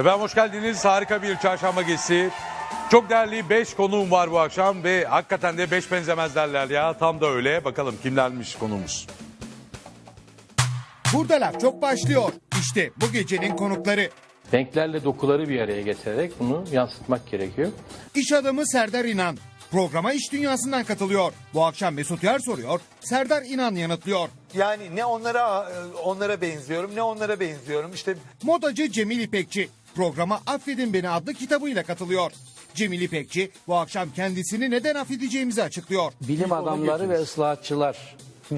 Efendim hoş geldiniz. Harika bir çarşamba gezisi. Çok değerli 5 konuğum var bu akşam ve hakikaten de 5 benzemez derler ya. Tam da öyle. Bakalım kimlermiş konuğumuz. Burada laf çok başlıyor. İşte bu gecenin konukları. Renklerle dokuları bir araya getirerek bunu yansıtmak gerekiyor. İş adamı Serdar İnan. Programa iş dünyasından katılıyor. Bu akşam Mesut Yer soruyor. Serdar İnan yanıtlıyor. Yani ne onlara onlara benziyorum ne onlara benziyorum. İşte Modacı Cemil İpekçi. Programa Affedin Beni adlı kitabıyla katılıyor. Cemil İpekçi bu akşam kendisini neden affedeceğimizi açıklıyor. bilim adamları ve ıslahatçılar e,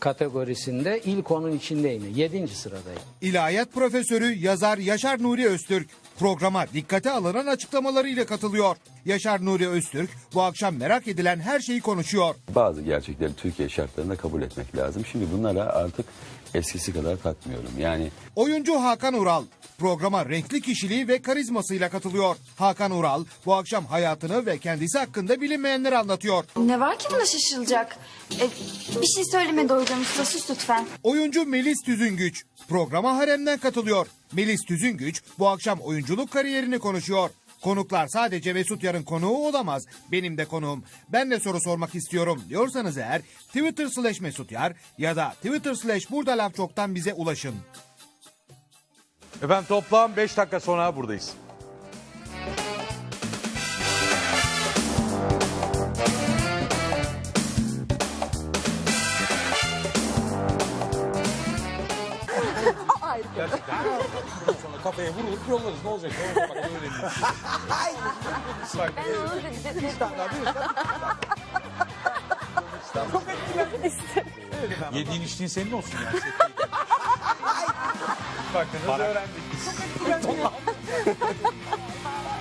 kategorisinde ilk onun içindeyim. Yedinci sıradayım. İlahiyat profesörü yazar Yaşar Nuri Öztürk programa dikkate alınan açıklamalarıyla katılıyor. Yaşar Nuri Öztürk bu akşam merak edilen her şeyi konuşuyor. Bazı gerçekleri Türkiye şartlarında kabul etmek lazım. Şimdi bunlara artık eskisi kadar takmıyorum. Yani Oyuncu Hakan Ural programa renkli kişiliği ve karizmasıyla katılıyor. Hakan Ural bu akşam hayatını ve kendisi hakkında bilinmeyenleri anlatıyor. Ne var ki buna şaşırılacak? E, bir şey söylemedi hocam usta sus lütfen. Oyuncu Melis Tüzüngüç programa haremden katılıyor. Melis Tüzüngüç bu akşam oyunculuk kariyerini konuşuyor. Konuklar sadece Mesut Yar'ın konuğu olamaz. Benim de konuğum. Ben de soru sormak istiyorum diyorsanız eğer Twitter slash Mesut Yar ya da Twitter slash Burada Laf Çok'tan bize ulaşın. Efendim toplam 5 dakika sonra buradayız. Gerçekten. sonra kafaya vurulup yollarız. Ne olacak? Bak, onu öğreniriz. Bak, bir tane daha, bir tane. Çok etkilendim. Yediğin içtiğin senin olsun yani. Bakınız öğrendik.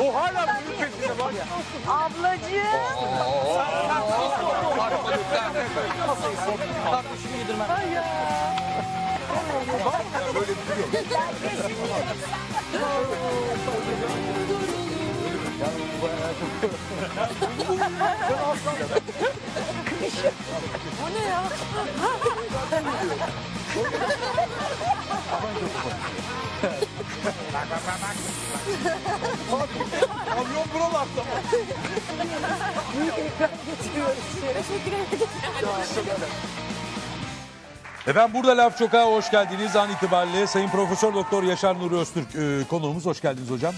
O hala bunun peşinde var ya. Kamyon buralarda. Efendim burada Laf Çok'a hoş geldiniz. An itibariyle Sayın Profesör Doktor Yaşar Nuri Öztürk e, konuğumuz. Hoş geldiniz hocam.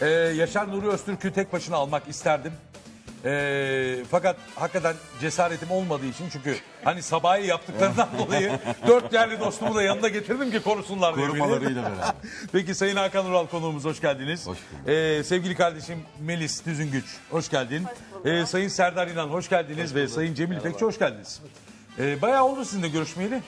E, Yaşar Nuri Öztürk'ü tek başına almak isterdim. E, fakat hakikaten cesaretim olmadığı için çünkü hani sabahı yaptıklarından dolayı dört değerli dostumu da yanında getirdim ki korusunlar diye. beni. Korumalarıyla beraber. Peki Sayın Hakan Ural konuğumuz hoş geldiniz. Hoş Ee, sevgili kardeşim Melis Düzüngüç hoş geldin. Ee, Sayın Serdar İnan hoş geldiniz ve Sayın Cemil İpekçi hoş geldiniz. Ee, bayağı oldu sizinle görüşmeyeli.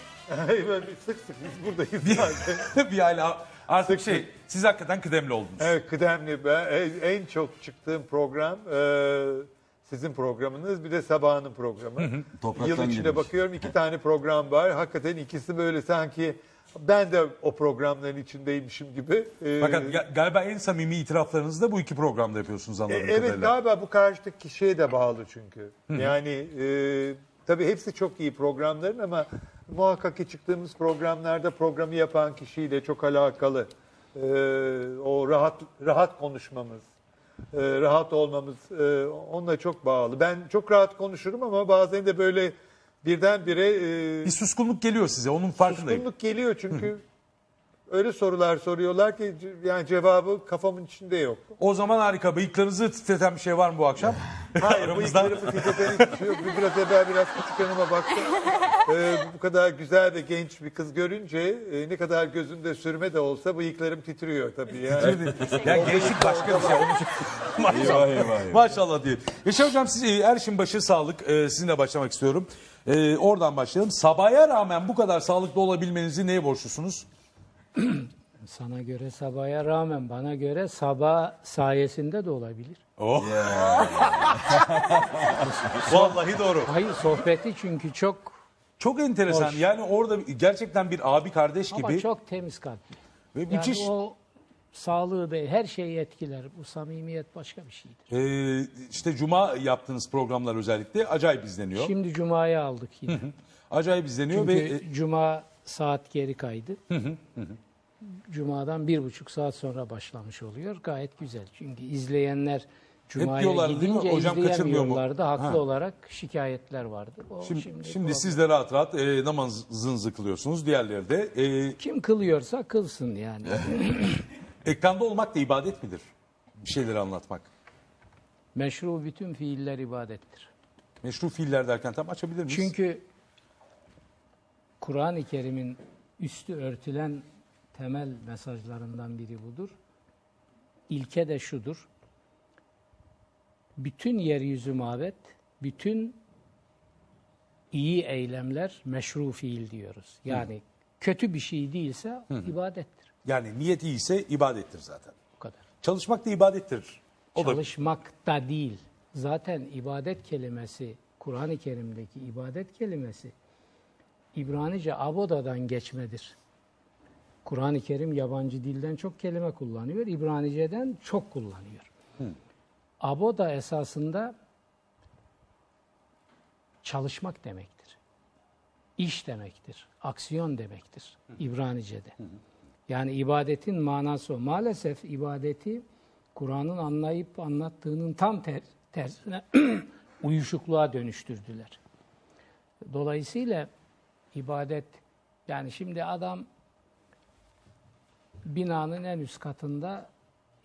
böyle sık sık biz buradayız zaten. bir aile artık şey siz hakikaten kıdemli oldunuz. evet kıdemli ben en, en çok çıktığım program e, sizin programınız bir de sabahının programı. Topraktan Yıl içinde girmiş. bakıyorum iki tane program var. Hakikaten ikisi böyle sanki ben de o programların içindeymişim gibi. E, Fakat ga- galiba en samimi itiraflarınızı da bu iki programda yapıyorsunuz E, anladığım Evet kadarıyla. galiba bu karşıdaki kişiye de bağlı çünkü. Yani e, tabii hepsi çok iyi programların ama muhakkak ki çıktığımız programlarda programı yapan kişiyle çok alakalı. E, o rahat rahat konuşmamız, e, rahat olmamız e, onunla çok bağlı. Ben çok rahat konuşurum ama bazen de böyle birdenbire e, Bir suskunluk geliyor size onun farkındayım. suskunluk geliyor çünkü öyle sorular soruyorlar ki yani cevabı kafamın içinde yok. O zaman harika. Bıyıklarınızı titreten bir şey var mı bu akşam? Hayır Aramızda. bıyıklarımı titreten hiçbir şey yok. Biraz evvel biraz küçük hanıma baktım. Ee, bu kadar güzel ve genç bir kız görünce e, ne kadar gözünde sürme de olsa bıyıklarım titriyor tabii. Yani. Ya gençlik başka bir şey. Onun için- Maşallah. Maşallah diye. Yaşar Hocam siz e, her işin başı sağlık. E, sizinle başlamak istiyorum. E, oradan başlayalım. Sabaya rağmen bu kadar sağlıklı olabilmenizi neye borçlusunuz? Sana göre sabaya rağmen bana göre sabah sayesinde de olabilir. Oh. Vallahi doğru. Hayır sohbeti çünkü çok Çok enteresan. Hoş. Yani orada gerçekten bir abi kardeş ama gibi çok temiz kalpli. ve Yani müthiş o sağlığı da her şeyi etkiler. Bu samimiyet başka bir şeydir. e, işte cuma yaptığınız programlar özellikle acayip izleniyor. Şimdi Cuma'ya aldık yine. Acayip izleniyor Çünkü ve e, Cuma saat geri kaydı. Cuma'dan bir buçuk saat sonra başlamış oluyor. Gayet güzel. Çünkü izleyenler Cuma'ya gidince Hocam kaçırmıyor mu? izleyemiyorlardı. Haklı Ha. olarak şikayetler vardı. O şimdi, şimdi, problem. siz de rahat rahat e, namazınızı kılıyorsunuz. Diğerleri de e, Kim kılıyorsa kılsın yani. ekranda olmak da ibadet midir? Bir şeyleri anlatmak. Meşru bütün fiiller ibadettir. Meşru fiiller derken tam açabilir miyiz? Çünkü Kur'an-ı Kerim'in üstü örtülen temel mesajlarından biri budur. İlke de şudur. Bütün yeryüzü mabet, bütün iyi eylemler meşru fiil diyoruz. Yani kötü bir şey değilse ibadettir. Yani niyet iyiyse ibadettir zaten. Bu kadar. Çalışmak da ibadettir. O da Çalışmak da değil. Zaten ibadet kelimesi, Kur'an-ı Kerim'deki ibadet kelimesi İbranice aboda'dan geçmedir. Kur'an-ı Kerim yabancı dilden çok kelime kullanıyor, İbranice'den çok kullanıyor. Aboda esasında çalışmak demektir. İş demektir, aksiyon demektir İbranice'de. Yani ibadetin manası o. Maalesef ibadeti Kur'an'ın anlayıp anlattığının tam ter- tersine uyuşukluğa dönüştürdüler. Dolayısıyla ibadet yani şimdi adam binanın en üst katında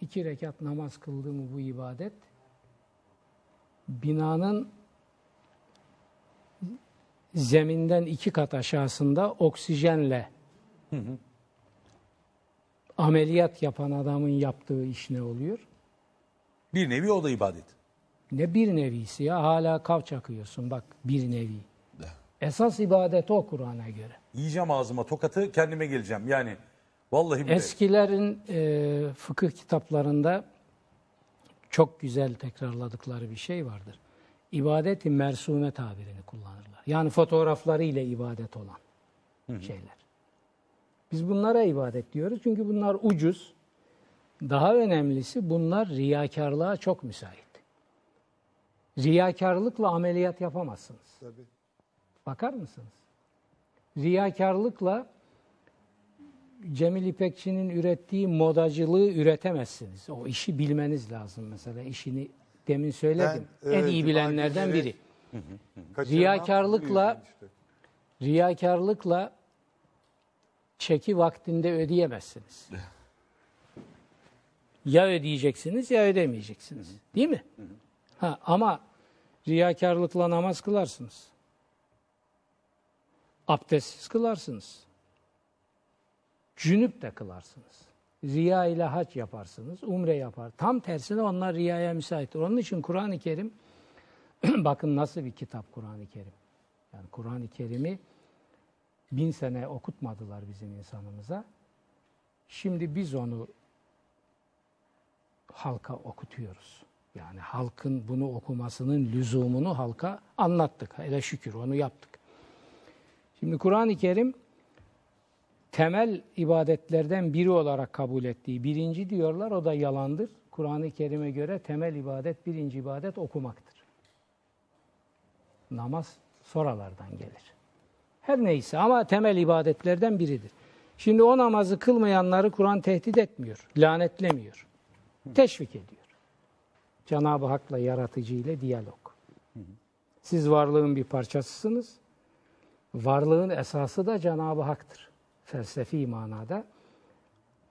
iki rekat namaz kıldı mı bu ibadet binanın zeminden iki kat aşağısında oksijenle ameliyat yapan adamın yaptığı iş ne oluyor? bir nevi o da ibadet. Ne bir nevisi ya hala kav çakıyorsun bak bir nevi. Esas ibadet o Kur'an'a göre. Yiyeceğim ağzıma tokatı kendime geleceğim. Yani vallahi bile. Eskilerin e, fıkıh kitaplarında çok güzel tekrarladıkları bir şey vardır. İbadeti mersume tabirini kullanırlar. Yani fotoğrafları ile ibadet olan şeyler. Biz bunlara ibadet diyoruz çünkü bunlar ucuz. Daha önemlisi bunlar riyakarlığa çok müsait. Riyakarlıkla ameliyat yapamazsınız. Bakar mısınız? Riyakarlıkla Cemil İpekçi'nin ürettiği modacılığı üretemezsiniz. O işi bilmeniz lazım mesela. işini demin söyledim. Ben, en e, iyi bilenlerden biri. Riyakarlıkla- işte. Riyakarlıkla çeki vaktinde ödeyemezsiniz. Ya ödeyeceksiniz ya ödemeyeceksiniz. Değil mi? Ha, ama riyakarlıkla namaz kılarsınız. Abdestsiz kılarsınız. Cünüp de kılarsınız. Riya ile hac yaparsınız, umre yapar. Tam tersine onlar riyaya müsaittir. Onun için Kur'an-ı Kerim, bakın nasıl bir kitap Kur'an-ı Kerim. Yani Kur'an-ı Kerim'i bin sene okutmadılar bizim insanımıza. Şimdi biz onu halka okutuyoruz. Yani halkın bunu okumasının lüzumunu halka anlattık. Hele şükür onu yaptık. Şimdi Kur'an-ı Kerim temel ibadetlerden biri olarak kabul ettiği birinci diyorlar o da yalandır. Kur'an-ı Kerim'e göre temel ibadet birinci ibadet okumaktır. Namaz sonralardan gelir. Her neyse ama temel ibadetlerden biridir. Şimdi o namazı kılmayanları Kur'an tehdit etmiyor, lanetlemiyor. Teşvik ediyor. Cenab-ı Hak'la yaratıcı ile diyalog. Siz varlığın bir parçasısınız. Varlığın esası da Cenab-ı Hak'tır. Felsefi manada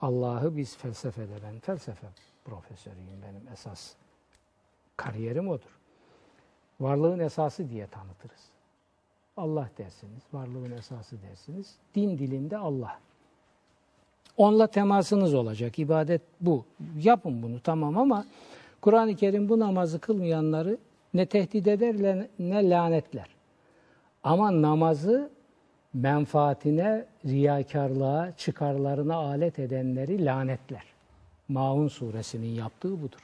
Allah'ı biz felsefede, ben felsefe profesörüyüm benim esas kariyerim odur. Varlığın esası diye tanıtırız. Allah dersiniz, varlığın esası dersiniz. Din dilinde Allah. Onunla temasınız olacak. İbadet bu. Yapın bunu tamam ama Kur'an-ı Kerim bu namazı kılmayanları ne tehdit eder ne lanetler. Ama namazı menfaatine, riyakarlığa, çıkarlarına alet edenleri lanetler. Maun suresinin yaptığı budur.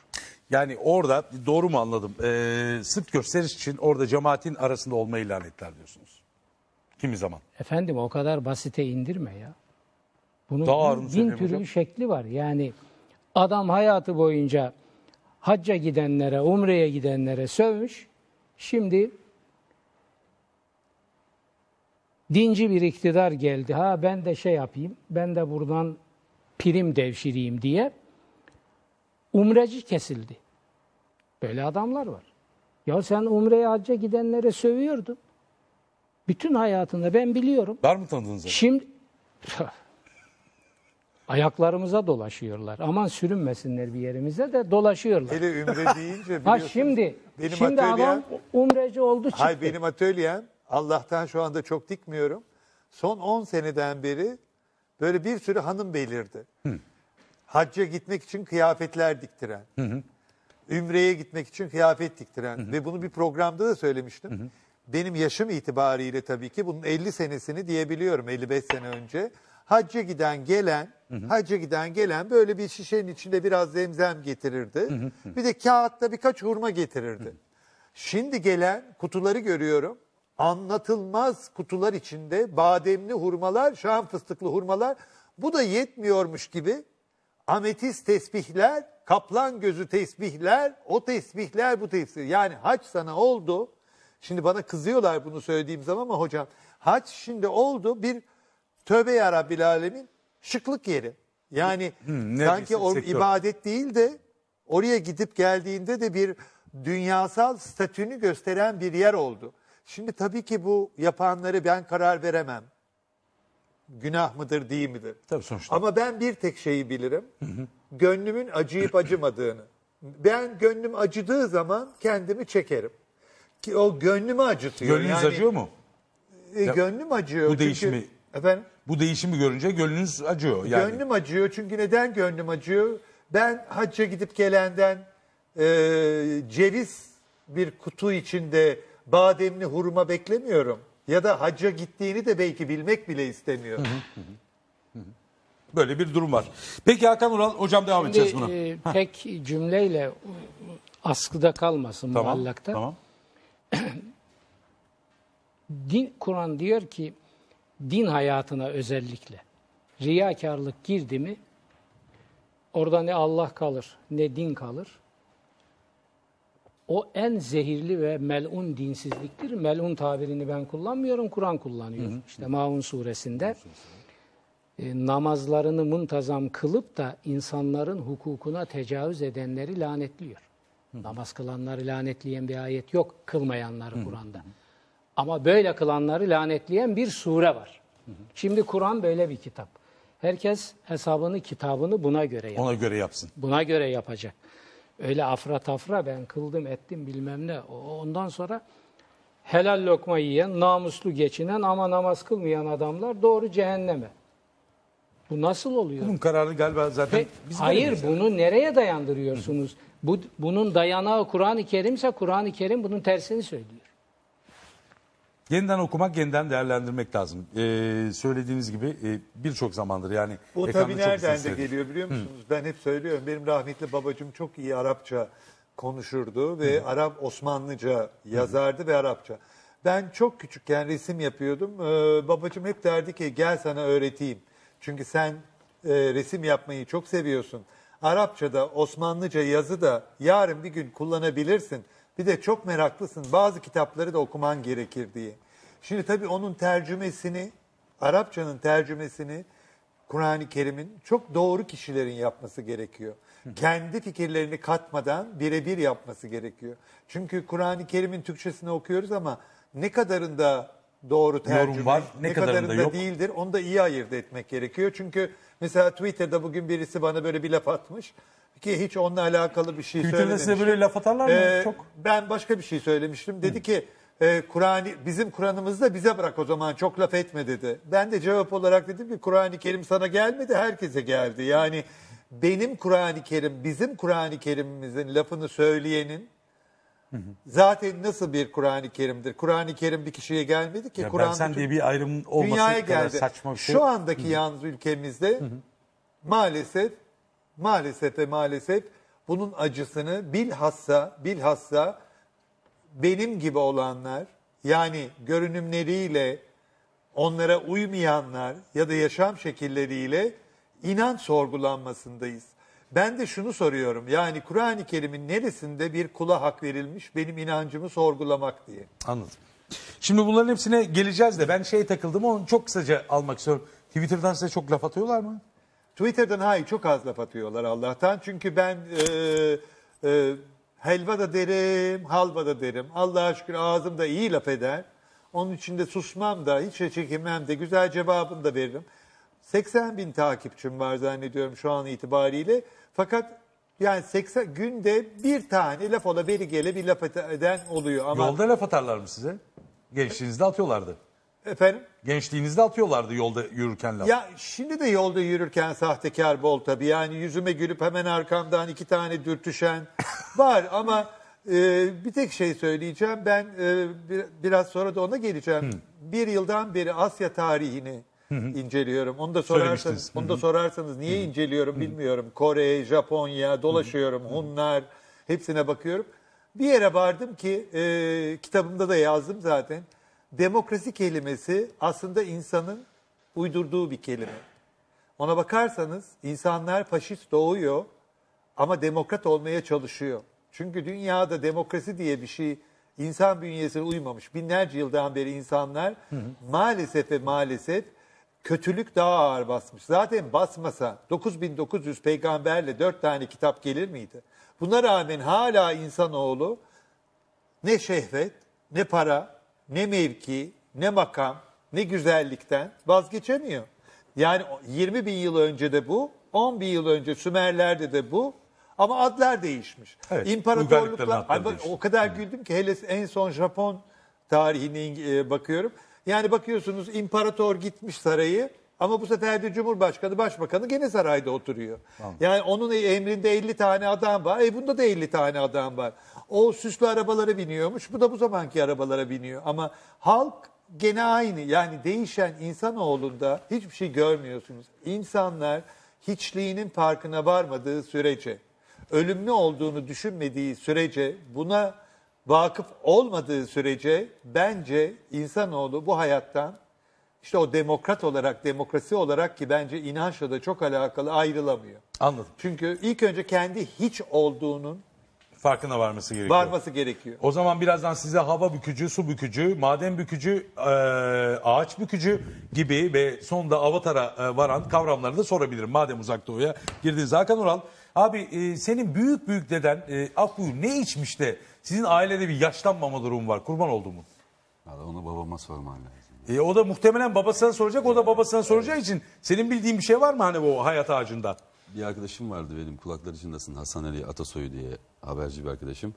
Yani orada doğru mu anladım? Ee, sırf gösteriş için orada cemaatin arasında olmayı lanetler diyorsunuz. Kimi zaman. Efendim o kadar basite indirme ya. Bunun Daha bin söyleyeyim türlü hocam. şekli var. Yani adam hayatı boyunca hacca gidenlere, umreye gidenlere sövmüş. Şimdi dinci bir iktidar geldi. Ha ben de şey yapayım, ben de buradan prim devşireyim diye umreci kesildi. Böyle adamlar var. Ya sen umreye hacca gidenlere sövüyordun. Bütün hayatında ben biliyorum. Var mı tanıdığınız? Şimdi ayaklarımıza dolaşıyorlar. Aman sürünmesinler bir yerimize de dolaşıyorlar. Hele ümre deyince Ha biliyorsunuz. şimdi benim şimdi atölyem- adam umreci oldu çıktı. Hayır benim atölyem Allah'tan şu anda çok dikmiyorum. Son 10 seneden beri böyle bir sürü hanım belirdi. Hacca gitmek için kıyafetler diktiren. Ümreye gitmek için kıyafet diktiren. Ve bunu bir programda da söylemiştim. Benim yaşım itibariyle tabii ki bunun 50 senesini diyebiliyorum 55 sene önce. Hacca giden gelen, hacca giden gelen böyle bir şişenin içinde biraz zemzem getirirdi. Bir de kağıtta birkaç hurma getirirdi. Şimdi gelen kutuları görüyorum. Anlatılmaz kutular içinde bademli hurmalar, şam fıstıklı hurmalar. Bu da yetmiyormuş gibi ametist tesbihler, kaplan gözü tesbihler, o tesbihler bu tesbih. Yani haç sana oldu. Şimdi bana kızıyorlar bunu söylediğim zaman ama hocam haç şimdi oldu bir tövbe ya Rabbil Alemin şıklık yeri. Yani neredeyse sanki o sektör. ibadet değil de oraya gidip geldiğinde de bir dünyasal statünü gösteren bir yer oldu. Şimdi tabii ki bu yapanları ben karar veremem. Günah mıdır değil midir? Tabii sonuçta. Ama ben bir tek şeyi bilirim. Gönlümün acıyıp acımadığını. Ben gönlüm acıdığı zaman kendimi çekerim. Ki o gönlümü acıtıyor. Gönlünüz Yani, acıyor mu? e, gönlüm acıyor. Bu çünkü- değişimi- Efendim? Bu değişimi görünce gönlünüz acıyor. Yani Gönlüm acıyor çünkü neden gönlüm acıyor? Ben hacca gidip gelenden e, ceviz bir kutu içinde bademli hurma beklemiyorum. Ya da hacca gittiğini de belki bilmek bile istemiyor. böyle bir durum var. Peki Hakan Ural hocam devam edeceğiz Şimdi, buna. e, tek cümleyle askıda kalmasın tamam. muallakta. Tamam. Din Kur'an diyor ki din hayatına özellikle riyakarlık girdi mi orada ne Allah kalır ne din kalır. O en zehirli ve melun dinsizliktir. Melun tabirini ben kullanmıyorum, Kur'an kullanıyor. İşte Maun suresinde e, namazlarını muntazam kılıp da insanların hukukuna tecavüz edenleri lanetliyor. Namaz kılanları lanetleyen bir ayet yok, kılmayanları Kur'an'da. Ama böyle kılanları lanetleyen bir sure var. Şimdi Kur'an böyle bir kitap. Herkes hesabını, kitabını buna göre yapar. Ona göre yapsın. Buna göre yapacak. Öyle afra tafra ben kıldım ettim bilmem ne. Ondan sonra helal lokma yiyen, namuslu geçinen ama namaz kılmayan adamlar doğru cehenneme. Bu nasıl oluyor? Bunun kararı galiba zaten Ve- biz hayır yani. bunu nereye dayandırıyorsunuz? Bu bunun dayanağı Kur'an-ı Kerim'se Kur'an-ı Kerim bunun tersini söylüyor. Yeniden okumak, yeniden değerlendirmek lazım. Ee, söylediğiniz gibi e, birçok zamandır yani. O tabii nereden de geliyor biliyor musunuz? Ben hep söylüyorum. Benim rahmetli babacığım çok iyi Arapça konuşurdu ve Arap Osmanlıca yazardı ve Arapça. Ben çok küçükken resim yapıyordum. Ee, babacığım hep derdi ki gel sana öğreteyim. Çünkü sen e, resim yapmayı çok seviyorsun. Arapçada, Osmanlıca yazı da yarın bir gün kullanabilirsin. Bir de çok meraklısın. Bazı kitapları da okuman gerekir diye. Şimdi tabii onun tercümesini, Arapçanın tercümesini Kur'an-ı Kerim'in çok doğru kişilerin yapması gerekiyor. Kendi fikirlerini katmadan birebir yapması gerekiyor. Çünkü Kur'an-ı Kerim'in Türkçesini okuyoruz ama ne kadarında doğru tercüme, var, ne kadarında yok. değildir onu da iyi ayırt etmek gerekiyor. Çünkü mesela Twitter'da bugün birisi bana böyle bir laf atmış ki hiç onunla alakalı bir şey Twitter'da size söylememiş. böyle laf atarlar mı? Ee, çok. Ben başka bir şey söylemiştim. Dedi ki e, Kur'an bizim Kur'an'ımızda bize bırak o zaman çok laf etme dedi. Ben de cevap olarak dedim ki Kur'an-ı Kerim sana gelmedi herkese geldi. Yani benim Kur'an-ı Kerim bizim Kur'an-ı Kerim'imizin lafını söyleyenin Zaten nasıl bir Kur'an-ı Kerim'dir? Kur'an-ı Kerim bir kişiye gelmedi ki. Ya Kur'an ben sen diye bir ayrım olması dünyaya kadar geldi. saçma bir şey. Şu andaki yalnız ülkemizde maalesef maalesef ve maalesef bunun acısını bilhassa bilhassa benim gibi olanlar yani görünümleriyle onlara uymayanlar ya da yaşam şekilleriyle inanç sorgulanmasındayız. Ben de şunu soruyorum yani Kur'an-ı Kerim'in neresinde bir kula hak verilmiş benim inancımı sorgulamak diye. Anladım. Şimdi bunların hepsine geleceğiz de ben şeye takıldım onu çok kısaca almak istiyorum. Twitter'dan size çok laf atıyorlar mı? Twitter'dan hayır çok az laf atıyorlar Allah'tan. Çünkü ben e, e, helva da derim, halva da derim. Allah'a şükür ağzım da iyi laf eder. Onun için de susmam da, hiç de çekinmem de, güzel cevabını da veririm. 80 bin takipçim var zannediyorum şu an itibariyle. Fakat yani 80 günde bir tane laf ola beri gele bir laf eden oluyor. Ama Yolda laf atarlar mı size? Gençliğinizde atıyorlardı. Efendim Gençliğinizde atıyorlardı yolda yürürken laf. Ya şimdi de yolda yürürken sahtekar bol tabii. Yani yüzüme gülüp hemen arkamdan iki tane dürtüşen var ama e, bir tek şey söyleyeceğim. Ben e, bir- biraz sonra da ona geleceğim. Bir yıldan beri Asya tarihini inceliyorum. Onu da sorarsanız, onu da sorarsanız niye inceliyorum bilmiyorum. Kore, Japonya dolaşıyorum. Hunlar hepsine bakıyorum. Bir yere vardım ki e, kitabımda da yazdım zaten. Demokrasi kelimesi aslında insanın uydurduğu bir kelime. Ona bakarsanız insanlar faşist doğuyor ama demokrat olmaya çalışıyor. Çünkü dünyada demokrasi diye bir şey insan bünyesine uymamış. Binlerce yıldan beri insanlar maalesef ve maalesef kötülük daha ağır basmış. Zaten basmasa 9900 peygamberle 4 tane kitap gelir miydi? Buna rağmen hala insanoğlu ne şehvet, ne para, ne mevki, ne makam, ne güzellikten vazgeçemiyor. Yani 20 bin yıl önce de bu, 10 bin yıl önce Sümerler'de de bu ama adlar değişmiş. Evet, İmparatorluklar, Ay bak, o kadar güldüm ki hele en son Japon tarihine e, bakıyorum. Yani bakıyorsunuz imparator gitmiş sarayı ama bu sefer de Cumhurbaşkanı, Başbakanı gene sarayda oturuyor. Yani onun emrinde 50 tane adam var. E bunda da 50 tane adam var. O süslü arabalara biniyormuş. Bu da bu zamanki arabalara biniyor. Ama halk gene aynı. Yani değişen insanoğlunda hiçbir şey görmüyorsunuz. İnsanlar hiçliğinin farkına varmadığı sürece, ölümlü olduğunu düşünmediği sürece, buna vakıf olmadığı sürece bence insanoğlu bu hayattan işte o demokrat olarak, demokrasi olarak ki bence inançla da çok alakalı ayrılamıyor. Anladım. Çünkü ilk önce kendi hiç olduğunun Farkına varması gerekiyor. varması gerekiyor. O zaman birazdan size hava bükücü, su bükücü, maden bükücü, e, ağaç bükücü gibi ve sonunda avatara e, varan kavramları da sorabilirim. Madem uzak doğuya girdiniz. Hakan Ural, abi e, senin büyük büyük deden e, Akbuyu ne içmiş de sizin ailede bir yaşlanmama durumu var kurban olduğumu. Valla onu babama sorman lazım. E, o da muhtemelen babasına soracak, o da babasına soracağı için senin bildiğin bir şey var mı hani bu hayat ağacında? Bir arkadaşım vardı benim kulakları çınlasın Hasan Ali Atasoy diye haberci bir arkadaşım.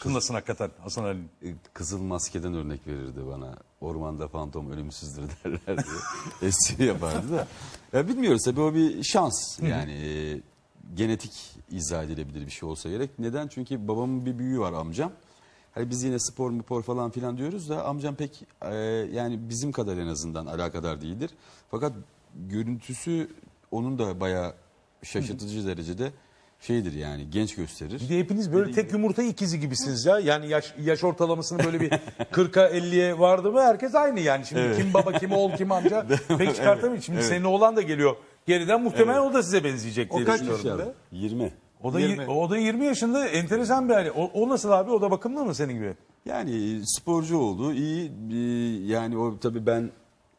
Kınlasın hakikaten Hasan Ali'nin. E, Kızıl maskeden örnek verirdi bana. Ormanda fantom ölümsüzdür derler diye. Espri yapardı da. Ya bilmiyoruz tabii o bir şans. Yani e, genetik izah edilebilir bir şey olsa gerek. Neden? Çünkü babamın bir büyüğü var amcam. Hani biz yine spor spor falan filan diyoruz da amcam pek e, yani bizim kadar en azından alakadar değildir. Fakat görüntüsü onun da bayağı şaşırtıcı derecede şeydir yani genç gösterir. Bir de hepiniz böyle tek yumurta ikizi gibisiniz ya. Yani yaş, yaş ortalamasını böyle bir 40'a 50'ye vardı mı herkes aynı yani. Şimdi kim baba kim oğul kim amca pek çıkartamıyor. Şimdi senin oğlan da geliyor. Geriden muhtemelen o da size benzeyecek diye kaç düşünüyorum. yaşında? 20. O da, 20. o da 20 yaşında enteresan bir hali. O, o nasıl abi? O da bakımlı mı senin gibi? Yani sporcu oldu iyi e, yani o tabii ben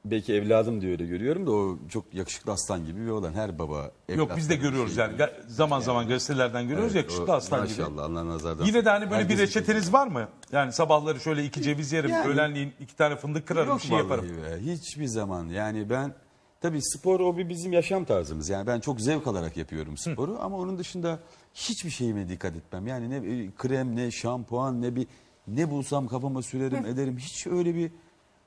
belki evladım diye öyle görüyorum da o çok yakışıklı aslan gibi bir olan her baba Yok biz de evlatları görüyoruz şey yani. Ga- Zaman zaman gazetelerden görüyoruz yakışıklı aslan gibi. Maşallah Allah nazardan. Yine de hani böyle bir reçeteniz var mı? Yani sabahları şöyle iki ceviz yerim, Yani- öğlenleyin iki tane fındık kırarım, Yok bir şey vallahi yaparım. be, Hiçbir zaman yani ben tabii spor o bir bizim yaşam tarzımız. Yani ben çok zevk alarak yapıyorum sporu ama onun dışında hiçbir şeyime dikkat etmem. Yani ne e, krem ne şampuan ne bir ne bulsam kafama sürerim ederim. Hiç öyle bir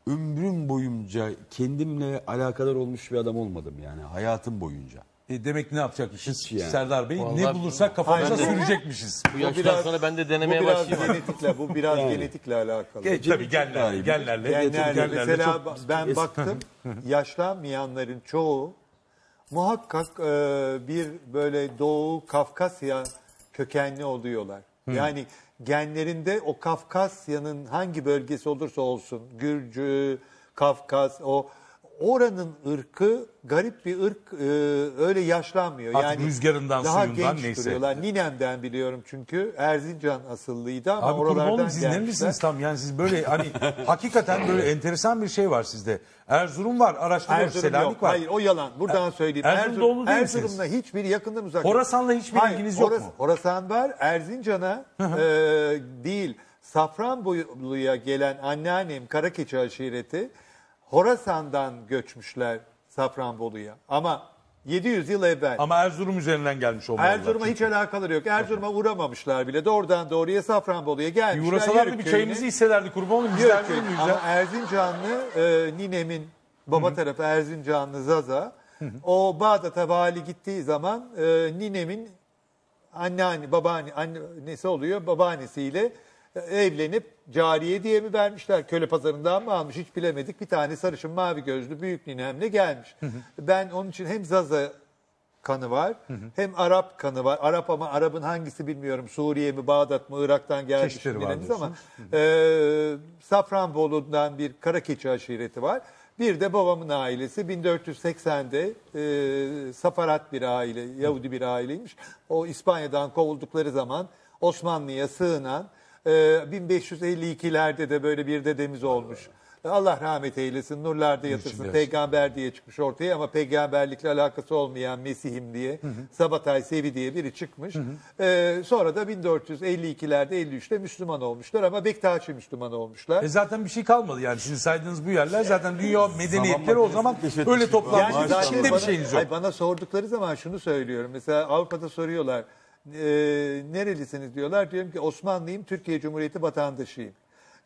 ömrüm boyunca kendimle alakadar olmuş bir adam olmadım yani hayatım boyunca. E, demek ne yapacakmışız Hiç yani. Serdar Bey? ne Vallahi- bulursak kafamıza Aynen. sürecekmişiz. Bu yaştan biraz- sonra ben de Bu denemeye biraz başlayayım. genetikle, bu biraz genetikle alakalı. E, tabii genlerle, genlerle, Genlerle, genlerle mesela çok- ben baktım yaşlanmayanların çoğu muhakkak e, bir böyle Doğu Kafkasya kökenli oluyorlar. Yani genlerinde o Kafkasya'nın hangi bölgesi olursa olsun Gürcü, Kafkas o oranın ırkı garip bir ırk e, öyle yaşlanmıyor. Artık yani rüzgarından, daha suyundan genç neyse. duruyorlar. Ninemden biliyorum çünkü Erzincan asıllıydı ama Abi oralardan olayım siz gelmişler. nerelisiniz tam? Yani siz böyle hani hakikaten böyle enteresan bir şey var sizde. Erzurum var, araştırıyoruz. Erzurum Selanik yok. var. Hayır o yalan. Buradan söyleyeyim. Erzurum Erzurum, değil? Erzurum'la hiçbir yakından uzak. Horasan'la hiçbir Hayır, ilginiz yok Horas- mu? Horasan var. Erzincan'a e, değil. Safranbolu'ya gelen anneannem Karakeçi aşireti Horasan'dan göçmüşler Safranbolu'ya. Ama 700 yıl evvel. Ama Erzurum üzerinden gelmiş olmalılar. Erzurum'a hiç alakaları yok. Erzurum'a uğramamışlar bile. Doğrudan doğruya Safranbolu'ya gelmişler. uğrasalardı bir çayımızı hisselerdi kurban olayım. Biz. Erzurumluyuz Ama. Erzincanlı e, ninemin baba tarafı Erzincanlı Zaza. O Bağdat'a vali gittiği zaman e, ninemin anneanne, babaanne, annesi oluyor babaannesiyle evlenip cariye diye mi vermişler? Köle pazarından mı almış hiç bilemedik. Bir tane sarışın mavi gözlü büyük ninemle gelmiş. Ben onun için hem Zaza kanı var. Hem Arap kanı var. Arap ama Arap'ın hangisi bilmiyorum. Suriye mi, Bağdat mı, Irak'tan gelmiş ninemiz ama diyorsunuz. e, Safranbolu'dan bir Karakeçi aşireti var. Bir de babamın ailesi 1480'de e, Safarat bir aile, Yahudi bir aileymiş. O İspanya'dan kovuldukları zaman Osmanlı'ya sığınan e, 1552'lerde de böyle bir dedemiz olmuş. Allah rahmet eylesin, nurlarda yatırsın. Peygamber diye çıkmış ortaya ama peygamberlikle alakası olmayan Mesih'im diye Sabatay Sevi diye biri çıkmış. Ee, sonra da 1452'lerde 53'te Müslüman olmuşlar ama Bektaşi Müslüman olmuşlar. E zaten bir şey kalmadı yani sizin saydığınız bu yerler zaten dünya medeniyetleri o zaman öyle toplanmış. Yani içinde bir şeyiniz yok. Ay bana sordukları zaman şunu söylüyorum. Mesela Avrupa'da soruyorlar. E, nerelisiniz diyorlar. Diyorum ki Osmanlıyım, Türkiye Cumhuriyeti vatandaşıyım.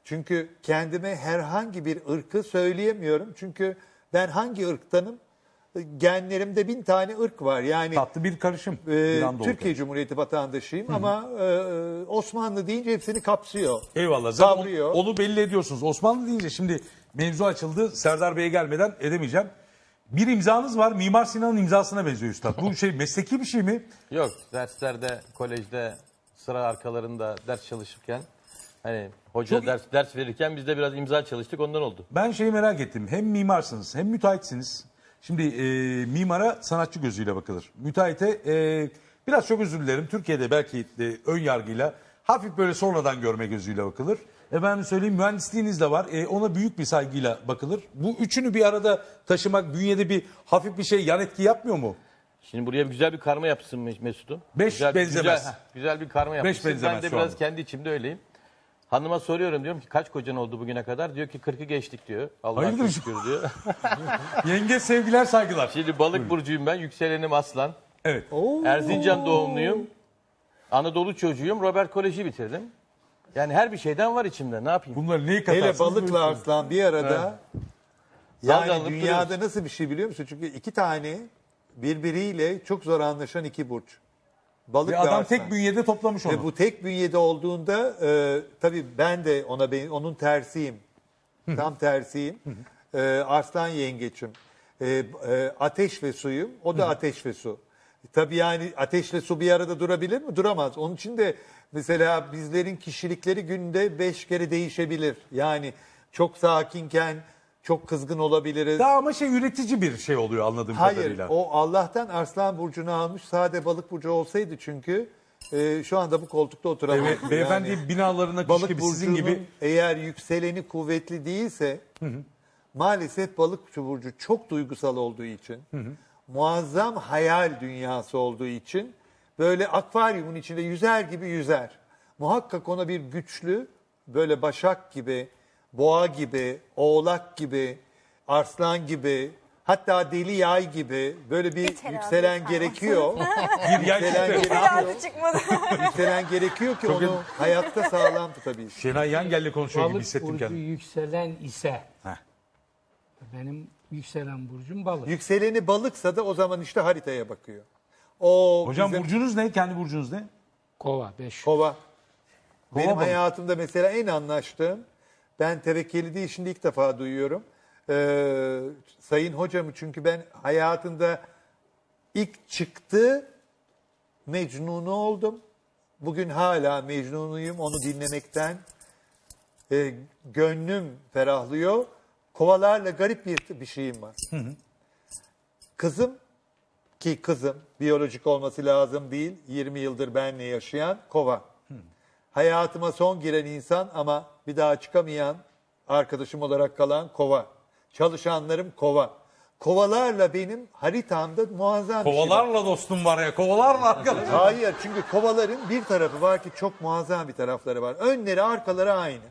Çünkü kendime herhangi bir ırkı söyleyemiyorum. Çünkü ben hangi ırktanım? Genlerimde bin tane ırk var. Yani Tatlı bir karışım. e, Türkiye oldu. Cumhuriyeti vatandaşıyım ama e, Osmanlı deyince hepsini kapsıyor. Eyvallah. Zaten onu, onu belli ediyorsunuz. Osmanlı deyince şimdi mevzu açıldı. Serdar Bey'e gelmeden edemeyeceğim. Bir imzanız var. Mimar Sinan'ın imzasına benziyor üstad. Bu şey mesleki bir şey mi? Yok derslerde, kolejde, sıra arkalarında ders çalışırken hani hoca Çok- ders ders verirken biz de biraz imza çalıştık ondan oldu. Ben şeyi merak ettim. Hem mimarsınız hem müteahhitsiniz. Şimdi e, mimara sanatçı gözüyle bakılır. Müteahhite e, biraz çok özür dilerim. Türkiye'de belki de ön yargıyla hafif böyle sonradan görme gözüyle bakılır. Efendim söyleyeyim mühendisliğiniz de var. E, ona büyük bir saygıyla bakılır. Bu üçünü bir arada taşımak bünyede bir hafif bir şey yan etki yapmıyor mu? Şimdi buraya güzel bir karma yapsın Mesut'u. Beş güzel, benzemez. Güzel, heh, güzel bir karma yapsın. benzemez Ben de biraz anda. kendi içimde öyleyim. Hanıma soruyorum diyorum ki kaç kocan oldu bugüne kadar? Diyor ki 40'ı geçtik diyor. Allah'a Hayırdır? şükür diyor. Yenge sevgiler saygılar. Şimdi balık burcuyum ben. Yükselenim aslan. Evet. Erzincan doğumluyum. Anadolu çocuğuyum. Robert Koleji bitirdim. Yani her bir şeyden var içimde. Ne yapayım? Bunları neyi katarsınız? Hele balıkla arslan bir arada yani dünyada duruyoruz. nasıl bir şey biliyor musun? Çünkü iki tane birbiriyle çok zor anlaşan iki burç. Balık Ve ve adam arslan. tek bünyede toplamış onu. Ve bu tek bünyede olduğunda e, tabii ben de ona ben, onun tersiyim. Tam tersiyim. E, arslan yengeçim. E, e, ateş ve suyum. O da ateş ve su. Tabii yani ateşle su bir arada durabilir mi? Duramaz. Onun için de mesela bizlerin kişilikleri günde beş kere değişebilir. Yani çok sakinken çok kızgın olabiliriz. Daha ama şey üretici bir şey oluyor anladığım Hayır, kadarıyla. o Allah'tan Arslan Burcu'nu almış. Sade balık burcu olsaydı çünkü e, şu anda bu koltukta oturamazdı. Evet, beyefendi Yani binalarına balık gibi burcunun sizin gibi eğer yükseleni kuvvetli değilse maalesef balık burcu çok duygusal olduğu için muazzam hayal dünyası olduğu için böyle akvaryumun içinde yüzer gibi yüzer. Muhakkak ona bir güçlü böyle başak gibi, boğa gibi, oğlak gibi, arslan gibi hatta deli yay gibi böyle bir terazi yükselen falan. gerekiyor. bir yer yükselen, çıktı. gerekiyor. çıkmadı. yükselen gerekiyor ki onu hayatta sağlam tutabilsin. Şenay Yengel'le konuşuyor gibi Balık hissettim burcu kendimi. yükselen ise Heh. benim Yükselen burcum balık. Yükseleni balıksa da o zaman işte haritaya bakıyor. O Hocam bizim burcunuz ne? Kendi burcunuz ne? Kova 5. kova. Benim balık. hayatımda mesela en anlaştığım, ben tevekkeli değil şimdi ilk defa duyuyorum. Ee, sayın hocamı çünkü ben hayatında ilk çıktı Mecnun'u oldum. Bugün hala Mecnun'uyum onu dinlemekten. Ee, gönlüm ferahlıyor. Kovalarla garip bir, bir şeyim var. Kızım ki kızım biyolojik olması lazım değil. 20 yıldır benle yaşayan kova. Hayatıma son giren insan ama bir daha çıkamayan arkadaşım olarak kalan kova. Çalışanlarım kova. Kovalarla benim haritamda muazzam bir şey var. Kovalarla dostum var ya. Kovalarla arkadaş. Hayır çünkü kovaların bir tarafı var ki çok muazzam bir tarafları var. Önleri arkaları aynı.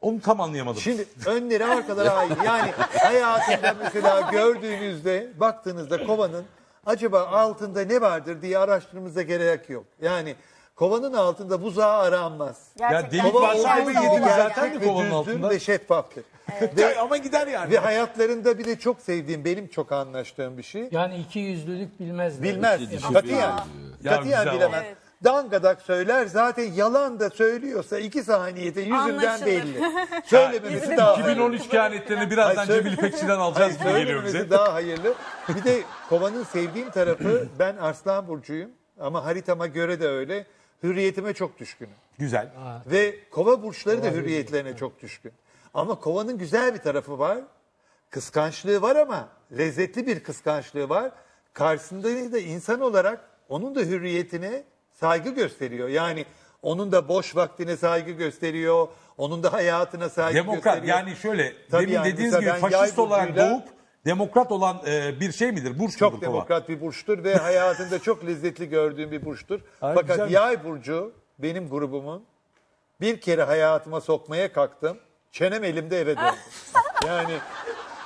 Onu tam anlayamadım. Şimdi önleri arkaları aynı. Yani hayatında mesela gördüğünüzde baktığınızda kovanın acaba altında ne vardır diye araştırmanıza gerek yok. Yani kovanın altında buzağı aranmaz. ya delik Kova varsa gibi yediniz zaten mi gerçek ve kovanın düzdür altında? ve şeffaftır. Ve, ama gider yani. Ve hayatlarında bir de çok sevdiğim, benim çok anlaştığım bir şey. Yani iki yüzlülük bilmezler. Bilmez. Katiyen. Ya Katiyen güzel bilemez. Evet. Dangadak söyler zaten yalan da söylüyorsa iki saniyede yüzünden Anlaşılır. belli. Söylememesi daha hayırlı. 2013 kehanetlerini birazdan Hayır, söyle- Cemil İpekçi'den alacağız gibi geliyor bize. Söylememesi daha hayırlı. Bir de kovanın sevdiğim tarafı ben Arslan Burcu'yum ama haritama göre de öyle. Hürriyetime çok düşkünüm. Güzel. Ve kova burçları da hürriyetlerine çok düşkün. Ama kovanın güzel bir tarafı var. Kıskançlığı var ama lezzetli bir kıskançlığı var. Karşısında da insan olarak onun da hürriyetine saygı gösteriyor. Yani onun da boş vaktine saygı gösteriyor. Onun da hayatına saygı Demokrat gösteriyor. yani şöyle Tabii demin yani dediğiniz gibi faşist olarak burcuyla- doğup demokrat olan e, bir şey midir? Burç Çok mudur kova? demokrat bir burçtur ve hayatında çok lezzetli gördüğüm bir burçtur. Ay, Fakat güzel. yay burcu benim grubumun bir kere hayatıma sokmaya kalktım. Çenem elimde eve döndü. yani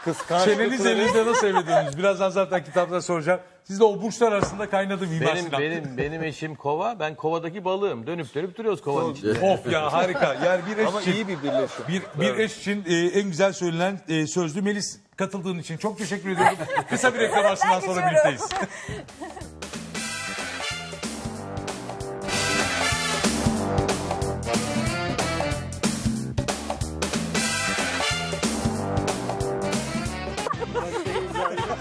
kıskançlıkları... Çeneniz elinizde nasıl evlendiniz? Birazdan zaten kitapta soracağım. Siz de o burçlar arasında kaynadı Mimar Benim Sinan. benim benim eşim kova. Ben kovadaki balığım. Dönüp dönüp duruyoruz kovanın içinde. Of ya harika. Yani bir eş Ama için, iyi bir birleşim. bir, bir eş için e, en güzel söylenen e, sözlü Melis katıldığın için çok teşekkür ediyorum. Kısa bir reklam arasından sonra birlikteyiz.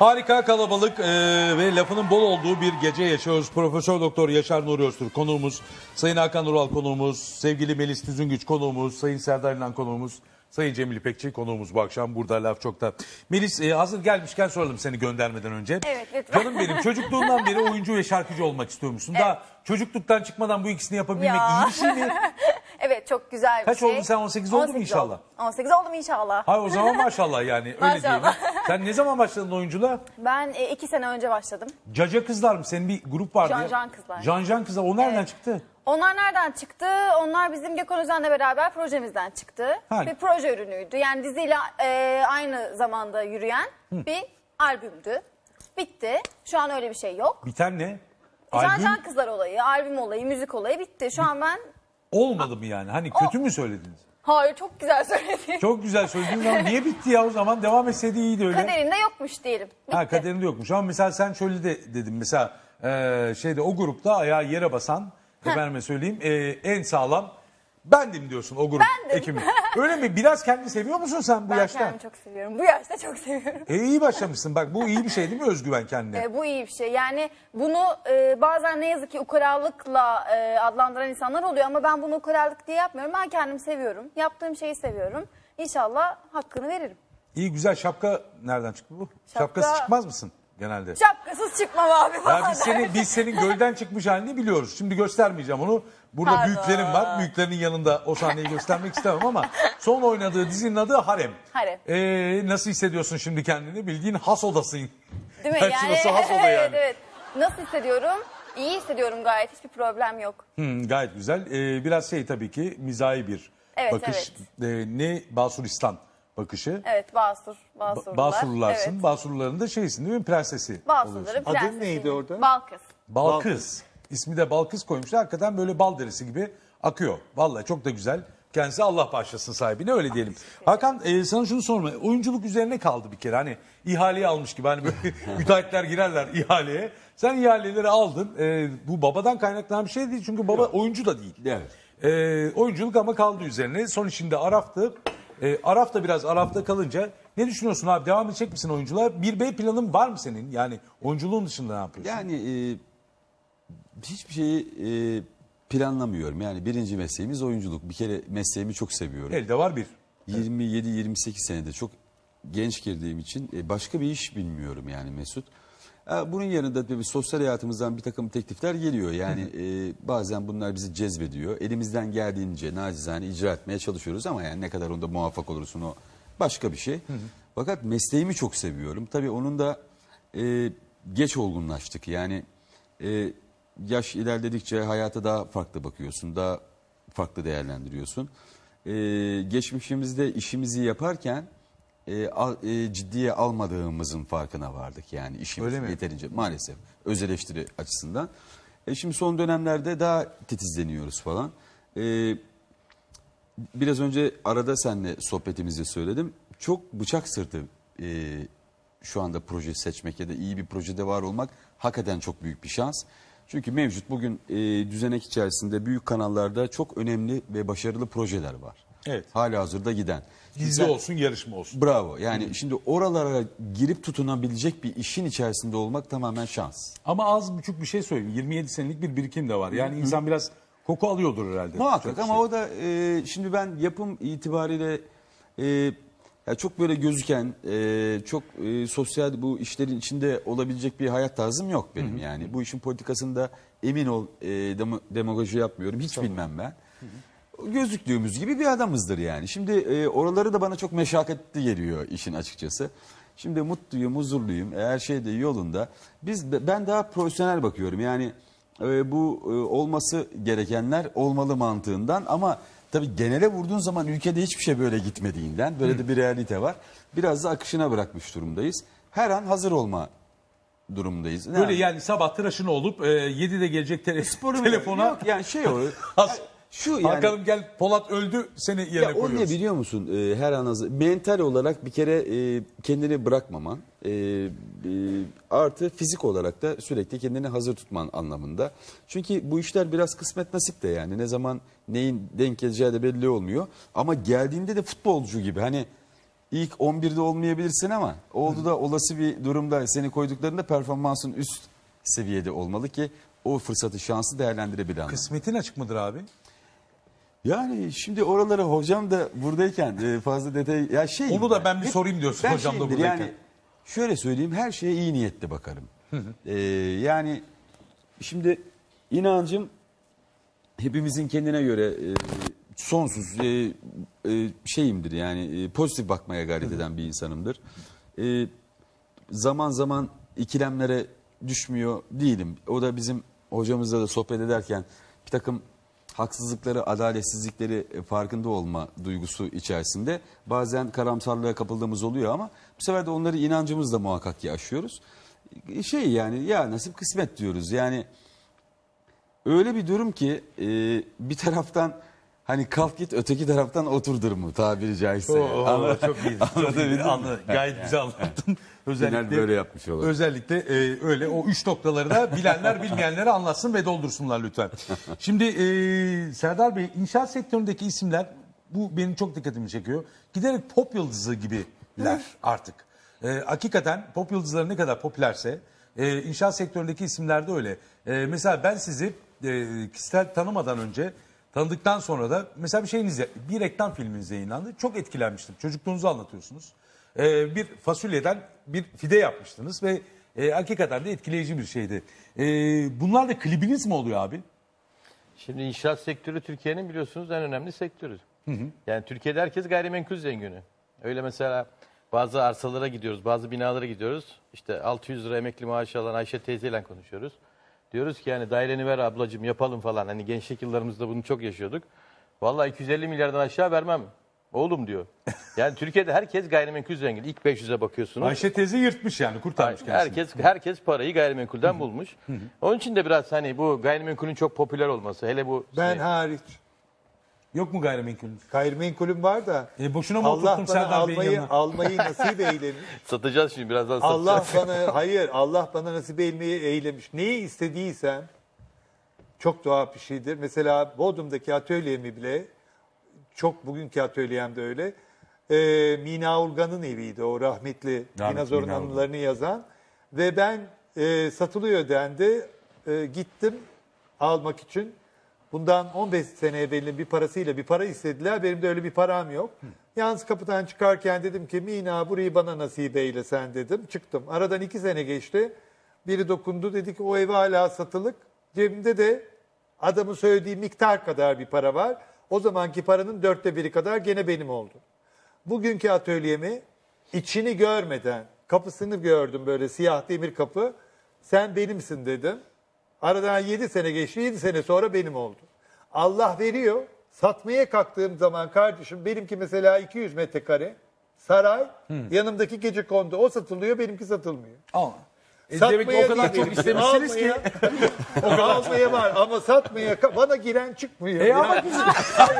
Harika kalabalık e, ve lafının bol olduğu bir gece yaşıyoruz. Profesör Doktor Yaşar Nuri Öztürk konuğumuz, Sayın Hakan Ural konuğumuz, sevgili Melis Tüzüngüç konuğumuz, Sayın Serdar İnan konuğumuz, Sayın Cemil İpekçi konuğumuz bu akşam burada laf çokta. Melis e, hazır gelmişken soralım seni göndermeden önce. Evet, lütfen. Canım benim çocukluğundan beri oyuncu ve şarkıcı olmak istiyormuşsun. Daha çocukluktan çıkmadan bu ikisini yapabilmek Ya. iyi bir şey mi? Evet çok güzel bir Kaç şey. oldun sen? 18 oldun mu inşallah? oldum. 18 oldum inşallah. Hayır o zaman maşallah yani öyle Maşallah. diyelim. Sen ne zaman başladın oyunculuğa? Ben e, iki sene önce başladım. Caca Kızlar mı? Senin bir grup vardı ya. Can Kızlar. Can Kızlar. O nereden Evet. çıktı? Onlar nereden çıktı? Onlar bizim Gökhan Özen'le beraber projemizden çıktı. Ha. Bir proje ürünüydü. Yani diziyle e, aynı zamanda yürüyen bir albümdü. Bitti. Şu an öyle bir şey yok. Biten ne? Can Albüm Can Kızlar olayı, albüm olayı, müzik olayı bitti. Şu an ben... olmadı mı yani? Hani kötü mü söylediniz? Hayır çok güzel söyledin. Çok güzel söylediniz ama niye bitti ya o zaman? Devam etseydi iyiydi öyle. Kaderinde yokmuş diyelim. Bitti. Ha kaderinde yokmuş ama mesela sen şöyle de dedim mesela e, şeyde o grupta ayağı yere basan efendime söyleyeyim e, en sağlam bendim diyorsun o grup Bendim. ekibi. Öyle mi? Biraz kendini seviyor musun sen bu Ben yaşta? kendimi çok seviyorum. Bu yaşta çok seviyorum. E iyi başlamışsın bak bu iyi bir şey değil mi özgüven kendine? E, bu iyi bir şey. Yani bunu e, bazen ne yazık ki ukalalıkla e, adlandıran insanlar oluyor ama ben bunu ukalalık diye yapmıyorum. Ben kendimi seviyorum. Yaptığım şeyi seviyorum. İnşallah hakkını veririm. İyi güzel şapka nereden çıktı bu? Şapka- Şapkası çıkmaz mısın? Genelde. Şapkasız çıkmam abi Ya falan biz senin, biz senin gölden çıkmış halini biliyoruz. Şimdi göstermeyeceğim onu. Burada Pardon. büyüklerim var. Büyüklerin yanında o sahneyi göstermek istemem ama son oynadığı dizinin adı Harem. Harem. Ee, nasıl hissediyorsun şimdi kendini? Bildiğin has odasın. Değil mi? Yani şurası has oda evet, yani. evet. Nasıl hissediyorum? İyi hissediyorum gayet. Hiçbir problem yok. Hmm, gayet güzel. Ee, biraz şey tabii ki mizahi bir Evet, bakış. Ee, ne Basuristan bakışı. Evet Basur. Ba- Basurlular. Basurlularısın. Evet. Basurluların da şeysin değil mi? Prensesi. Basurların oluyorsun. Adın prensesiyim. neydi orada? Balkız. Balkız. İsmi de Balkız koymuşlar. Hakikaten böyle bal derisi gibi akıyor. Vallahi çok da güzel. Kendisi Allah bağışlasın sahibine öyle diyelim. Hakan e, sana şunu sorma. Oyunculuk üzerine kaldı bir kere. Hani ihaleyi almış gibi. Hani böyle müteahhitler girerler ihaleye. Sen ihaleleri aldın. E, bu babadan kaynaklanan bir şey değil. Çünkü baba oyuncu da değil. Evet. E, oyunculuk ama kaldı üzerine. Son işinde Araf'tı. E, Araf da biraz Araf'ta kalınca ne düşünüyorsun abi? Devam edecek misin oyunculuğa? Bir B planın var mı senin? Yani oyunculuğun dışında ne yapıyorsun? Yani e, hiçbir şeyi e, planlamıyorum. Yani birinci mesleğimiz oyunculuk. Bir kere mesleğimi çok seviyorum. Elde var bir. 27-28 senede çok genç girdiğim için e, başka bir iş bilmiyorum yani Mesut. E, Bunun yanında tabii sosyal hayatımızdan bir takım teklifler geliyor. Yani e, bazen bunlar bizi cezbediyor. Elimizden geldiğince nacizane icra etmeye çalışıyoruz ama yani ne kadar onda muvaffak olursun o başka bir şey. Fakat mesleğimi çok seviyorum. Tabii onun da e, geç olgunlaştık. Yani e, yaş ilerledikçe hayata daha farklı bakıyorsun. Daha farklı değerlendiriyorsun. E, geçmişimizde işimizi yaparken e, al- e, ciddiye almadığımızın farkına vardık. Yani işimiz Öyle mi? yeterince maalesef öz eleştiri açısından. E, şimdi son dönemlerde daha titizleniyoruz falan. E, biraz önce arada seninle sohbetimizde söyledim. Çok bıçak sırtı e, şu anda proje seçmek ya da iyi bir projede var olmak hakikaten çok büyük bir şans. Çünkü mevcut bugün e, düzenek içerisinde büyük kanallarda çok önemli ve başarılı projeler var. Evet. Hala hazırda giden. Sen- olsun, yarışma olsun. Bravo. Yani şimdi oralara girip tutunabilecek bir işin içerisinde olmak tamamen şans. Ama az buçuk bir şey söyleyeyim. 27 senelik bir birikim de var. Yani insan biraz koku alıyordur herhalde. Muhakkak ama şey. o da e, şimdi ben yapım itibariyle e, ya çok böyle gözüken, e, çok e, sosyal bu işlerin içinde olabilecek bir hayat tarzım yok benim yani. Bu işin politikasında emin ol e, demagoji yapmıyorum. Hiç bilmem ben. Gözüktüğümüz gibi bir adamızdır yani. Şimdi e, oraları da bana çok meşakkatli geliyor işin açıkçası. Şimdi mutluyum, huzurluyum. e, Her şey de yolunda. Biz ben daha profesyonel bakıyorum. Yani e, bu e, olması gerekenler olmalı mantığından ama tabii genele vurduğun zaman ülkede hiçbir şey böyle gitmediğinden böyle de bir realite var. Biraz da akışına bırakmış durumdayız. Her an hazır olma durumundayız. Ne Böyle yani? sabah tıraşını olup e, 7'de gelecek tele- Sporu telefona. Yok yani şey o. Has- Şu yani Hakan'ım gel Polat öldü seni yerine Ya o ne koyuyoruz. biliyor musun? Ee, her an hazır. Mental olarak bir kere e, kendini bırakmaman, e, e, artı fizik olarak da sürekli kendini hazır tutman anlamında. Çünkü bu işler biraz kısmet nasip de yani. Ne zaman neyin denk geleceği de belli olmuyor. Ama geldiğinde de futbolcu gibi hani ilk 11'de olmayabilirsin ama oldu da olası bir durumda seni koyduklarında performansın üst seviyede olmalı ki o fırsatı şansı değerlendirebilen. Kısmetin açık mıdır abi? Yani şimdi oralara hocam da buradayken e, fazla detay ya şey Onu da ben bir sorayım diyorsun ben hocam da şeyimdir, buradayken. Yani şöyle söyleyeyim her şeye iyi niyetle bakarım. Ee, yani şimdi inancım hepimizin kendine göre e, sonsuz e, e, şeyimdir yani e, pozitif bakmaya gayret eden bir insanımdır. E, zaman zaman ikilemlere düşmüyor değilim. O da bizim hocamızla da sohbet ederken bir takım haksızlıkları, adaletsizlikleri e, farkında olma duygusu içerisinde bazen karamsarlığa kapıldığımız oluyor ama bu sefer de onları inancımızla muhakkak ki aşıyoruz. E, Şey yani ya nasip kısmet diyoruz. Yani öyle bir durum ki e, bir taraftan hani kalk git öteki taraftan oturdur mu tabiri caizse. Anla- çok iyi. Çok Anlatabildim iyi. mi? Anladım. Gayet güzel anlattın. Özellikle böyle yapmış olalım. Özellikle e, öyle o üç noktaları da bilenler bilmeyenlere anlatsın ve doldursunlar lütfen. Şimdi e, Serdar Bey inşaat sektöründeki isimler bu benim çok dikkatimi çekiyor. Giderek pop yıldızı gibiler artık. E, hakikaten pop yıldızları ne kadar popülerse e, inşaat sektöründeki isimler de öyle. E, mesela ben sizi e, kişisel tanımadan önce tanıdıktan sonra da mesela bir şeyiniz bir reklam filminize yayınlandı. Çok etkilenmiştim. Çocukluğunuzu anlatıyorsunuz. E, bir fasulyeden bir fide yapmıştınız ve E, hakikaten de etkileyici bir şeydi. E, bunlar da klibiniz mi oluyor abi? Şimdi inşaat sektörü Türkiye'nin biliyorsunuz en önemli sektörü. Yani Türkiye'de herkes gayrimenkul zengini. Öyle mesela bazı arsalara gidiyoruz, bazı binalara gidiyoruz. İşte 600 lira emekli maaşı alan Ayşe teyzeyle konuşuyoruz. Diyoruz ki yani daireni ver ablacığım yapalım falan. Hani gençlik yıllarımızda bunu çok yaşıyorduk. Vallahi 250 milyardan aşağı vermem. Oğlum diyor. Yani Türkiye'de herkes gayrimenkul zengin. İlk 500'e bakıyorsunuz. Ayşe teyze yırtmış yani kurtarmış kendisini. Herkes herkes parayı gayrimenkulden bulmuş. Onun için de biraz hani bu gayrimenkulün çok popüler olması. Hele bu Ben şey- hariç. Yok mu gayrimenkulünüz? Gayrimenkulüm var da. E, boşuna mı Allah oturttum bana Serdar Bey'in almayı, yanına? almayı nasip eylemiş. satacağız şimdi birazdan Allah satacağız. bana hayır Allah bana nasip eylemeyi eylemiş. Neyi istediysem çok tuhaf bir şeydir. Mesela Bodrum'daki atölyemi bile çok bugünkü atölyem de öyle. Ee, Mina Urgan'ın eviydi o rahmetli, Rahmetli Mina anılarını yazan. Ve ben e, satılıyor dendi. E, gittim almak için. Bundan 15 sene evvelinin bir parasıyla bir para istediler. Benim de öyle bir param yok. Yalnız kapıdan çıkarken dedim ki Mina burayı bana nasip eyle sen dedim. Çıktım. Aradan iki sene geçti. Biri dokundu dedi ki o ev hala satılık. Cebimde de adamın söylediği miktar kadar bir para var. O zamanki paranın dörtte biri kadar gene benim oldu. Bugünkü atölyemi içini görmeden kapısını gördüm böyle siyah demir kapı. Sen benimsin dedim. Aradan 7 sene geçti. 7 sene sonra benim oldu. Allah veriyor. Satmaya kalktığım zaman kardeşim benimki mesela 200 metrekare saray. Yanımdaki gece kondu. O satılıyor benimki satılmıyor. Ama. E, demek ki o kadar değil çok istemişsiniz ki. Almaya, almaya var ama satmaya bana giren çıkmıyor. E ama Yani- güzel.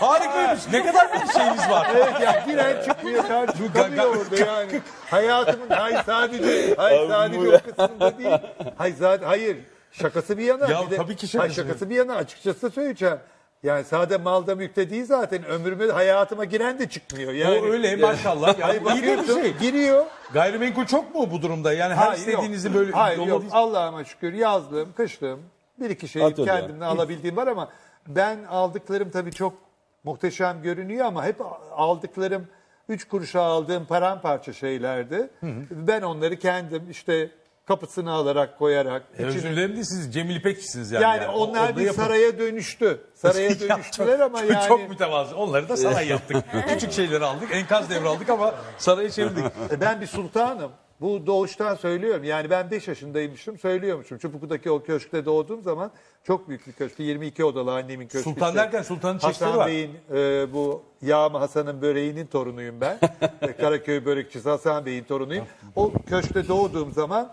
Harikaymış. Ne kadar bir şeyiniz var. Evet ya giren çıkmıyor kardeşim kalıyor orada yani. Hayatımın hayır sadece hayır sadece o kısmında değil. Hayır zaten hayır şakası bir yana. Ya bir de- tabii ki hayır, şakası. şakası bir yana açıkçası söyleyeceğim. Yani sade malda mülkte değil zaten ömrüme hayatıma giren de çıkmıyor. Yani, o öyle maşallah. Ya, Hayır, iyi de bir şey. giriyor. Gayrimenkul çok mu bu durumda? Yani her Hayır, istediğinizi yok. böyle Hayır yok Allah'ıma şükür yazdım, kıştım. Bir iki şey kendimden alabildiğim var ama ben aldıklarım tabii çok muhteşem görünüyor ama hep aldıklarım üç kuruşa aldığım paramparça şeylerdi. Ben onları kendim işte kapısını alarak koyarak. E, içine- özür dilerim de siz Cemil İpekçisiniz yani. yani, O- onlar bir yapın. saraya dönüştü. Saraya Ya dönüştüler ama çok, yani. Çok mütevazı. Onları da saray yaptık. Küçük şeyleri aldık. Enkaz devraldık ama saraya çevirdik. E, Ben bir sultanım. Bu doğuştan söylüyorum. Yani ben 5 yaşındaymışım söylüyormuşum. Çubuklu'daki o köşkte doğduğum zaman çok büyük bir köşkü. 22 odalı annemin köşkü. Sultan işte. derken sultanın çeşitleri Hasan var. Bey'in e, bu Yağmı Hasan'ın böreğinin torunuyum ben. E, Karaköy börekçisi Hasan Bey'in torunuyum. O köşkte doğduğum zaman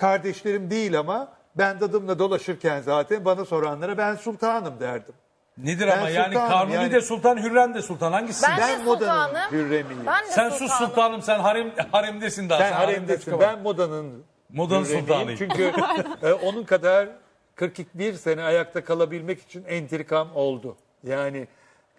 kardeşlerim değil ama ben dadımla dolaşırken zaten bana soranlara ben sultanım derdim. Nedir Ben ama yani sultanım, Kanuni yani- de sultan, Hürrem de sultan. Hangisi? Ben, Ben modanın sultanım. hürremiyim. Ben de sen sus sultanım sen harem, haremdesin daha. Sen haremdesin. Ben modanın Modanın hürremiyim. sultanıyım. Çünkü e, onun kadar 41 sene ayakta kalabilmek için entrikam oldu. Yani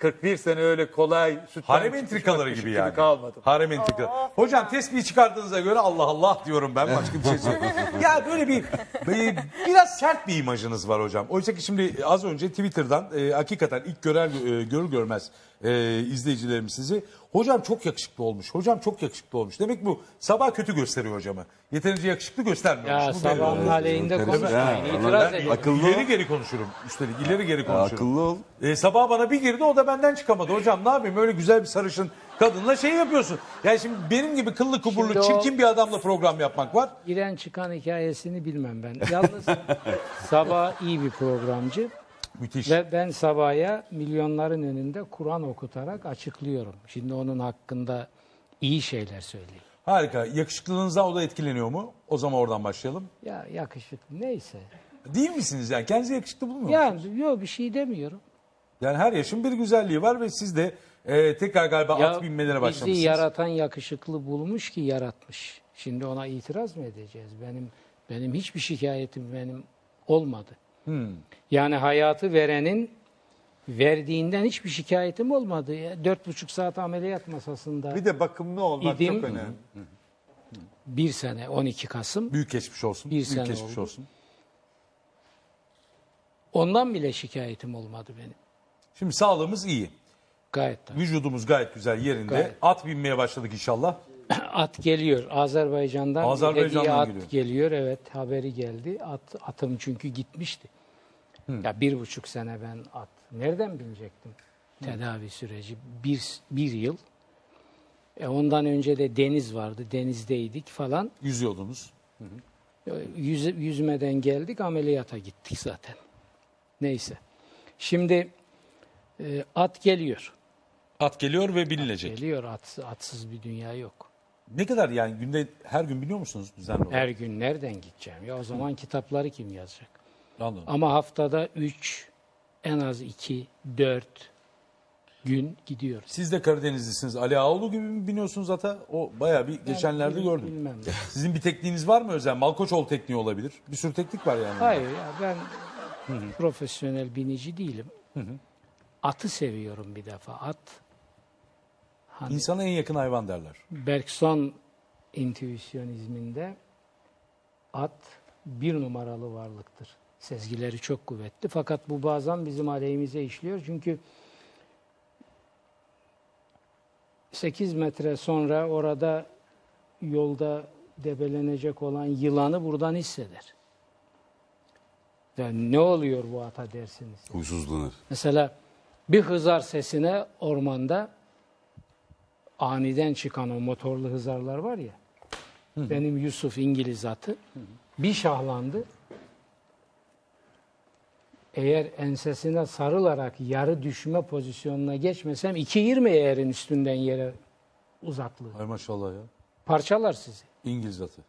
41 sene öyle kolay sütten Harem çıkmış entrikaları gibi yani. kalmadım. Harem entrikaları. Hocam tespihi çıkardığınıza göre Allah Allah diyorum ben başka bir şey söyleyeyim. ya böyle bir, bir- biraz sert bir imajınız var hocam. Oysa ki şimdi az önce Twitter'dan e, hakikaten ilk görer e, görür görmez e, izleyicilerim sizi. Hocam çok yakışıklı olmuş. Hocam çok yakışıklı olmuş. Demek bu sabah kötü gösteriyor hocamı. Yeterince yakışıklı göstermiyormuş. Ya sabahın aleyhinde konuşmayın. İtiraz ben- edin. Akıllı İleri geri konuşurum. Üstelik ileri geri konuşurum. akıllı ol. E, sabah bana bir girdi o da benden çıkamadı. Hocam ne yapayım öyle güzel bir sarışın kadınla şey yapıyorsun. Yani şimdi benim gibi kıllı kuburlu Şimdi o- çirkin bir adamla program yapmak var. Giren çıkan hikayesini bilmem ben. Yalnız Sabah iyi bir programcı. Müthiş. Ve ben Sabah'a milyonların önünde Kur'an okutarak açıklıyorum. Şimdi onun hakkında iyi şeyler söyleyeyim. Harika. Yakışıklılığınızdan o da etkileniyor mu? O zaman oradan başlayalım. Ya yakışıklı neyse. Değil misiniz yani? Kendinizi yakışıklı bulmuyor musunuz? Yani yok bir şey demiyorum. Yani her yaşın bir güzelliği var ve siz de e, tekrar galiba Ya at binmelere bizi başlamışsınız. yaratan yakışıklı bulmuş ki yaratmış. Şimdi ona itiraz mı edeceğiz? Benim benim hiçbir şikayetim benim olmadı. Hmm. Yani hayatı verenin verdiğinden hiçbir şikayetim olmadı. Ya. Dört buçuk saat ameliyat masasında Bir de bakımlı olmak İdim. çok önemli. bir sene 12 Kasım. Büyük geçmiş olsun. Bir Büyük sene geçmiş oldu. olsun. Ondan bile şikayetim olmadı benim. Şimdi sağlığımız iyi. Gayet tabii. Vücudumuz gayet güzel yerinde. Gayet. At binmeye başladık inşallah. at geliyor. Azerbaycan'dan Azerbaycan'dan at geliyor. geliyor. Evet haberi geldi. At, atım çünkü gitmişti. Ya bir buçuk sene ben at. Nereden bilecektim? Tedavi süreci bir, bir yıl. E ondan önce de deniz vardı. Denizdeydik falan. Yüzüyordunuz. E, Yüz, yüzmeden geldik ameliyata gittik zaten. Neyse. Şimdi e, at geliyor. At geliyor ve binilecek. Geliyor at, atsız bir dünya yok. Ne kadar yani günde her gün biniyor musunuz düzenli olarak? Her gün nereden gideceğim? Ya o zaman kitapları kim yazacak? Anladım. Ama haftada 3, en az 2, 4 gün gidiyoruz. Siz de Karadenizlisiniz. Ali Ağoğlu gibi mi biniyorsunuz ata? O bayağı bir geçenlerde bil- gördüm. Bilmem. Sizin bir tekniğiniz var mı özel? Malkoçoğlu tekniği olabilir. Bir sürü teknik var yani. Hayır ya ben profesyonel binici değilim. Atı seviyorum bir defa. At hani İnsana en yakın hayvan derler. Bergson intüisyonizminde at bir numaralı varlıktır. Sezgileri çok kuvvetli fakat bu bazen bizim aleyhimize işliyor. Çünkü 8 metre sonra orada yolda debelenecek olan yılanı buradan hisseder. Yani ne oluyor bu ata dersiniz. Huysuzlanır. Mesela bir hızar sesine ormanda aniden çıkan o motorlu hızarlar var ya. Benim Yusuf İngiliz atı bir şahlandı. Eğer ensesine sarılarak yarı düşme pozisyonuna geçmesem 2.20 eğerin üstünden yere uzaklığı. Ay maşallah ya. Parçalar sizi. İngiliz atı.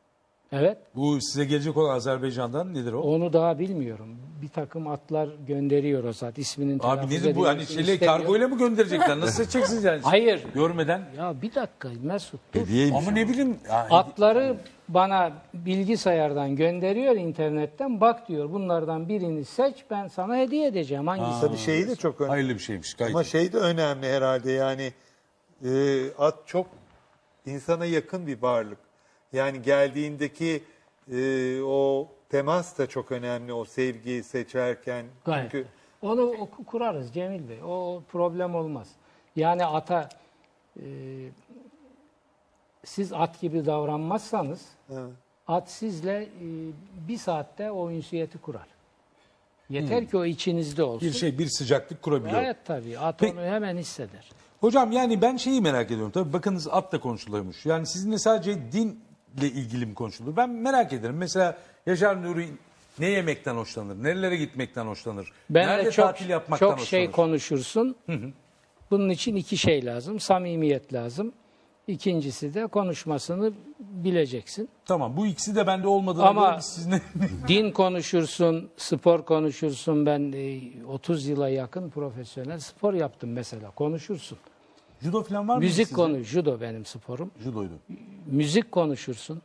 Evet. Bu size gelecek olan Azerbaycan'dan nedir o? Onu daha bilmiyorum. Bir takım atlar gönderiyor o zat. İsminin Abi nedir bu? Hani şeyle kargoyla mı gönderecekler? Nasıl seçeceksiniz yani? Hayır. Görmeden. Ya bir dakika Mesut dur. Hediyeymiş. Ama ne bileyim. ya, Atları bana bilgisayardan gönderiyor internetten. Bak diyor bunlardan birini seç ben sana hediye edeceğim. Hangisi? Tabii şeyi de çok önemli. Hayırlı bir şeymiş. Gayet. Ama şey de önemli herhalde yani e, at çok insana yakın bir varlık. Yani geldiğindeki e, o temas da çok önemli o sevgiyi seçerken. Gayet. Çünkü Onu kurarız Cemil Bey. O problem olmaz. Yani ata e, siz at gibi davranmazsanız at sizle e, bir saatte o ünsiyeti kurar. Yeter ki o içinizde olsun. Bir şey bir sıcaklık kurabiliyor. Evet tabii. At Peki- onu hemen hisseder. Hocam yani ben şeyi merak ediyorum. Tabii bakınız at da konuşuluyormuş. Yani sizinle sadece dinle ilgili mi konuşulur? Ben merak ederim. Mesela Yaşar Nuri ne yemekten hoşlanır? Nerelere gitmekten hoşlanır? Ben Nerede de çok, tatil yapmaktan çok şey hoşlanır? konuşursun. Bunun için iki şey lazım. Samimiyet lazım. İkincisi de konuşmasını bileceksin. Tamam bu ikisi de bende olmadığına Ama- göre biz sizinle... Din konuşursun, spor konuşursun. Ben e, 30 yıla yakın profesyonel spor yaptım mesela. Konuşursun. Judo falan var mı Müzik konu, judo benim sporum. Judoydu. Müzik konuşursun.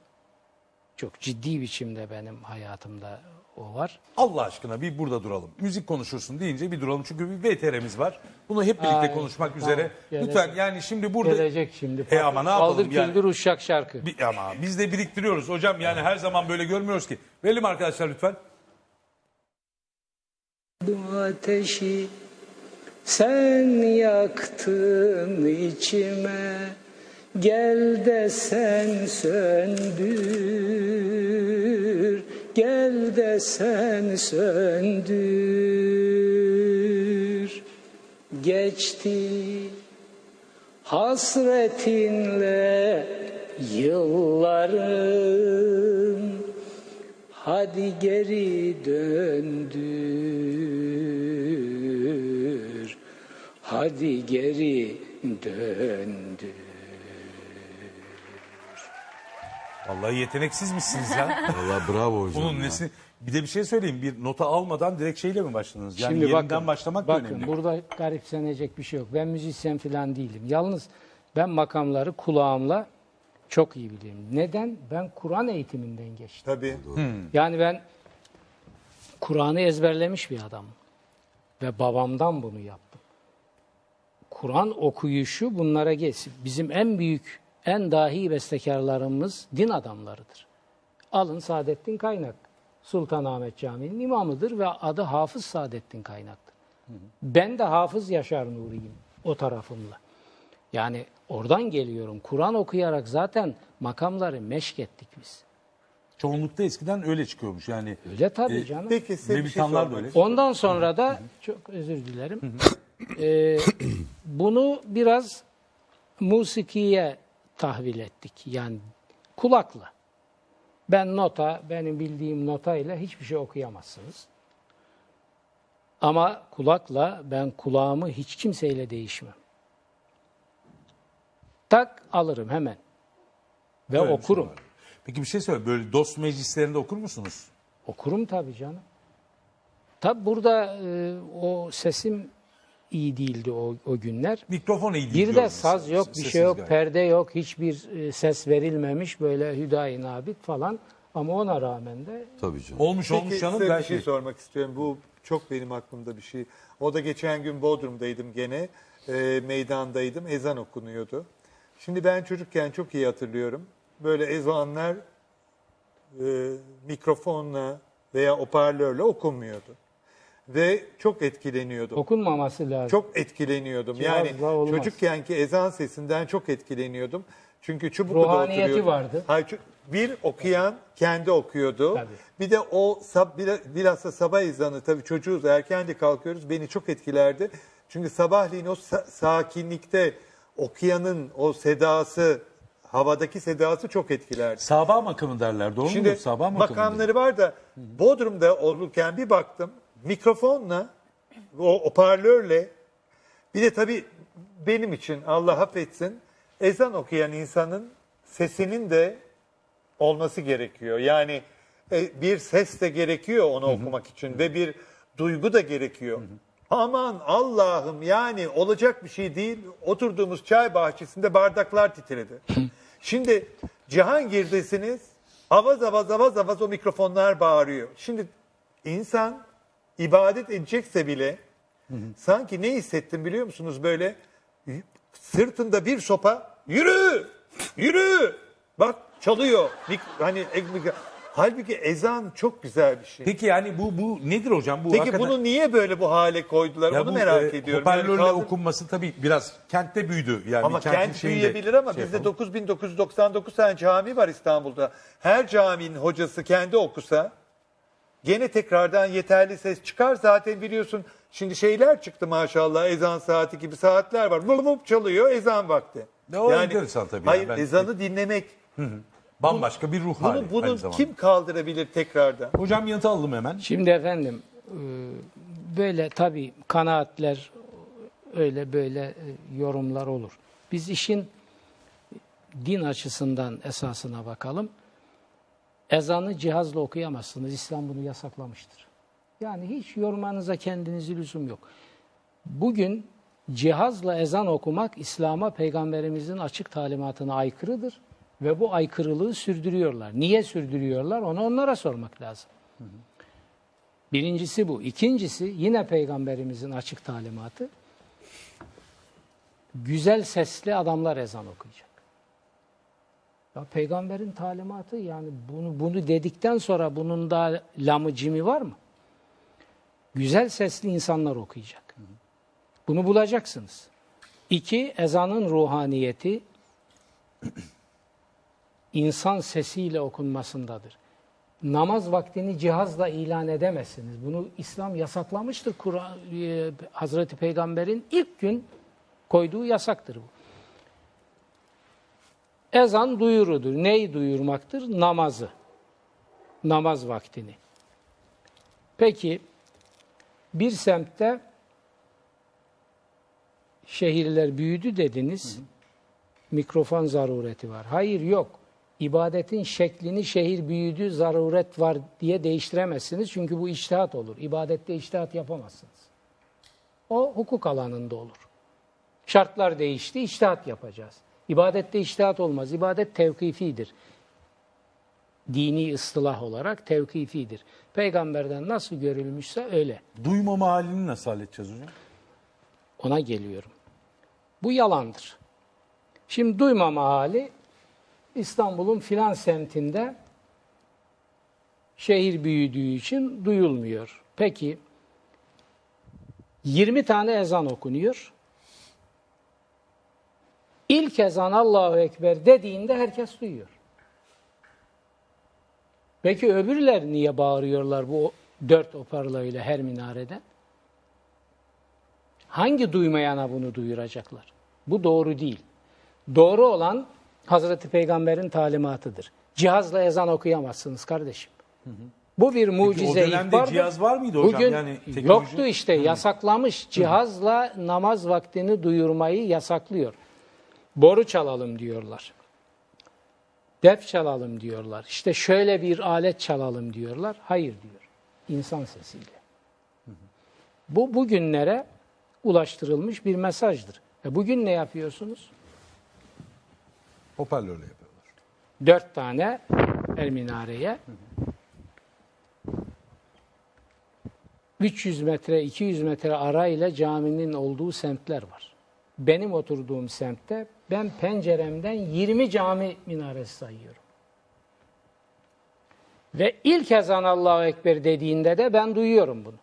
Çok ciddi biçimde benim hayatımda o var. Allah aşkına bir burada duralım. Müzik konuşursun deyince bir duralım. Çünkü bir VTR'miz var. Bunu hep birlikte Ay, konuşmak tamam, üzere. gelecek. Lütfen yani şimdi burada... Gelecek şimdi. E ama ne yapalım Kaldır yani? küldür uşak şarkı. Bir- ama biz de biriktiriyoruz hocam yani her zaman böyle görmüyoruz ki. Verelim arkadaşlar lütfen. Bu ateşi sen yaktın içime Gel de sen söndür Gel de sen söndür Geçti hasretinle yıllarım Hadi geri döndür. Hadi geri döndür. Vallahi yeteneksizmişsiniz ya. Valla bravo hocam. Bunun ya. nesi? Bir de bir şey söyleyeyim. Bir nota almadan direkt şeyle mi başladınız? Yani Şimdi yerinden bakın, başlamak da bakın önemli. burada garipsenecek bir şey yok. Ben müzisyen falan değilim. Yalnız ben makamları kulağımla çok iyi biliyorum. Neden? Ben Kur'an eğitiminden geçtim. tabii Yani ben Kur'an'ı ezberlemiş bir adamım. Ve babamdan bunu yaptım. Kur'an okuyuşu bunlara geçsin. Bizim en büyük, en dahi bestekarlarımız din adamlarıdır. Alın Saadettin Kaynak. Sultanahmet Camii'nin imamıdır ve adı Hafız Saadettin Kaynak'tır. Ben de Hafız Yaşar Nuri'yim o tarafımla. Yani oradan geliyorum. Kur'an okuyarak zaten makamları meşk ettik biz. Çoğunlukta eskiden öyle çıkıyormuş yani. Öyle tabii E, canım. Peki size bir şey böyle. Ondan sonra da çok özür dilerim. Ee, bunu biraz musikiye tahvil ettik. Yani kulakla. Ben nota, benim bildiğim nota ile hiçbir şey okuyamazsınız. Ama kulakla ben kulağımı hiç kimseyle değişmem. Tak alırım hemen. Ve Öyle şey okurum. var. Peki bir şey söyle. Böyle dost meclislerinde okur musunuz? Okurum tabii canım. Tabii burada e, o sesim iyi değildi o, o günler. Mikrofon iyi değil Bir de saz yok, bir şey yok, gayet. perde yok, hiçbir e, ses verilmemiş böyle hüdayi nabit falan. Ama ona rağmen de Tabii canım. Olmuş olmuş Peki canım. size bir belki. şey sormak istiyorum. Bu çok benim aklımda bir şey. O da geçen gün Bodrum'daydım gene. E, meydandaydım. Ezan okunuyordu. Şimdi ben çocukken çok iyi hatırlıyorum. Böyle ezanlar e, mikrofonla veya hoparlörle okunmuyordu. Ve çok etkileniyordum. okunmaması lazım. Çok etkileniyordum. Cihazla Yani olmaz. çocukkenki ezan sesinden çok etkileniyordum. Çünkü Çubuklu'da Ruhaniyeti oturuyordum. vardı. Hayır, bir okuyan kendi okuyordu. Tabii. Bir de o bilhassa sabah ezanı tabii çocuğuz erken de kalkıyoruz beni çok etkilerdi. Çünkü sabahleyin o sa- sakinlikte okuyanın o sedası havadaki sedası çok etkilerdi. Sabah makamı derler. Doğru Şimdi mudur? Sabah makamı. makamları var da Bodrum'da olurken bir baktım mikrofonla o hoparlörle bir de tabii benim için Allah affetsin ezan okuyan insanın sesinin de olması gerekiyor. Yani e, bir ses de gerekiyor onu okumak için ve bir duygu da gerekiyor. Aman Allah'ım yani olacak bir şey değil. Oturduğumuz çay bahçesinde bardaklar titredi. Şimdi Cihangir'desiniz. Avaz avaz avaz avaz o mikrofonlar bağırıyor. Şimdi insan ibadet edecekse bile sanki ne hissettim biliyor musunuz böyle sırtında bir sopa yürü yürü bak çalıyor hani halbuki ezan çok güzel bir şey. Peki yani bu bu nedir hocam? Bu Peki hakikaten- bunu niye böyle bu hale koydular Ya onu bu, merak e, ediyorum. Yani Hoparlörle kaldır- okunması tabii biraz kentte büyüdü. Yani ama kent şeyinde büyüyebilir ama şey bizde yapalım. 9999 tane cami var İstanbul'da. Her caminin hocası kendi okusa gene tekrardan yeterli ses çıkar. Zaten biliyorsun şimdi şeyler çıktı maşallah ezan saati gibi saatler var. Vıp vıp çalıyor ezan vakti. Ne o enteresan tabii Hayır yani. Ben- ezanı dinlemek. Bambaşka bir ruh hali. Bunu, bunu aynı zamanda. kim kaldırabilir tekrardan? Hocam yanıtı alalım hemen. Şimdi efendim e, böyle tabii kanaatler öyle böyle e, yorumlar olur. Biz işin din açısından esasına bakalım. Ezanı cihazla okuyamazsınız. İslam bunu yasaklamıştır. Yani hiç yormanıza kendinizi lüzum yok. Bugün cihazla ezan okumak İslam'a peygamberimizin açık talimatına aykırıdır ve bu aykırılığı sürdürüyorlar. Niye sürdürüyorlar? Onu onlara sormak lazım. Birincisi bu. İkincisi yine peygamberimizin açık talimatı. Güzel sesli adamlar ezan okuyacak. Ya peygamberin talimatı yani bunu bunu dedikten sonra bunun da lamı cimi var mı? Güzel sesli insanlar okuyacak. Bunu bulacaksınız. İki, ezanın ruhaniyeti insan sesiyle okunmasındadır. Namaz vaktini cihazla ilan edemezsiniz. Bunu İslam yasaklamıştır. Kur'an e, Hazreti Peygamber'in ilk gün koyduğu yasaktır bu. Ezan duyurudur. Neyi duyurmaktır? Namazı. Namaz vaktini. Peki bir semtte şehirler büyüdü dediniz. Mikrofon zarureti var. Hayır yok. İbadetin şeklini şehir büyüdü zaruret var diye değiştiremezsiniz. Çünkü bu içtihat olur. İbadette içtihat yapamazsınız. O hukuk alanında olur. Şartlar değişti, içtihat yapacağız. İbadette içtihat olmaz. İbadet tevkifidir. Dini ıstılah olarak tevkifidir. Peygamberden nasıl görülmüşse öyle. Duymama halini nasıl halledeceğiz hocam? Ona geliyorum. Bu yalandır. Şimdi duymama hali İstanbul'un filan semtinde şehir büyüdüğü için duyulmuyor. Peki 20 tane ezan okunuyor. İlk ezan Allahu Ekber dediğinde herkes duyuyor. Peki öbürler niye bağırıyorlar bu dört hoparlörle her minareden? Hangi duymayana bunu duyuracaklar? Bu doğru değil. Doğru olan Hazreti Peygamber'in talimatıdır. Cihazla ezan okuyamazsınız kardeşim. Bu bir mucize o dönemde ihbardır. cihaz var mıydı hocam? Bugün Yani teknoloji- yoktu işte yasaklamış. Cihazla namaz vaktini duyurmayı yasaklıyor. Boru çalalım diyorlar. Def çalalım diyorlar. İşte şöyle bir alet çalalım diyorlar. Hayır diyor. İnsan sesiyle. Bu bugünlere ulaştırılmış bir mesajdır. E bugün ne yapıyorsunuz? Hoparlörle yapıyorlar. Dört tane el minareye 300 metre, 200 metre arayla caminin olduğu semtler var. Benim oturduğum semtte ben penceremden 20 cami minaresi sayıyorum. Ve ilk ezan Allahu Ekber dediğinde de ben duyuyorum bunu.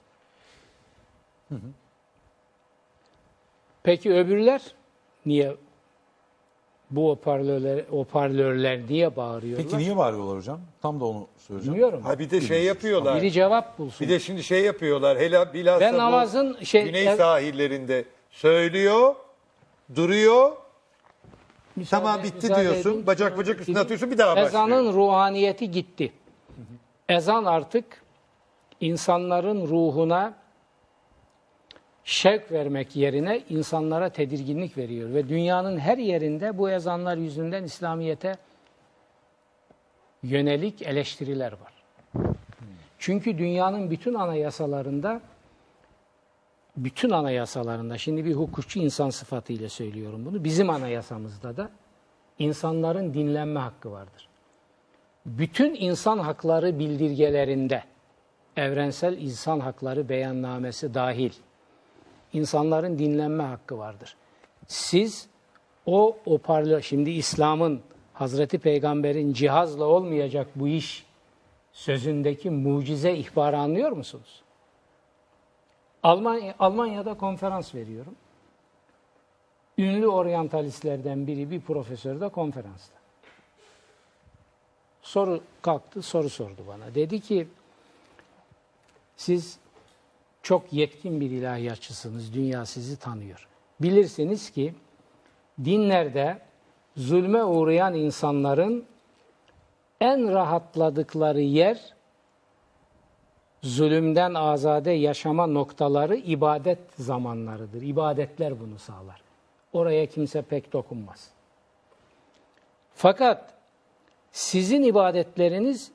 Peki öbürler niye bu hoparlörler, hoparlörler niye bağırıyorlar? Peki niye bağırıyorlar hocam? Tam da onu söyleyeceğim. Bilmiyorum. Ha bir de şey yapıyorlar. Biri cevap bulsun. Bir de şimdi şey yapıyorlar. Hele bilhassa Ben bu namazın şey- güney sahillerinde söylüyor, duruyor. Müsaade- tamam bitti diyorsun. edin. Bacak bacak üstüne atıyorsun bir daha başlıyor. Ezanın ruhaniyeti gitti. Ezan artık insanların ruhuna şevk vermek yerine insanlara tedirginlik veriyor. Ve dünyanın her yerinde bu ezanlar yüzünden İslamiyet'e yönelik eleştiriler var. Çünkü dünyanın bütün anayasalarında bütün anayasalarında şimdi bir hukukçu insan sıfatıyla söylüyorum bunu. Bizim anayasamızda da insanların dinlenme hakkı vardır. Bütün insan hakları bildirgelerinde evrensel insan hakları beyannamesi dahil insanların dinlenme hakkı vardır. Siz o o şimdi İslam'ın Hazreti Peygamber'in cihazla olmayacak bu iş sözündeki mucize ihbarı anlıyor musunuz? Almanya, Almanya'da konferans veriyorum. Ünlü oryantalistlerden biri bir profesör de konferansta. Soru kalktı, soru sordu bana. Dedi ki siz çok yetkin bir ilahiyatçısınız. Dünya sizi tanıyor. Bilirsiniz ki dinlerde zulme uğrayan insanların en rahatladıkları yer zulümden azade yaşama noktaları ibadet zamanlarıdır. İbadetler bunu sağlar. Oraya kimse pek dokunmaz. Fakat sizin ibadetleriniz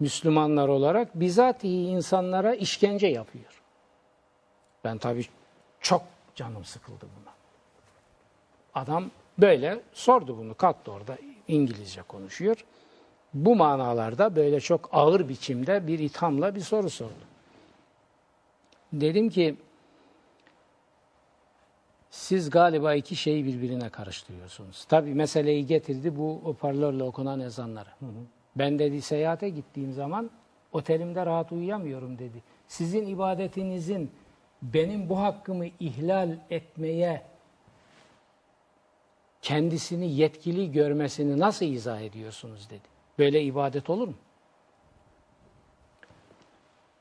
Müslümanlar olarak bizatihi insanlara işkence yapıyor. Ben tabii çok canım sıkıldı buna. Adam böyle sordu bunu. Kalktı orada İngilizce konuşuyor. Bu manalarda böyle çok ağır biçimde bir ithamla bir soru sordu. Dedim ki siz galiba iki şeyi birbirine karıştırıyorsunuz. Tabii meseleyi getirdi bu hoparlörle okunan ezanlara. Ben dedi seyahate gittiğim zaman otelimde rahat uyuyamıyorum dedi. Sizin ibadetinizin benim bu hakkımı ihlal etmeye kendisini yetkili görmesini nasıl izah ediyorsunuz dedi. Böyle ibadet olur mu?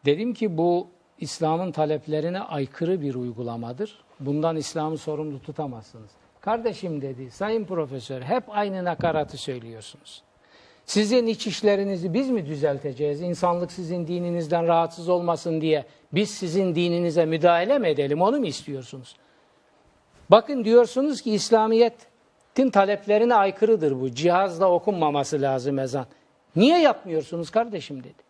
Dedim ki bu İslam'ın taleplerine aykırı bir uygulamadır. Bundan İslam'ı sorumlu tutamazsınız. Kardeşim dedi, sayın profesör hep aynı nakaratı söylüyorsunuz. Sizin iç işlerinizi biz mi düzelteceğiz? İnsanlık sizin dininizden rahatsız olmasın diye biz sizin dininize müdahale mi edelim? Onu mu istiyorsunuz? Bakın diyorsunuz ki İslamiyet'in taleplerine aykırıdır bu. Cihazla okunmaması lazım ezan. Niye yapmıyorsunuz kardeşim dedi.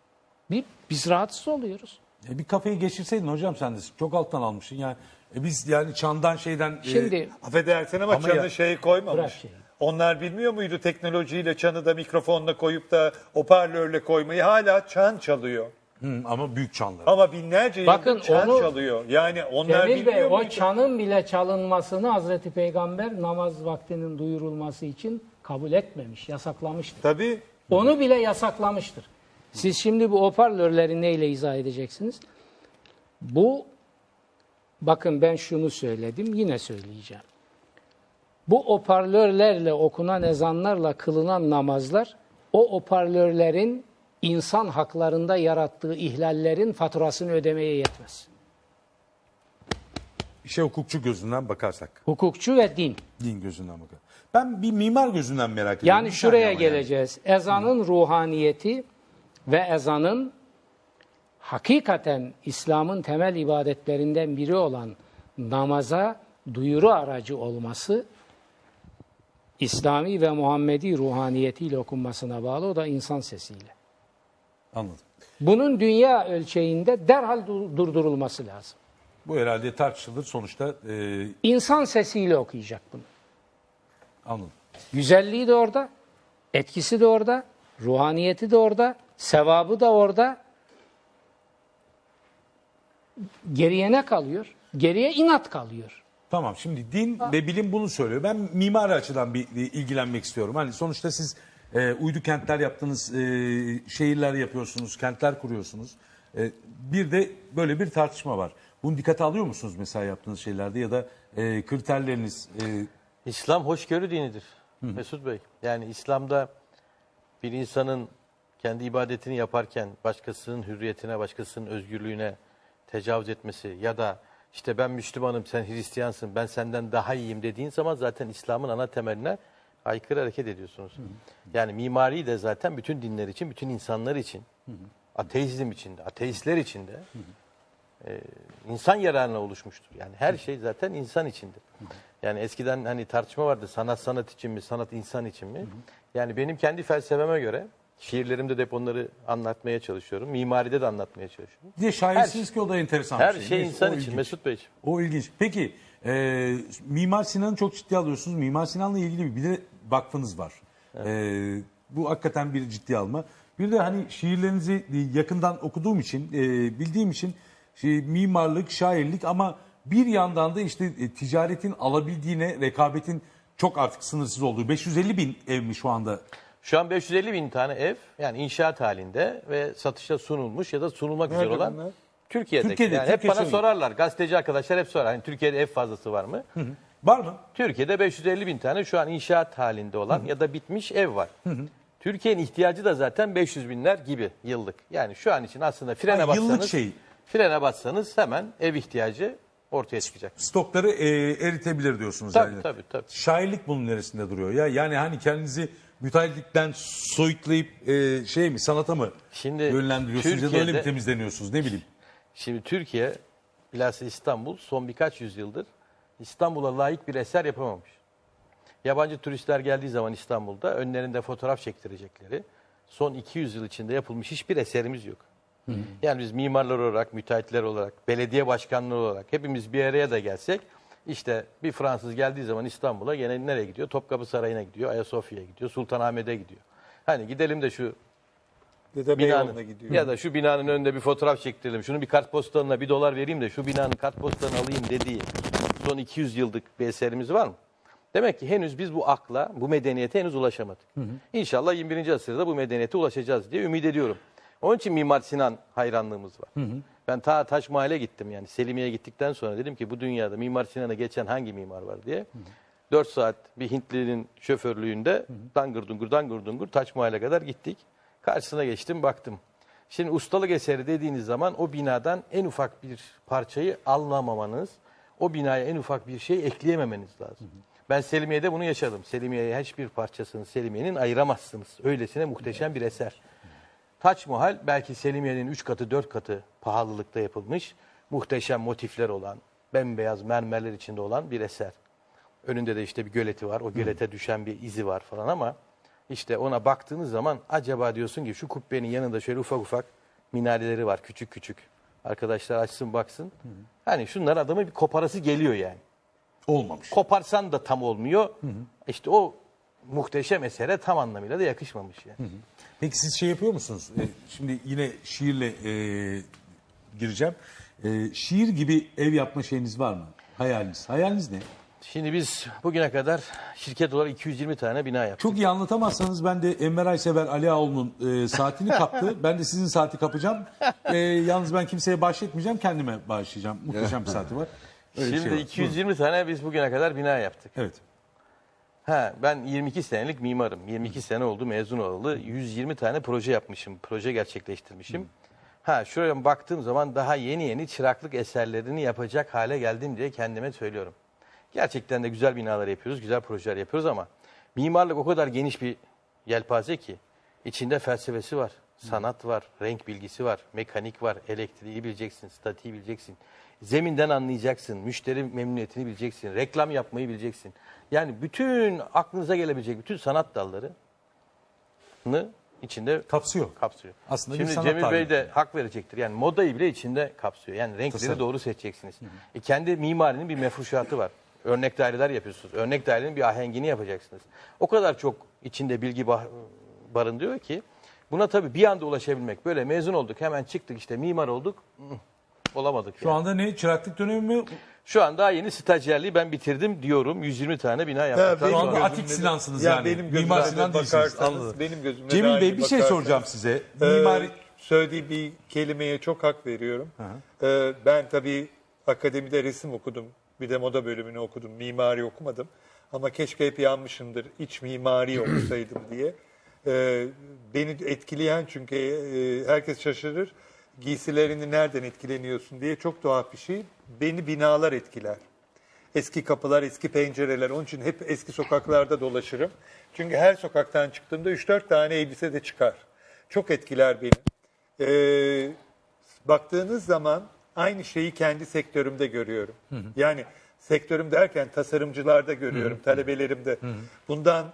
Bir, biz rahatsız oluyoruz. E bir kafeyi geçirseydin hocam sen de çok alttan almışsın. Yani e biz yani çandan şeyden e, Şimdi Affedersin ama, Ama çanı ya- şey koymamış. Onlar bilmiyor muydu teknolojiyle çanı da mikrofonla koyup da hoparlörle koymayı? Hala çan çalıyor. Hı, ama büyük çanlar. Ama binlerce Bakın çan onu- çalıyor. Yani onlar Cemil Bey bilmiyor o muydu? çanın bile çalınmasını Hazreti Peygamber namaz vaktinin duyurulması için kabul etmemiş, yasaklamıştır. Tabii. Onu bile yasaklamıştır. Siz şimdi bu hoparlörleri neyle izah edeceksiniz? Bu, bakın ben şunu söyledim, yine söyleyeceğim. Bu hoparlörlerle okunan ezanlarla kılınan namazlar o hoparlörlerin insan haklarında yarattığı ihlallerin faturasını ödemeye yetmez. İşe hukukçu gözünden bakarsak. Hukukçu ve din. Din gözünden bakar. Ben bir mimar gözünden merak ediyorum. Yani Bir şuraya ama yani. geleceğiz. Ezanın ruhaniyeti ve ezanın hakikaten İslam'ın temel ibadetlerinden biri olan namaza duyuru aracı olması İslami ve Muhammedi ruhaniyetiyle okunmasına bağlı o da insan sesiyle. Anladım. Bunun dünya ölçeğinde derhal dur- durdurulması lazım. Bu herhalde tartışılır. Sonuçta e, İnsan sesiyle okuyacak bunu. anladım. Güzelliği de orada, etkisi de orada, ruhaniyeti de orada, sevabı da orada. Geriye ne kalıyor? Geriye inat kalıyor. Tamam şimdi din ve bilim bunu söylüyor. Ben mimari açıdan bir ilgilenmek istiyorum. Hani sonuçta siz e, uydu kentler yaptınız, e, şehirler yapıyorsunuz, kentler kuruyorsunuz. E, bir de böyle bir tartışma var. Bunu dikkate alıyor musunuz mesela yaptığınız şeylerde ya da e, kriterleriniz? e, İslam hoşgörü dinidir Mesut Bey. Yani İslam'da bir insanın kendi ibadetini yaparken başkasının hürriyetine, başkasının özgürlüğüne tecavüz etmesi ya da işte ben Müslümanım, sen Hristiyansın, ben senden daha iyiyim dediğin zaman zaten İslam'ın ana temeline aykırı hareket ediyorsunuz. Yani mimari de zaten bütün dinler için, bütün insanlar için, ateizm için de, ateistler için de e, insan yararına oluşmuştur. Yani her şey zaten insan içindir. Yani eskiden hani tartışma vardı sanat sanat için mi, sanat insan için mi? Yani benim kendi felsefeme göre şiirlerimde de hep onları anlatmaya çalışıyorum. Mimaride de anlatmaya çalışıyorum. Bir de şahirsiniz ki o da enteresan Her bir şey. şey insan o için ilginç. Mesut Bey. O ilginç. Peki e, Mimar Sinan'ı çok ciddi alıyorsunuz. Mimar Sinan'la ilgili bir de vakfınız var. E, bu hakikaten bir ciddi alma. Bir de hani şiirlerinizi yakından okuduğum için, e, bildiğim için şey, mimarlık, şairlik ama bir yandan da işte e, ticaretin alabildiğine, rekabetin çok artık sınırsız olduğu. 550 bin ev mi şu anda? Şu an 550 bin tane ev yani inşaat halinde ve satışa sunulmuş ya da sunulmak üzere Nerede olan bunlar? Türkiye'de. Türkiye'de, yani hep Türkiye bana söylüyor. sorarlar. Gazeteci arkadaşlar hep sorar. Hani Türkiye'de ev fazlası var mı? Var mı? Türkiye'de 550 bin tane şu an inşaat halinde olan ya da bitmiş ev var. Türkiye'nin ihtiyacı da zaten 500 binler gibi yıllık. Yani şu an için aslında frene Ha, yıllık bassanız, şey. frene bassanız hemen ev ihtiyacı ortaya çıkacak. Stokları e, eritebilir diyorsunuz. Tabii, yani. tabii, tabii. Şairlik bunun neresinde duruyor ya? Yani hani kendinizi müteahhitlikten soyutlayıp e, şey mi sanata mı Şimdi yönlendiriyorsunuz ya da öyle mi Türkiye'de- temizleniyorsunuz ne bileyim. Şimdi Türkiye, bilhassa İstanbul son birkaç yüzyıldır İstanbul'a layık bir eser yapamamış. Yabancı turistler geldiği zaman İstanbul'da önlerinde fotoğraf çektirecekleri son 200 yıl içinde yapılmış hiçbir eserimiz yok. Yani biz mimarlar olarak, müteahhitler olarak, belediye başkanları olarak hepimiz bir araya da gelsek işte bir Fransız geldiği zaman İstanbul'a gene nereye gidiyor? Topkapı Sarayı'na gidiyor, Ayasofya'ya gidiyor, Sultanahmet'e gidiyor. Hani gidelim de şu Ya da Beyoğlu'na gidiyor. ya da şu binanın önünde bir fotoğraf çektirelim. Şunu bir kartpostalına bir dolar vereyim de şu binanın kartpostalını alayım dediği son 200 yıllık bir eserimiz var mı? Demek ki henüz biz bu akla, bu medeniyete henüz ulaşamadık. İnşallah 21. asırda bu medeniyete ulaşacağız diye ümit ediyorum. Onun için Mimar Sinan hayranlığımız var. Ben ta Taş Mahall'e gittim yani Selimiye'ye gittikten sonra dedim ki bu dünyada Mimar Sinan'ı geçen hangi mimar var diye. 4 saat bir Hintlinin şoförlüğünde dangır dungur dangır dungur Taş Mahall'e kadar gittik. Karşısına geçtim baktım. Şimdi ustalık eseri dediğiniz zaman o binadan en ufak bir parçayı anlamamanız, o binaya en ufak bir şey ekleyememeniz lazım. Ben Selimiye'de bunu yaşadım. Selimiye'ye hiçbir parçasını Selimiye'nin ayıramazsınız. Öylesine muhteşem bir eser. Taç Mahal belki Selimiye'nin 3 katı 4 katı pahalılıkta yapılmış muhteşem motifler olan, bembeyaz mermerler içinde olan bir eser. Önünde de işte bir göleti var. O gölete düşen bir izi var falan ama işte ona baktığınız zaman acaba diyorsun ki şu kubbenin yanında şöyle ufak ufak minareleri var küçük küçük. Arkadaşlar açsın baksın. Hani şunlar adamı bir koparası geliyor yani. Olmamış. Koparsan da tam olmuyor. İşte o muhteşem esere tam anlamıyla da yakışmamış yani. Peki siz şey yapıyor musunuz? E, şimdi yine şiirle e, gireceğim. E, şiir gibi ev yapma şeyiniz var mı? Hayaliniz. Hayaliniz ne? Şimdi biz bugüne kadar şirket olarak 220 tane bina yaptık. Çok iyi anlatamazsanız ben de Enver Aysever Ali Ağoğlu'nun e, saatini kaptı. ben de sizin saati kapacağım. E, yalnız ben kimseye bahşetmeyeceğim. Kendime bağışlayacağım. Muhteşem bir saati var. Öyle bir Şimdi şey var. 220 tane biz bugüne kadar bina yaptık. Evet. Ha, ben 22 senelik mimarım. 22 sene oldu mezun olalı. 120 tane proje yapmışım. Proje gerçekleştirmişim. Ha şuraya baktığım zaman daha yeni yeni çıraklık eserlerini yapacak hale geldim diye kendime söylüyorum. Gerçekten de güzel binalar yapıyoruz, güzel projeler yapıyoruz ama mimarlık o kadar geniş bir yelpaze ki içinde felsefesi var, sanat var, renk bilgisi var, mekanik var, elektriği bileceksin, statiği bileceksin. Zeminden anlayacaksın, müşteri memnuniyetini bileceksin, reklam yapmayı bileceksin. Yani bütün aklınıza gelebilecek bütün sanat dallarını içinde Kapsıyor. kapsıyor. Aslında Şimdi Cemil tarihi. Bey de hak verecektir. Yani modayı bile içinde kapsıyor. Yani renkleri Tasarım. doğru seçeceksiniz. E kendi mimarinin bir mefruşatı var. Örnek daireler yapıyorsunuz. Örnek dairenin bir ahengini yapacaksınız. O kadar çok içinde bilgi bah- barındırıyor ki buna tabii bir anda ulaşabilmek. Böyle mezun olduk hemen çıktık işte mimar olduk. Olamadık. Şu yani. anda ne? Çıraklık dönemi mi? Şu an daha yeni stajyerliği ben bitirdim diyorum. 120 tane bina yaptık. benim Şu anda gözümde Atik Sinansınız ya yani. Benim Mimar Sinan de değilsiniz. bakarsanız, benim gözümde Cemil Bey bir şey soracağım size. Ee, Mimari... söylediği bir kelimeye çok hak veriyorum. Ee, ben tabii akademide resim okudum. Bir de moda bölümünü okudum. Mimari okumadım. Ama keşke hep yanmışımdır. İç mimari okusaydım diye. Ee, beni etkileyen çünkü e, herkes şaşırır. Giysilerini nereden etkileniyorsun diye çok tuhaf bir şey. Beni binalar etkiler. Eski kapılar, eski pencereler. Onun için hep eski sokaklarda dolaşırım. Çünkü her sokaktan çıktığımda 3-4 tane elbise de çıkar. Çok etkiler beni. Ee, baktığınız zaman aynı şeyi kendi sektörümde görüyorum. Yani sektörüm derken tasarımcılarda görüyorum, talebelerimde. Bundan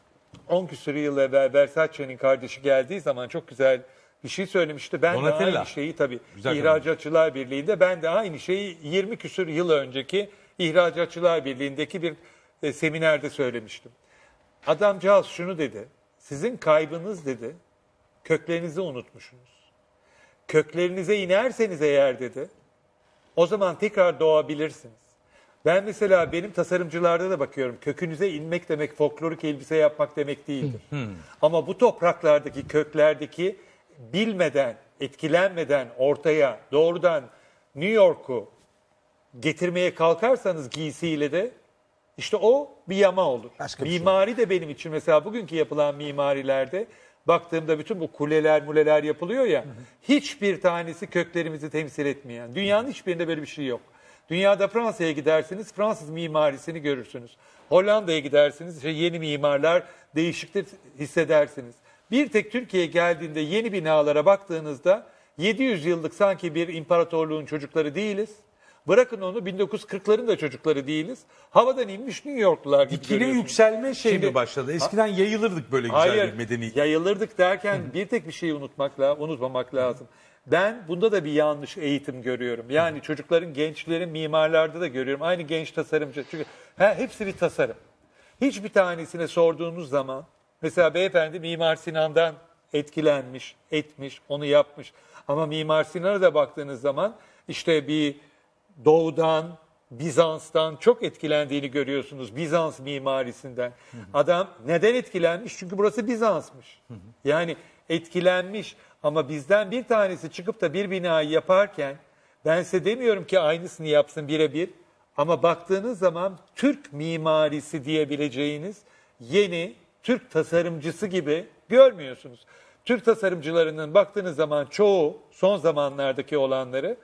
10 küsur yıl evvel Versace'nin kardeşi geldiği zaman çok güzel bir şey söylemişti. Ben de Donatella. aynı şeyi tabii Güzel İhracatçılar Birliği'nde ben de aynı şeyi 20 küsur yıl önceki İhracatçılar Birliği'ndeki bir e, seminerde söylemiştim. Adamcağız şunu dedi. Sizin kaybınız dedi. Köklerinizi unutmuşsunuz. Köklerinize inerseniz eğer dedi. O zaman tekrar doğabilirsiniz. Ben mesela benim tasarımcılarda da bakıyorum. Kökünüze inmek demek folklorik elbise yapmak demek değildir. Ama bu topraklardaki köklerdeki bilmeden, etkilenmeden ortaya doğrudan New York'u getirmeye kalkarsanız giysiyle de işte o bir yama olur. Mimari de benim için mesela bugünkü yapılan mimarilerde baktığımda bütün bu kuleler muleler yapılıyor ya hiçbir tanesi köklerimizi temsil etmeyen. Dünyanın hiçbirinde böyle bir şey yok. Dünyada Fransa'ya gidersiniz Fransız mimarisini görürsünüz. Hollanda'ya gidersiniz işte yeni mimarlar değişiklik hissedersiniz. Bir tek Türkiye'ye geldiğinde yeni binalara baktığınızda 700 yıllık sanki bir imparatorluğun çocukları değiliz. Bırakın onu 1940'ların da çocukları değiliz. Havadan inmiş New Yorklular gibi görüyorsunuz. yükselme şey Şimdi- mi başladı? Eskiden yayılırdık böyle güzel bir medeni. yayılırdık derken bir tek bir şeyi unutmak la- unutmamak lazım. Ben bunda da bir yanlış eğitim görüyorum. Yani çocukların, gençlerin mimarlarda da görüyorum. Aynı genç tasarımcı. Çünkü ha, hepsi bir tasarım. Hiçbir tanesine sorduğunuz zaman mesela beyefendi Mimar Sinan'dan etkilenmiş, etmiş, onu yapmış. Ama Mimar Sinan'a da baktığınız zaman işte bir doğudan, Bizans'tan çok etkilendiğini görüyorsunuz. Bizans mimarisinden. Adam neden etkilenmiş? Çünkü burası Bizans'mış. Yani etkilenmiş ama bizden bir tanesi çıkıp da bir binayı yaparken ben size demiyorum ki aynısını yapsın birebir ama baktığınız zaman Türk mimarisi diyebileceğiniz yeni Türk tasarımcısı gibi görmüyorsunuz. Türk tasarımcılarının baktığınız zaman çoğu son zamanlardaki olanları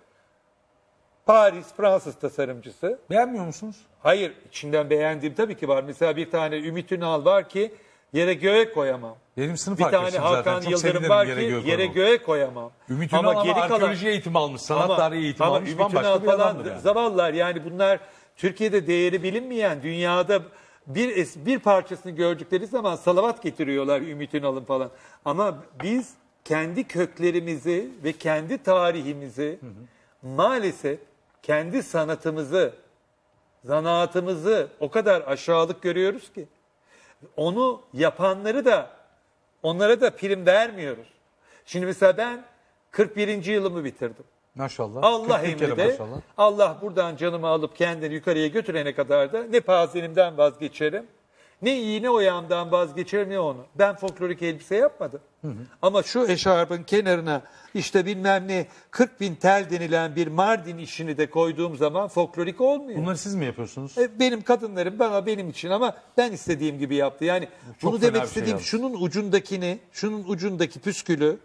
Paris Fransız tasarımcısı. Beğenmiyor musunuz? Hayır içinden beğendiğim tabii ki var. Mesela bir tane Ümit Ünal var ki yere göğe koyamam. Benim sınıf Bir tane arkadaşım zaten. Hakan Çok Yıldırım sevinirim var yere ki göğe yere koymam. göğe koyamam. Ümit Ünal ama, geri kalan- arkeoloji eğitimi almış, sanat ama, tarihi eğitimi ama almış. Ümit Bambaşka Ünal bir falan adamdır yani. zavallılar yani bunlar Türkiye'de değeri bilinmeyen dünyada bir es- bir parçasını gördükleri zaman salavat getiriyorlar Ümit Ünal'ın falan. Ama biz kendi köklerimizi ve kendi tarihimizi maalesef kendi sanatımızı, zanaatımızı o kadar aşağılık görüyoruz ki onu yapanları da onlara da prim vermiyoruz. Şimdi mesela ben 41. yılımı bitirdim. Maşallah. Allah 41 kere emride maşallah. Allah buradan canımı alıp kendini yukarıya götürene kadar da ne pazenimden vazgeçerim Ne iyi ne o yandan vazgeçer ne onu. Ben folklorik elbise yapmadım. Ama şu eşarbın kenarına işte bilmem ne 40 bin tel denilen bir Mardin işini de koyduğum zaman folklorik olmuyor. Bunları siz mi yapıyorsunuz? E, Benim kadınlarım bana benim için ama ben istediğim gibi yaptı. Yani Çok bunu demek şey istediğim yalnız. şunun ucundakini, şunun ucundaki püskülü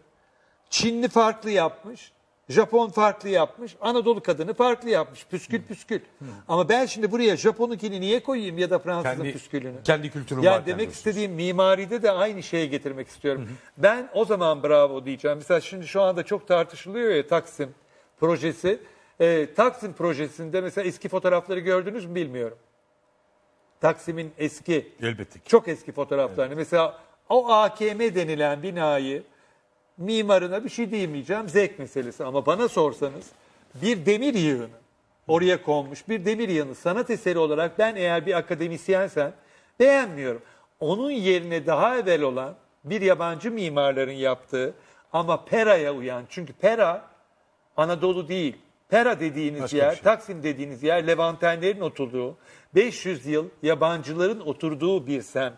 Çinli farklı yapmış, Japon farklı yapmış, Anadolu kadını farklı yapmış. Püskül püskül. Ama ben şimdi buraya Japon'unkini niye koyayım ya da Fransız'ın Kendi, püskülünü? kendi kültürüm Yani varken demek diyorsunuz. istediğim mimaride de aynı şeye getirmek istiyorum. Ben o zaman bravo diyeceğim. Mesela şimdi şu anda çok tartışılıyor ya Taksim projesi. Ee, Taksim projesinde mesela eski fotoğrafları gördünüz mü bilmiyorum. Taksim'in eski, Elbette ki. çok eski fotoğraflarını. Mesela o AKM denilen binayı mimarına bir şey diyemeyeceğim zevk meselesi. Ama bana sorsanız bir demir yığını oraya konmuş bir demir yığını sanat eseri olarak ben eğer bir akademisyensem beğenmiyorum. Onun yerine daha evvel olan bir yabancı mimarların yaptığı ama Pera'ya uyan. Çünkü Pera Anadolu değil. Pera dediğiniz Başka yer, şey. Taksim dediğiniz yer Levantenlerin oturduğu, 500 yıl yabancıların oturduğu bir semt.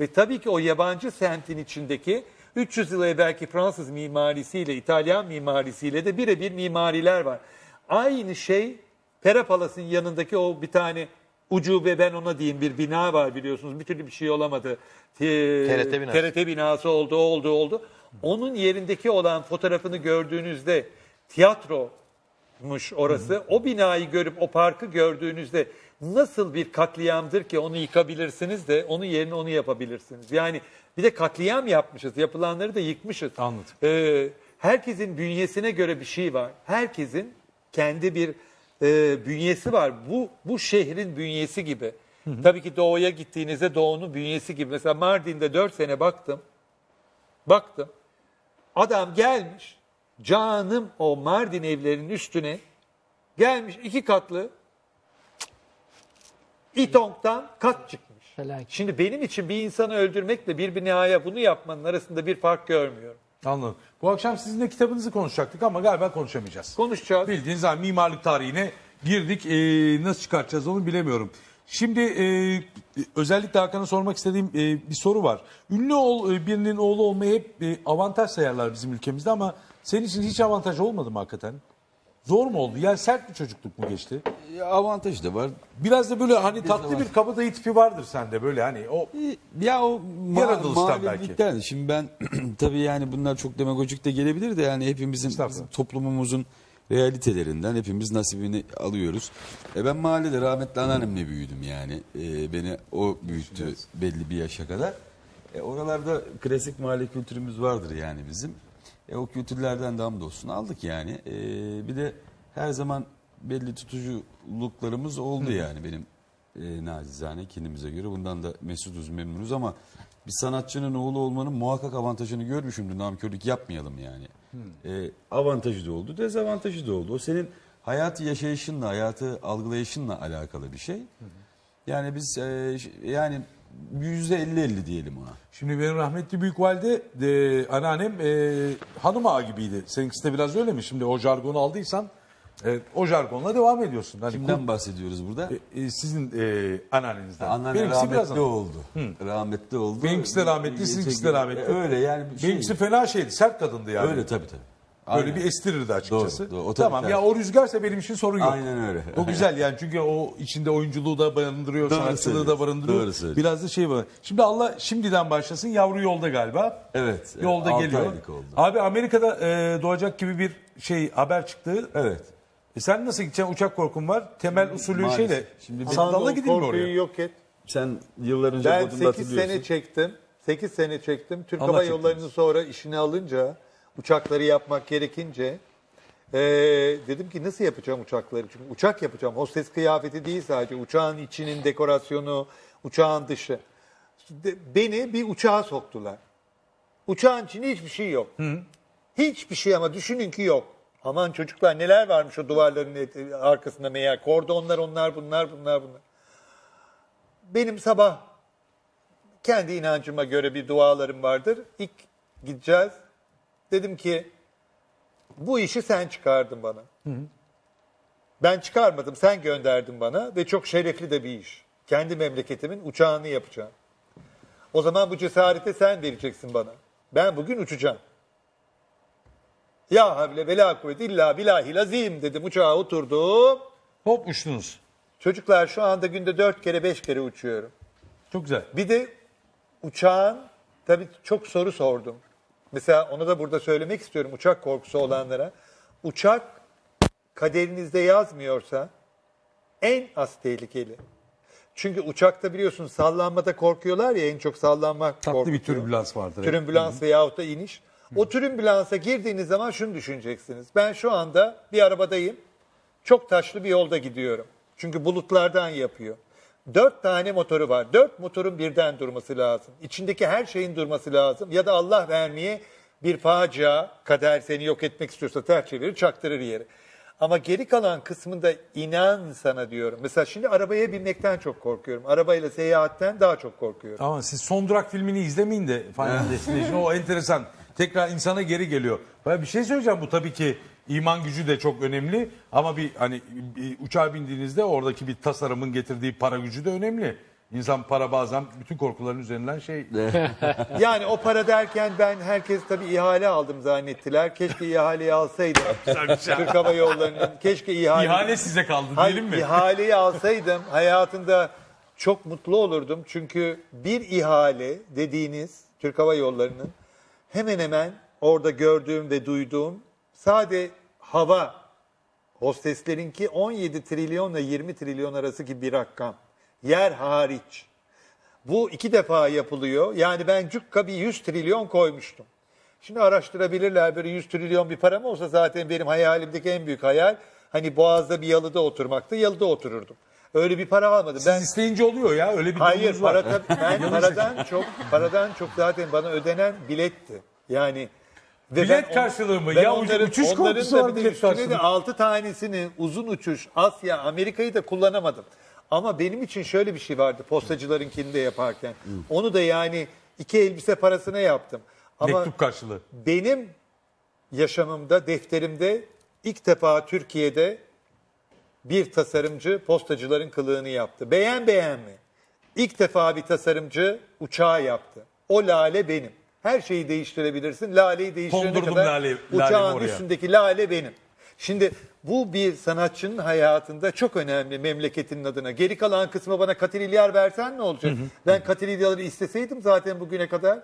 Ve tabii ki o yabancı semtin içindeki 300 yıl evvelki Fransız mimarisiyle, İtalyan mimarisiyle de birebir mimariler var. Aynı şey Pera Palas'ın yanındaki o bir tane ucube ben ona diyeyim bir bina var biliyorsunuz. Bir türlü bir şey olamadı. TRT binası. TRT binası oldu, oldu, oldu. Onun yerindeki olan fotoğrafını gördüğünüzde tiyatromuş orası. O binayı görüp o parkı gördüğünüzde nasıl bir katliamdır ki onu yıkabilirsiniz de onun yerine onu yapabilirsiniz. Yani bir de katliam yapmışız. Yapılanları da yıkmışız. Anladım. Ee, herkesin bünyesine göre bir şey var. Herkesin kendi bir e, bünyesi var. Bu bu şehrin bünyesi gibi. Tabii ki doğuya gittiğinizde doğunun bünyesi gibi. Mesela Mardin'de 4 sene baktım. Baktım. Adam gelmiş. Canım o Mardin evlerinin üstüne gelmiş iki katlı İtong'dan kat çıkmış. Felaket. Şimdi benim için bir insanı öldürmekle bir binaya bunu yapmanın arasında bir fark görmüyorum. Anladım. Bu akşam sizinle kitabınızı konuşacaktık ama galiba konuşamayacağız. Konuşacağız. Bildiğiniz hani mimarlık tarihine girdik. Ee, nasıl çıkartacağız onu bilemiyorum. Şimdi e, özellikle Hakan'a sormak istediğim e, bir soru var. Ünlü ol, e, birinin oğlu olmayı hep e, avantaj sayarlar bizim ülkemizde ama senin için hiç avantaj olmadı mı hakikaten? Zor mu oldu? Yani sert bir çocukluk mu geçti? Ya avantajı da var. Biraz da böyle hani tatlı bir kabadayı tipi vardır sende böyle hani o Ya o Yaratılıştan manevilikten. Şimdi ben tabii yani bunlar çok demagojik de gelebilir de yani hepimizin Estağfurullah. toplumumuzun realitelerinden hepimiz nasibini alıyoruz. E ben mahallede rahmetli anneannemle büyüdüm yani. E, beni o büyüttü belli bir yaşa kadar. E, oralarda klasik mahalle kültürümüz vardır yani bizim. E, o kültürlerden de hamdolsun aldık yani. E, bir de her zaman belli tutuculuklarımız oldu yani benim e, nacizane kendimize göre. Bundan da mesutuz, memnunuz ama bir sanatçının oğlu olmanın muhakkak avantajını görmüşümdür. Namkörlük yapmayalım yani. E, avantajı da oldu, dezavantajı da oldu. O senin hayatı yaşayışınla, hayatı algılayışınla alakalı bir şey. Yani biz e, yani yüzde elli elli diyelim ona. Şimdi benim rahmetli büyükvalide e, anneannem e, hanım ağa gibiydi. Seninkisi de biraz öyle mi? Şimdi o jargonu aldıysan e, o jargonla devam ediyorsun. Hani Kimden bahsediyoruz burada? kur- e, sizin e, anneannenizden. Anneanne Benimkisi rahmetli biraz oldu. Rahmetli oldu. Benimkisi de rahmetli, sizinkisi de rahmetli. E, Öyle yani. şey- Benimkisi fena şeydi. Sert kadındı yani. Öyle tabii tabii. Böyle Aynen. bir estirirdi açıkçası. Doğru, doğru. O tabii tamam tabii. ya o rüzgarsa benim için sorun yok. Aynen öyle. O güzel yani çünkü o içinde oyunculuğu da barındırıyor, Doğru sanatçılığı da söylüyorsun, barındırıyor. doğru söylüyorsun. Biraz da şey var. Şimdi Allah şimdiden başlasın. Yavru yolda galiba. Evet. Yolda altı geliyor. aylık oldu. Abi Amerika'da e, doğacak gibi bir şey haber çıktı. Evet. E sen nasıl gideceksin? Uçak korkun var. Temel usulü Maalesef. şeyle. Şimdi Şimdi Sandalla gidilmiyor korkuyu oraya. yok et. Sen yıllar önce Ben Bodrum'da 8 hatırlıyorsun. sene çektim. 8 sene çektim. Türk Allah Hava çektiniz. Yolları'nı sonra işine alınca uçakları yapmak gerekince eee, dedim ki nasıl yapacağım uçakları? Çünkü uçak yapacağım. Hostes kıyafeti değil sadece. Uçağın içinin dekorasyonu, uçağın dışı. De- Beni bir uçağa soktular. Uçağın içinde hiçbir şey yok. Hiçbir şey ama düşünün ki yok. Aman çocuklar neler varmış o duvarların arkasında meğer. Kordonlar onlar bunlar bunlar bunlar. Benim sabah kendi inancıma göre bir dualarım vardır. İlk gideceğiz. Dedim ki bu işi sen çıkardın bana. Ben çıkarmadım. Sen gönderdin bana ve çok şerefli de bir iş. Kendi memleketimin uçağını yapacağım. O zaman bu cesareti sen vereceksin bana. Ben bugün uçacağım. Ya havle ve la kuvvet illa billahil azim dedim uçağa oturdum. Hop uçtunuz. Çocuklar şu anda günde dört kere beş kere uçuyorum. Çok güzel. Bir de uçağın tabii çok soru sordum. Mesela onu da burada söylemek istiyorum uçak korkusu olanlara. Uçak kaderinizde yazmıyorsa en az tehlikeli. Çünkü uçakta biliyorsun sallanmada korkuyorlar ya en çok sallanmak Tatlı korkutuyor. bir türbülans vardır. Türbülans veyahut da iniş. O türbülansa girdiğiniz zaman şunu düşüneceksiniz. Ben şu anda bir arabadayım. Çok taşlı bir yolda gidiyorum. Çünkü bulutlardan yapıyor. Dört tane motoru var. Dört motorun birden durması lazım. İçindeki her şeyin durması lazım. Ya da Allah vermeye bir facia, kader seni yok etmek istiyorsa ters çevirir, çaktırır yere. Ama geri kalan kısmında inan sana diyorum. Mesela şimdi arabaya binmekten çok korkuyorum. Arabayla seyahatten daha çok korkuyorum. Ama siz son durak filmini izlemeyin de Final Destination o enteresan. Tekrar insana geri geliyor. Ben bir şey söyleyeceğim bu tabii ki iman gücü de çok önemli ama bir hani bir uçağa bindiğinizde oradaki bir tasarımın getirdiği para gücü de önemli. İnsan para bazen bütün korkuların üzerinden şey Yani o para derken ben herkes tabii ihale aldım zannettiler. Keşke ihaleyi alsaydım. Türk Hava Yolları'nın keşke ihale... ihale size kaldı Hayır, diyelim mi? ihaleyi alsaydım hayatımda çok mutlu olurdum. Çünkü bir ihale dediğiniz Türk Hava Yolları'nın hemen hemen orada gördüğüm ve duyduğum sade hava hosteslerinki 17 trilyonla 20 trilyon arası gibi bir rakam. Yer hariç. Bu iki defa yapılıyor. Yani ben cukka bir 100 trilyon koymuştum. Şimdi araştırabilirler böyle 100 trilyon bir param olsa zaten benim hayalimdeki en büyük hayal hani Boğaz'da bir yalıda oturmaktı. Yalıda otururdum. Öyle bir para almadım. Ben Siz isteyince oluyor ya öyle bir Hayır durumumuz var. para tabii- ben paradan çok paradan çok zaten bana ödenen biletti. Yani ve Bilet on- karşılığı mı? ben Ya onların, uçuş korkusu var bilet üstüne karşılığı. de 6 tanesini uzun uçuş Asya Amerika'yı da kullanamadım. Ama benim için şöyle bir şey vardı postacılarınkini de yaparken. Onu da yani iki elbise parasına yaptım. Ama Mektup karşılığı. benim yaşamımda, defterimde ilk defa Türkiye'de bir tasarımcı postacıların kılığını yaptı. Beğen beğen mi? İlk defa bir tasarımcı uçağı yaptı. O lale benim. Her şeyi değiştirebilirsin. Laleyi değiştirene Kondurdum kadar lale- uçağın oraya. üstündeki lale benim. Şimdi bu bir sanatçının hayatında çok önemli memleketinin adına. Geri kalan kısmı bana katililyar versen ne olacak? Ben katililyaları isteseydim zaten bugüne kadar.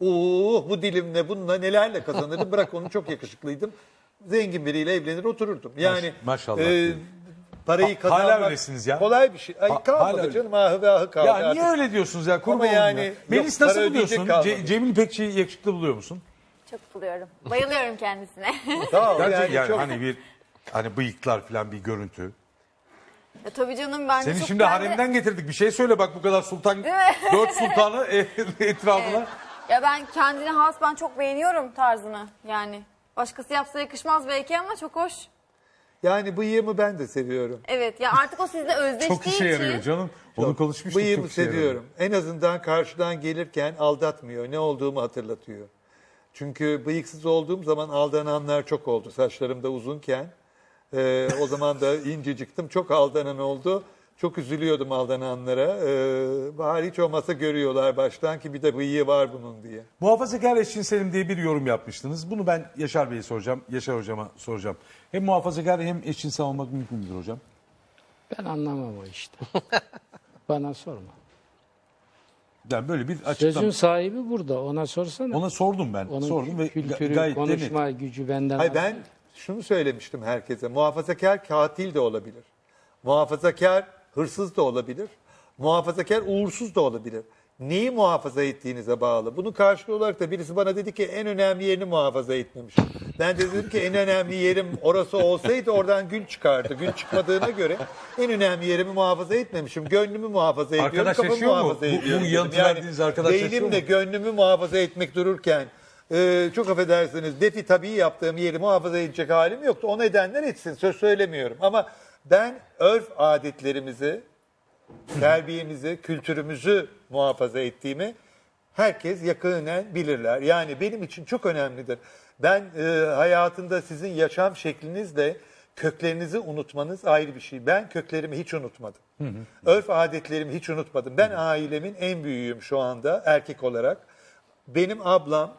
Oo, bu dilimle bununla nelerle kazanırdım. Bırak onu çok yakışıklıydım. Zengin biriyle evlenir otururdum. Yani e, maşallah. Parayı Ha- kazanmak hala öylesiniz ya. kolay bir şey. Ay Ha- kalmadı hala öyle. canım ahı ve ahı kaldı. Ya niye artık. öyle diyorsunuz ya? Kurban Ama yani ya. yok, Melis para nasıl ödeyecek buluyorsun? kalmadı. Ce- Cemil İpekçi'yi yakışıklı buluyor musun? Çok buluyorum. Bayılıyorum kendisine. Tamam, Gerçi yani yani, çok- hani bir hani bıyıklar falan bir görüntü. ya, tabii canım bence Seni çok şimdi ben de- haremden getirdik. Bir şey söyle bak bu kadar sultan, Değil mi? dört sultanı e- etrafına. Ya ben kendine has ben çok beğeniyorum tarzını yani. Başkası yapsa yakışmaz belki ama çok hoş. Yani bıyığımı ben de seviyorum. Evet ya artık o sizle özleştiği Çok işe yarıyor için. canım. Onu konuşmuştuk. Bıyığımı çok işe yarıyor. seviyorum. En azından karşıdan gelirken aldatmıyor. Ne olduğumu hatırlatıyor. Çünkü bıyıksız olduğum zaman aldananlar çok oldu. Saçlarım da uzunken. Ee, o zaman da inceciktim. Çok aldanan oldu. Çok üzülüyordum aldananlara. Ee, bari hiç olmazsa görüyorlar baştan ki bir de bıyığı var bunun diye. Muhafazakar eşcinselim diye bir yorum yapmıştınız. Bunu ben Yaşar Bey'e soracağım. Yaşar Hocam'a soracağım. Hem muhafazakar hem eşcinsel olmak mümkün müdür hocam? Ben anlamam o işte. Bana sorma. Yani böyle bir açıklama. Sözün sahibi burada. Ona sorsana. Ona sordum ben. Onun sordum ve kültürü, ga- gayet konuşma gücü benden. Hayır ben şunu söylemiştim herkese. Muhafazakar katil de olabilir. Muhafazakar hırsız da olabilir. Muhafazakar uğursuz da olabilir. Neyi muhafaza ettiğinize bağlı. Bunun karşılığı olarak da birisi bana dedi ki en önemli yerini muhafaza etmemiş. Ben de dedim ki en önemli yerim orası olsaydı oradan gül çıkardı. Gül çıkmadığına göre en önemli yerimi muhafaza etmemişim. Gönlümü muhafaza ediyorum. Arkadaş kafamı yaşıyor mu? muhafaza Bu- bu ediyorum. dedim. yanıtı verdiğiniz arkadaş yaşıyor beynim de mu? gönlümü muhafaza etmek dururken e, çok affedersiniz defi tabii yaptığım yeri muhafaza edecek halim yoktu. O nedenler etsin söz söylemiyorum. Ama ben örf adetlerimizi, terbiyemizi, kültürümüzü muhafaza ettiğimi herkes yakinen bilirler. Yani benim için çok önemlidir. Ben e, hayatında sizin yaşam şeklinizle köklerinizi unutmanız ayrı bir şey. Ben köklerimi hiç unutmadım. Örf adetlerimi hiç unutmadım. Ben ailemin en büyüğüyüm şu anda erkek olarak. Benim ablam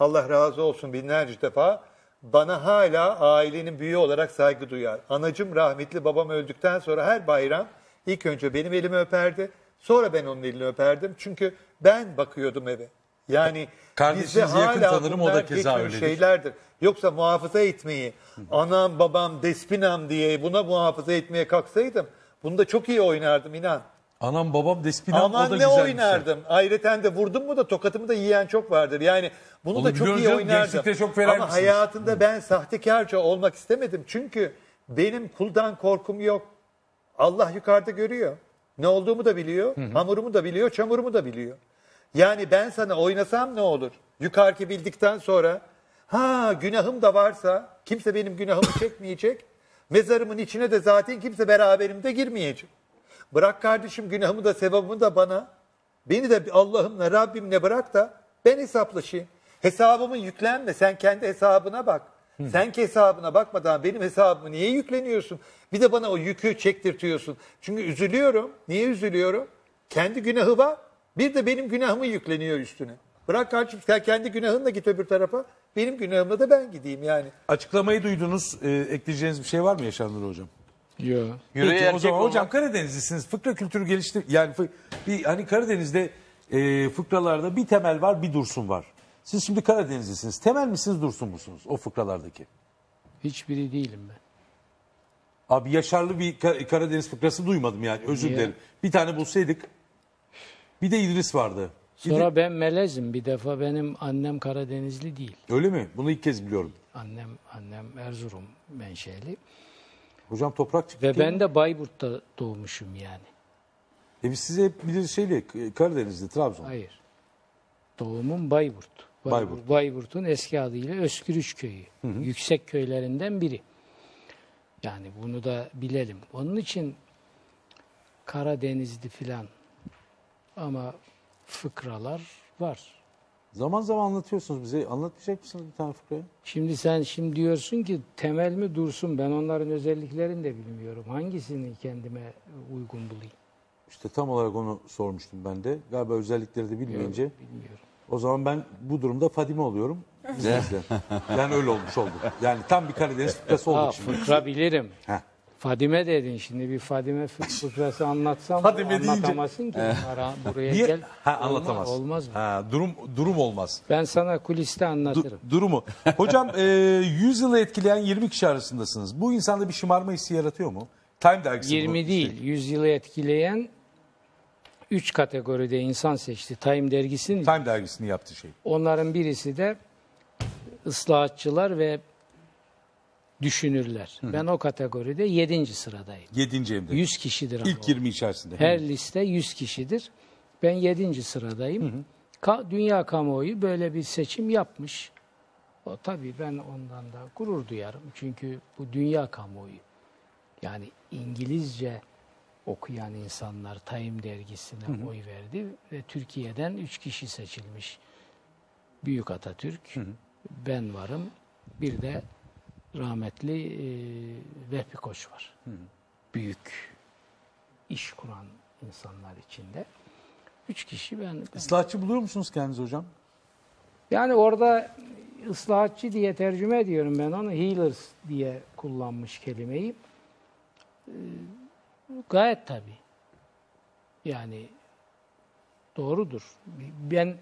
Allah razı olsun binlerce defa bana hala ailenin büyüğü olarak saygı duyar. Anacım rahmetli babam öldükten sonra her bayram ilk önce benim elimi öperdi. Sonra ben onun elini öperdim. Çünkü ben bakıyordum eve. Yani Kardeşinizi bizde yakın hala tanırım, o da bunlar keza öyledir. şeylerdir. Yoksa muhafaza etmeyi, anam babam despinam diye buna muhafaza etmeye kalksaydım bunu da çok iyi oynardım inan. Anam babam despinam o da Aman ne güzel bir şey. oynardım. Ayrıca de vurdum mu da tokatımı da yiyen çok vardır. Yani bunu Onu da çok iyi canım, oynardım. gençlikte çok fena Ama misiniz? hayatında ben sahtekarca olmak istemedim. Çünkü benim kuldan korkum yok. Allah yukarıda görüyor. Ne olduğumu da biliyor, hamurumu da biliyor, çamurumu da biliyor. Yani ben sana oynasam ne olur? Yukarıki bildikten sonra ha günahım da varsa kimse benim günahımı çekmeyecek. Mezarımın içine de zaten kimse beraberimde girmeyecek. Bırak kardeşim günahımı da sevabımı da bana. Beni de Allah'ımla Rabbimle bırak da ben hesaplaşayım. Hesabımın yüklenme sen kendi hesabına bak. Sen ki hesabına bakmadan benim hesabımı niye yükleniyorsun? Bir de bana o yükü çektirtiyorsun. Çünkü üzülüyorum. Niye üzülüyorum? Kendi günahı var. Bir de benim günahımı yükleniyor üstüne. Bırak kardeşim sen kendi günahınla git öbür tarafa. Benim günahımla da ben gideyim yani. Açıklamayı duydunuz. E, ekleyeceğiniz bir şey var mı Yaşar Nur Hocam? Yok. Yüreği Peki, o erkek zaman olmak- hocam Karadenizlisiniz. Fıkra kültürü geliştir. Yani fı- bir hani Karadeniz'de e, fıkralarda bir temel var, bir dursun var. Siz şimdi Karadenizlisiniz. Temel misiniz, dursun musunuz o fıkralardaki? Hiçbiri değilim ben. Abi Yaşarlı bir Ka- Karadeniz fıkrası duymadım yani. Özür Niye? dilerim. Bir tane bulsaydık. Bir de İdris vardı. Bir de- Sonra ben melezim. Bir defa benim annem Karadenizli değil. Öyle mi? Bunu ilk kez biliyorum. Annem annem Erzurum menşeli. Hocam toprak çıktı. Ve ben de Bayburt'ta doğmuşum yani. E biz size hep biliriz şeyle Karadenizli, Trabzon. Hayır. Doğumum Bayburt. Bay- Bayburt. Bayburt'un eski adıyla Özkürüç Köyü. Yüksek köylerinden biri. Yani bunu da bilelim. Onun için Karadenizli filan ama fıkralar var. Zaman zaman anlatıyorsunuz bize. Anlatmayacak mısınız bir tane fıkrayı? Şimdi sen şimdi diyorsun ki temel mi dursun ben onların özelliklerini de bilmiyorum. Hangisini kendime uygun bulayım? İşte tam olarak onu sormuştum ben de. Galiba özellikleri de bilmeyince. Bilmiyorum. O zaman ben bu durumda Fadime oluyorum. İzninizle. yani öyle olmuş oldu. Yani tam bir Karadeniz fıkrası olduk şimdi. fıkra bilirim. Heh. Fadime dedin şimdi bir Fadime fı- fıkrası anlatsam Fadime anlatamazsın ki. Ara, buraya Niye? gel. Ha, Olmaz- anlatamaz. Olmaz mı? Ha, durum durum olmaz. Ben sana kuliste Du- anlatırım. durumu. Hocam e, 100 yılı etkileyen 20 kişi arasındasınız. Bu insanda bir şımarma hissi yaratıyor mu? Time dergisi 20 bunu- değil, 100 yılı etkileyen 3 kategoride insan seçti. Time dergisinin. Time dergisinin yaptığı şey. Onların birisi de ıslahatçılar ve düşünürler. Ben o kategoride 7. sıradayım. 7. evde. 100 kişidir ama İlk o. 20 içerisinde. Her liste 100 kişidir. Ben 7. sıradayım. Ka- dünya kamuoyu böyle bir seçim yapmış. O tabii ben ondan da gurur duyarım. Çünkü bu dünya kamuoyu. Yani İngilizce okuyan insanlar Time dergisine oy verdi ve Türkiye'den 3 kişi seçilmiş. Büyük Atatürk, ben varım. Bir de rahmetli e, Vehbi Koç var. Büyük iş kuran insanlar içinde. Üç kişi ben. Islahatçı buluyor musunuz kendiniz hocam? Yani orada ıslahatçı diye tercüme ediyorum ben onu. Healers diye kullanmış kelimeyi. Ee, gayet tabii. Yani doğrudur. Ben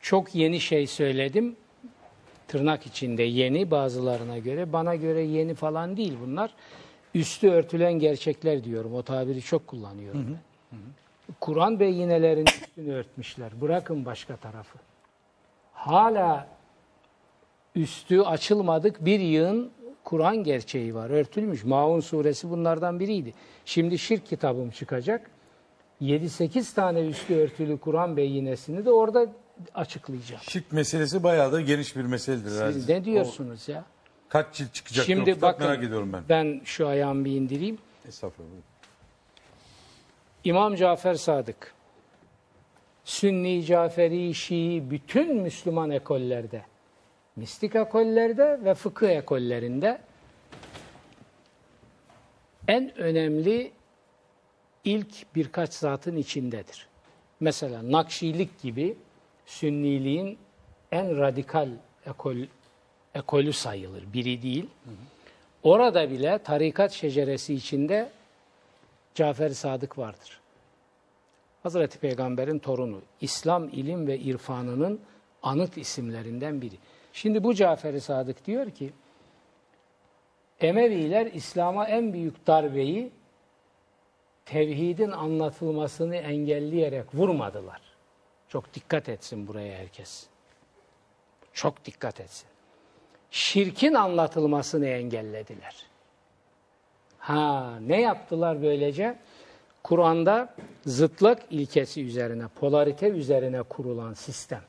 çok yeni şey söyledim. Tırnak içinde yeni bazılarına göre. Bana göre yeni falan değil bunlar. Üstü örtülen gerçekler diyorum. O tabiri çok kullanıyorum ben. Kur'an beyinelerin üstünü örtmüşler. Bırakın başka tarafı. Hala üstü açılmadık bir yığın Kur'an gerçeği var. Örtülmüş. Maun suresi bunlardan biriydi. Şimdi şirk kitabım çıkacak. 7-8 tane üstü örtülü Kur'an beyinesini de orada açıklayacağım. Şirk meselesi bayağı da geniş bir meseledir. herhalde. Siz ne diyorsunuz ya? Kaç cilt çıkacak? Şimdi kitap bakın merak ediyorum ben. ben şu ayağımı bir indireyim. Estağfurullah. İmam Cafer Sadık, Sünni, Caferi, Şii, bütün Müslüman ekollerde, mistik ekollerde ve fıkıh ekollerinde en önemli ilk birkaç zatın içindedir. Mesela Nakşilik gibi Sünniliğin en radikal ekol, ekolü sayılır, biri değil. Orada bile tarikat şeceresi içinde Cafer Sadık vardır. Hazreti Peygamber'in torunu, İslam ilim ve irfanının anıt isimlerinden biri. Şimdi bu Cafer Sadık diyor ki, Emeviler İslam'a en büyük darbeyi tevhidin anlatılmasını engelleyerek vurmadılar. Çok dikkat etsin buraya herkes. Çok dikkat etsin. Şirkin anlatılmasını engellediler. Ha ne yaptılar böylece? Kur'an'da zıtlık ilkesi üzerine, polarite üzerine kurulan sistem.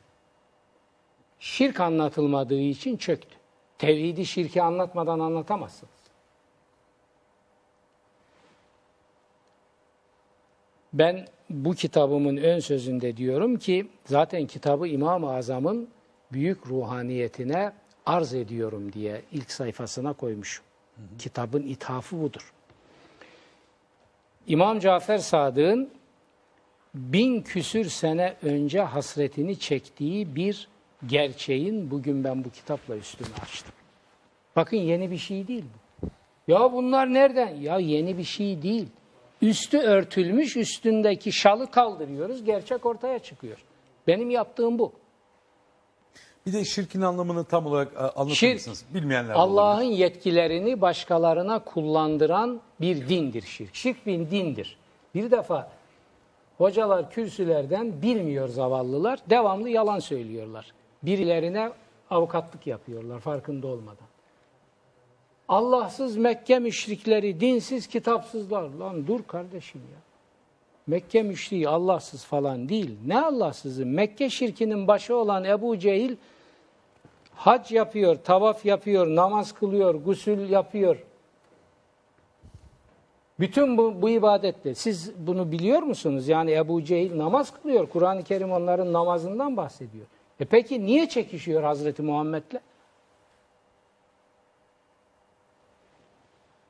Şirk anlatılmadığı için çöktü. Tevhidi şirki anlatmadan anlatamazsınız. Ben bu kitabımın ön sözünde diyorum ki zaten kitabı İmam-ı Azam'ın büyük ruhaniyetine arz ediyorum diye ilk sayfasına koymuşum. Kitabın ithafı budur. İmam Cafer Sadık'ın bin küsür sene önce hasretini çektiği bir gerçeğin bugün ben bu kitapla üstünü açtım. Bakın yeni bir şey değil bu. Ya bunlar nereden? Ya yeni bir şey değil. Üstü örtülmüş üstündeki şalı kaldırıyoruz. Gerçek ortaya çıkıyor. Benim yaptığım bu. Bir de şirkin anlamını tam olarak e, anlatır Şirk, mısınız? Bilmeyenler Allah'ın yetkilerini başkalarına kullandıran bir dindir şirk. Şirk bir dindir. Bir defa hocalar kürsülerden bilmiyor zavallılar, devamlı yalan söylüyorlar. Birilerine avukatlık yapıyorlar farkında olmadan. Allahsız Mekke müşrikleri, dinsiz kitapsızlar. Lan dur kardeşim ya. Mekke müşriği Allahsız falan değil. Ne Allahsızı? Mekke şirkinin başı olan Ebu Cehil hac yapıyor, tavaf yapıyor, namaz kılıyor, gusül yapıyor. Bütün bu, bu ibadetle siz bunu biliyor musunuz? Yani Ebu Cehil namaz kılıyor. Kur'an-ı Kerim onların namazından bahsediyor. E peki niye çekişiyor Hazreti Muhammed'le?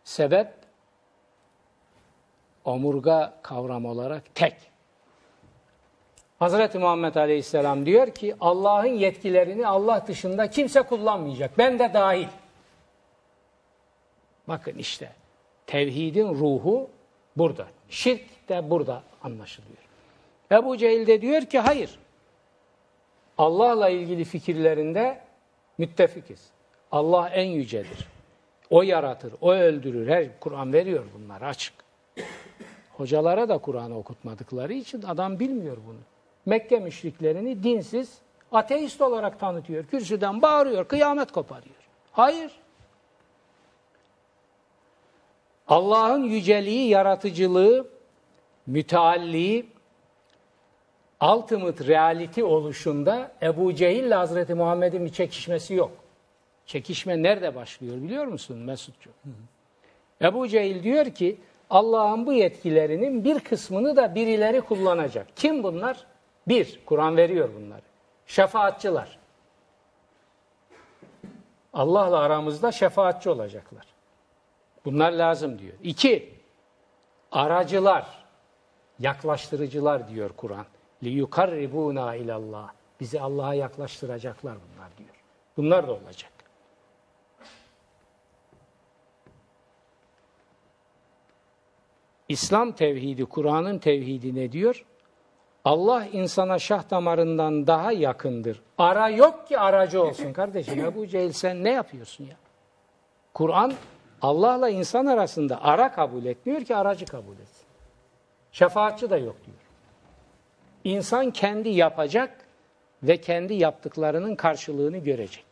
Sebep omurga kavram olarak tek. Hazreti Muhammed Aleyhisselam diyor ki Allah'ın yetkilerini Allah dışında kimse kullanmayacak. Ben de dahil. Bakın işte tevhidin ruhu burada. Şirk de burada anlaşılıyor. Ebu Cehil de diyor ki hayır. Allah'la ilgili fikirlerinde müttefikiz. Allah en yücedir. O yaratır, o öldürür. Her Kur'an veriyor bunları açık. Hocalara da Kur'an'ı okutmadıkları için adam bilmiyor bunu. Mekke müşriklerini dinsiz, ateist olarak tanıtıyor. Kürsüden bağırıyor, kıyamet koparıyor. Hayır. Allah'ın yüceliği, yaratıcılığı, mütealliği, ultimate reality oluşunda Ebu Cehil ile Hazreti Muhammed'in bir çekişmesi yok Çekişme nerede başlıyor biliyor musun Mesutcuğum? Ebu Cehil diyor ki Allah'ın bu yetkilerinin bir kısmını da birileri kullanacak. Kim bunlar? Bir, Kur'an veriyor bunları. Şefaatçılar. Allah'la aramızda şefaatçi olacaklar. Bunlar lazım diyor. İki, aracılar, yaklaştırıcılar diyor Kur'an. لِيُقَرِّبُونَا ilallah. Bizi Allah'a yaklaştıracaklar bunlar diyor. Bunlar da olacak. İslam tevhidi, Kur'an'ın tevhidi ne diyor? Allah insana şah damarından daha yakındır. Ara yok ki aracı olsun kardeşim. Ebu Cehil sen ne yapıyorsun ya? Kur'an Allah'la insan arasında ara kabul etmiyor ki aracı kabul etsin. Şefaatçi de yok diyor. İnsan kendi yapacak ve kendi yaptıklarının karşılığını görecek.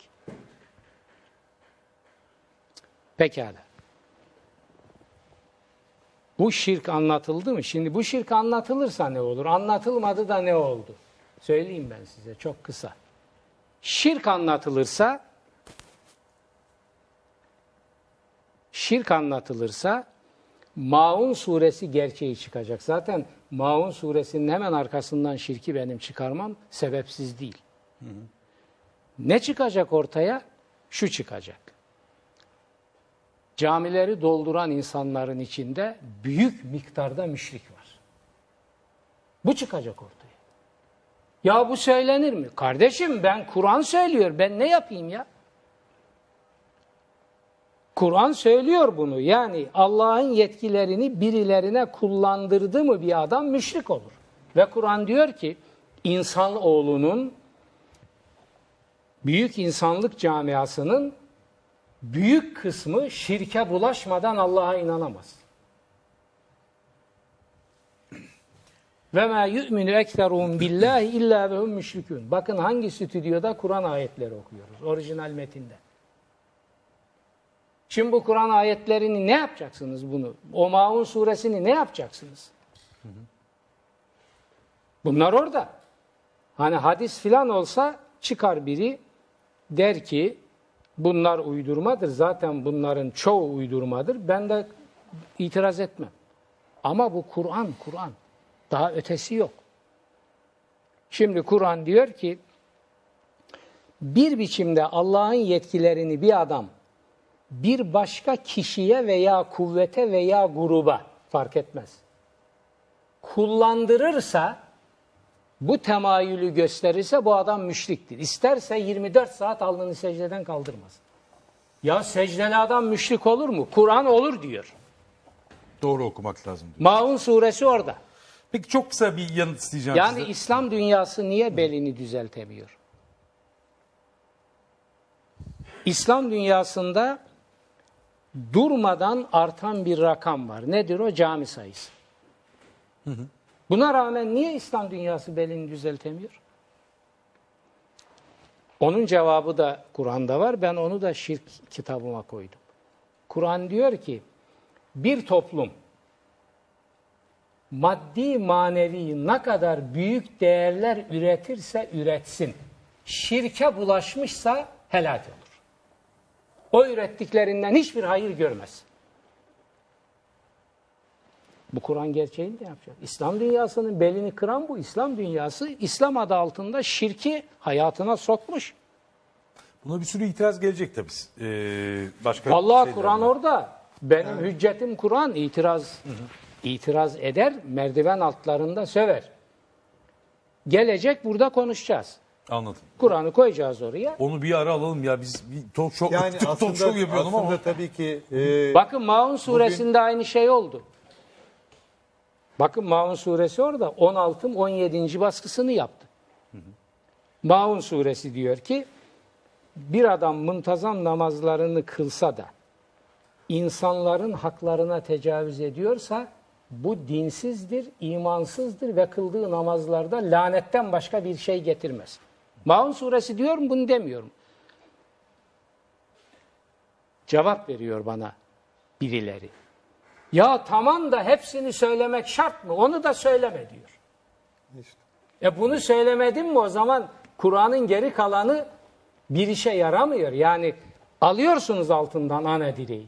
Pekala. Bu şirk anlatıldı mı? Şimdi bu şirk anlatılırsa ne olur? Anlatılmadı da ne oldu? Söyleyeyim ben size çok kısa. Şirk anlatılırsa şirk anlatılırsa Maun suresi gerçeği çıkacak. Zaten Maun suresinin hemen arkasından şirki benim çıkarmam sebepsiz değil. Ne çıkacak ortaya? Şu çıkacak. Camileri dolduran insanların içinde büyük miktarda müşrik var. Bu çıkacak ortaya. Ya bu söylenir mi? Kardeşim ben Kur'an söylüyor. Ben ne yapayım ya? Kur'an söylüyor bunu. Yani Allah'ın yetkilerini birilerine kullandırdı mı bir adam müşrik olur. Ve Kur'an diyor ki insan oğlunun büyük insanlık camiasının büyük kısmı şirke bulaşmadan Allah'a inanamaz. Ve ma yu'minu ekseruhum billahi illa ve hum müşrikun. Bakın hangi stüdyoda Kur'an ayetleri okuyoruz orijinal metinde. Şimdi bu Kur'an ayetlerini ne yapacaksınız bunu? O Maun suresini ne yapacaksınız? Bunlar orada. Hani hadis filan olsa çıkar biri der ki bunlar uydurmadır. Zaten bunların çoğu uydurmadır. Ben de itiraz etmem. Ama bu Kur'an, Kur'an. Daha ötesi yok. Şimdi Kur'an diyor ki bir biçimde Allah'ın yetkilerini bir adam bir başka kişiye veya kuvvete veya gruba fark etmez. Kullandırırsa bu temayülü gösterirse bu adam müşriktir. İsterse 24 saat alnını secdeden kaldırmaz. Ya secdeli adam müşrik olur mu? Kur'an olur diyor. Doğru okumak lazım diyor. Maun suresi orada. Peki çok kısa bir yanıt isteyeceğim Yani size. İslam dünyası niye belini düzeltemiyor? İslam dünyasında durmadan artan bir rakam var. Nedir o? Cami sayısı. Buna rağmen niye İslam dünyası belini düzeltemiyor? Onun cevabı da Kur'an'da var. Ben onu da şirk kitabıma koydum. Kur'an diyor ki bir toplum maddi manevi ne kadar büyük değerler üretirse üretsin. Şirke bulaşmışsa helak olur. O ürettiklerinden hiçbir hayır görmez. Bu Kur'an gerçeğini de yapacak. İslam dünyasının belini kıran bu. İslam dünyası İslam adı altında şirki hayatına sokmuş. Buna bir sürü itiraz gelecek tabii. Ee, başka Allah şeyler Kur'an orada. Benim hüccetim Kur'an itiraz itiraz eder, merdiven altlarında söver. Gelecek burada konuşacağız. Anladım. Kur'an'ı koyacağız oraya. Onu bir ara alalım ya biz bir talk show, Yani talk aslında, show yapıyordum aslında ama tabii ki e, Bakın Maun suresinde aynı şey oldu. Bakın Maun suresi orada 16 17. baskısını yaptı. Maun suresi diyor ki bir adam muntazam namazlarını kılsa da insanların haklarına tecavüz ediyorsa bu dinsizdir, imansızdır ve kıldığı namazlarda lanetten başka bir şey getirmez. Maun suresi diyorum bunu demiyorum. Cevap veriyor bana birileri. Ya tamam da hepsini söylemek şart mı? Onu da söyleme diyor. E bunu söylemedin mi o zaman Kur'an'ın geri kalanı bir işe yaramıyor. Yani alıyorsunuz altından ana direği.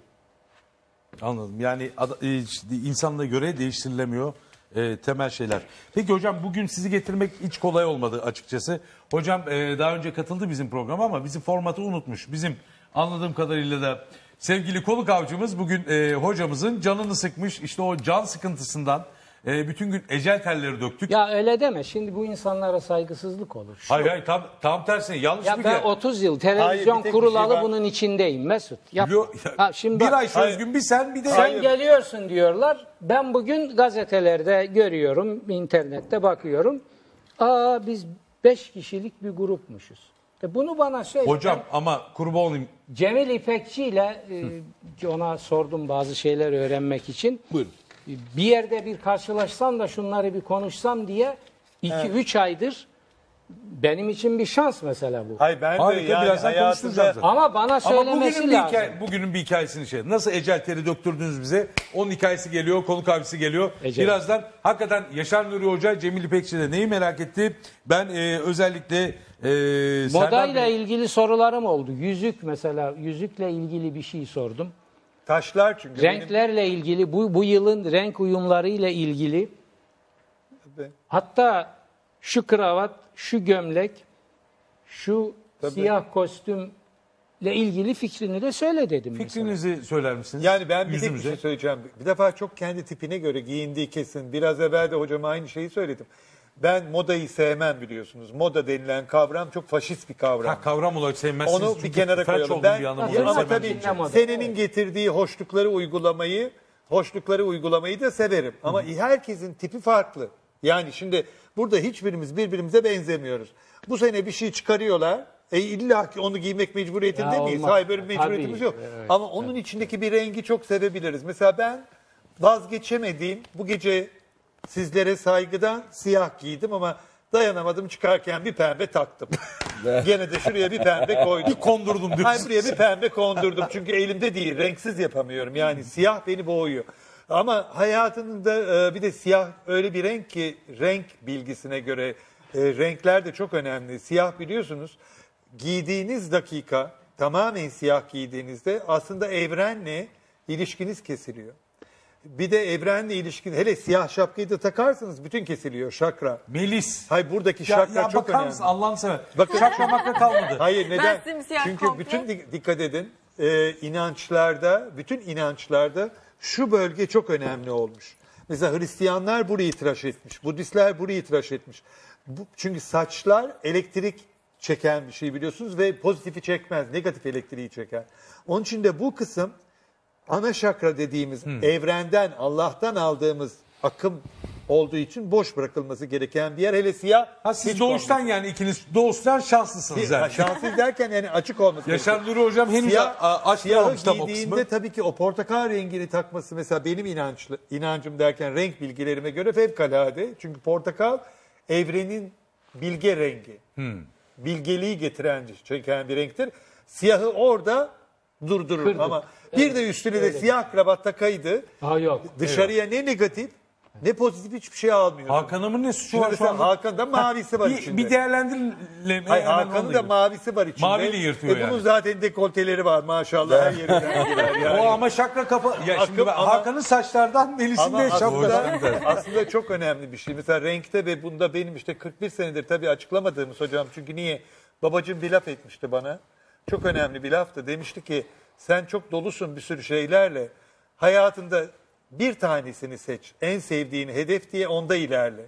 anladım. Yani e, işte insanla göre değiştirilemiyor e, temel şeyler. Peki hocam bugün sizi getirmek hiç kolay olmadı açıkçası. Hocam e, daha önce katıldı bizim programa ama bizi formatı unutmuş. Bizim anladığım kadarıyla da sevgili konuk avcımız bugün e, hocamızın canını sıkmış. İşte o can sıkıntısından e, bütün gün ecel telleri döktük. Ya öyle deme. Şimdi bu insanlara saygısızlık olur. Şu- Hayır hayır tam, tam tersine yanlış ya bir ben kere. 30 yıl Hayır, televizyon bir kurulalı şey var. bunun içindeyim Mesut. Yapma. Yo- Ha, şimdi bir bak, ay sözgün bir sen bir de sen geliyorsun diyorlar. Ben bugün gazetelerde görüyorum, internette bakıyorum. Aa biz 5 kişilik bir grupmuşuz. E bunu bana söyle. Hocam ama kurban olayım. Cemil İpekçi ile e, ona sordum bazı şeyler öğrenmek için. Buyurun. Bir yerde bir karşılaşsam da şunları bir konuşsam diye 2-3 aydır benim için bir şans mesela bu. hayır ben de Harika yani birazdan hayatımda zaten. Ama bana Ama söylemesi bugünün bir, lazım. hikaye, bugünün bir hikayesini şey. Nasıl ecel teri döktürdünüz bize? Onun hikayesi geliyor, konuk abisi geliyor. Ecel. Birazdan hakikaten Yaşar Nuri Hoca, Cemil İpekçi de neyi merak etti? Ben e, özellikle e, Serdar Modayla Bey- ilgili sorularım oldu. Yüzük mesela, yüzükle ilgili bir şey sordum. taşlar çünkü benim- Renklerle ilgili, bu, bu yılın renk uyumlarıyla ilgili. Hatta şu kravat, şu gömlek, şu Tabii. siyah kostüm ile ilgili fikrini de söyle dedim mesela. Fikrinizi söyler misiniz? Yani ben bir tek bir şey söyleyeceğim. Bir defa çok kendi tipine göre giyindiği kesin. Biraz evvel de hocama aynı şeyi söyledim. Ben modayı sevmem biliyorsunuz. Moda denilen kavram çok faşist bir kavram. Ha, kavram olarak sevmezsiniz. Onu bir çünkü kenara felç koyalım. Ben bir anlamı ama Sevmem. tabii moda? senenin getirdiği hoşlukları uygulamayı, hoşlukları uygulamayı da severim. Ama herkesin tipi farklı. Yani şimdi burada hiçbirimiz birbirimize benzemiyoruz. Bu sene bir şey çıkarıyorlar. E illa ki onu giymek mecburiyetinde Ya miyiz? olmaz. Hayır böyle bir mecburiyetimiz Tabii, yok. evet, Ama onun içindeki bir rengi çok sevebiliriz. Mesela ben vazgeçemediğim bu gece sizlere saygıdan siyah giydim ama dayanamadım çıkarken bir pembe taktım. Gene de şuraya bir pembe koydum. Kondurdum diyorsun. Hayır buraya bir pembe kondurdum çünkü elimde değil renksiz yapamıyorum yani siyah beni boğuyor. Ama hayatının da e, bir de siyah öyle bir renk ki renk bilgisine göre e, renkler de çok önemli. Siyah biliyorsunuz giydiğiniz dakika tamamen siyah giydiğinizde aslında evrenle ilişkiniz kesiliyor. Bir de evrenle ilişkin hele siyah şapkayı da takarsanız bütün kesiliyor şakra. Melis. Hayır buradaki Ya, şakra ya çok bakar önemli. mısın Allah'ını sever. Bakın- Şakra makra kalmadı. Hayır neden? simsiyah Çünkü komple. bütün dik- dikkat edin e, inançlarda, bütün inançlarda şu bölge çok önemli olmuş. Mesela Hristiyanlar burayı tıraş etmiş, Budistler burayı tıraş etmiş. Bu, çünkü saçlar elektrik çeken bir şey biliyorsunuz ve pozitifi çekmez, negatif elektriği çeker. Onun için de bu kısım ana şakra dediğimiz evrenden, Allah'tan aldığımız akım olduğu için boş bırakılması gereken bir yer. Hele siyah. Ha siz hiç doğuştan yani ikiniz doğuştan şanslısınız yani. Şanssız derken yani açık olması. Yaşar. Nuri hocam henüz Siyah, siyahı kalmış tam o kısmı. giydiğinde tabii ki o portakal rengini takması mesela benim inançlı, inancım derken renk bilgilerime göre fevkalade. Çünkü portakal evrenin bilge rengi. Hmm. Bilgeliği getiren, çeken bir renktir. Siyahı orada durdurur Kırdı. ama bir de üstüne de siyah kravat takaydı. Ha yok. Dışarıya ne negatif ne pozitif hiçbir şey almıyor. Hakan Hanım'ın ne suçu Şimdi var şu mesela anda? Hakan'da mavisi var bir, içinde. Bir değerlendirelim. Hayır hemen Hakan'ın onunla da ilgili. mavisi var içinde. Maviyle yırtıyor e, Bunun yani. zaten dekolteleri var maşallah her yerinden girer yani. O ama şakra kafa. Ya Akım ama- Hakan'ın saçlardan Ama de aslında, şapkadan. aslında çok önemli bir şey. Mesela renkte ve bunda benim işte 41 senedir tabii açıklamadığımız hocam. Çünkü niye? Babacığım bir laf etmişti bana. Çok önemli bir laftı. Demişti ki sen çok dolusun bir sürü şeylerle. Hayatında bir tanesini seç. En sevdiğini hedef diye onda ilerle.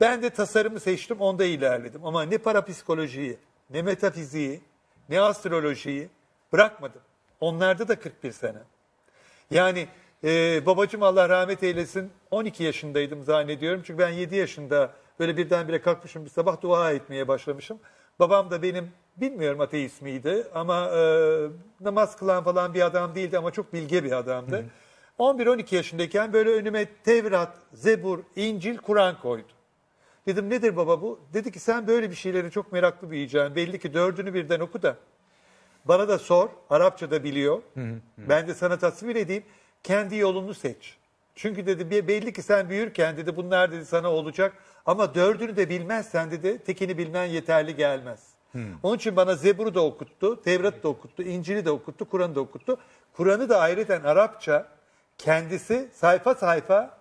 Ben de tasarımı seçtim onda ilerledim. Ama ne parapsikolojiyi, ne metafiziği, ne astrolojiyi bırakmadım. Onlarda da 41 sene. Yani e, babacım Allah rahmet eylesin 12 yaşındaydım zannediyorum. Çünkü ben 7 yaşında böyle birdenbire kalkmışım bir sabah dua etmeye başlamışım. Babam da benim bilmiyorum ateist miydi ama e, namaz kılan falan bir adam değildi ama çok bilge bir adamdı. 11-12 yaşındayken böyle önüme Tevrat, Zebur, İncil, Kur'an koydu. Dedim nedir baba bu? Dedi ki sen böyle bir şeyleri çok meraklı büyüyeceksin. Belli ki dördünü birden oku da. Bana da sor. Arapça da biliyor. Ben de sana tasvir edeyim. Kendi yolunu seç. Çünkü dedi "be- belli ki sen büyürken dedi bunlar dedi sana olacak. Ama dördünü de bilmezsen dedi tekini bilmen yeterli gelmez. Onun için bana Zebur'u da okuttu, Tevrat'ı da okuttu, İncil'i de okuttu, Kur'an'ı da okuttu. Kur'an'ı da ayrıca Arapça kendisi sayfa sayfa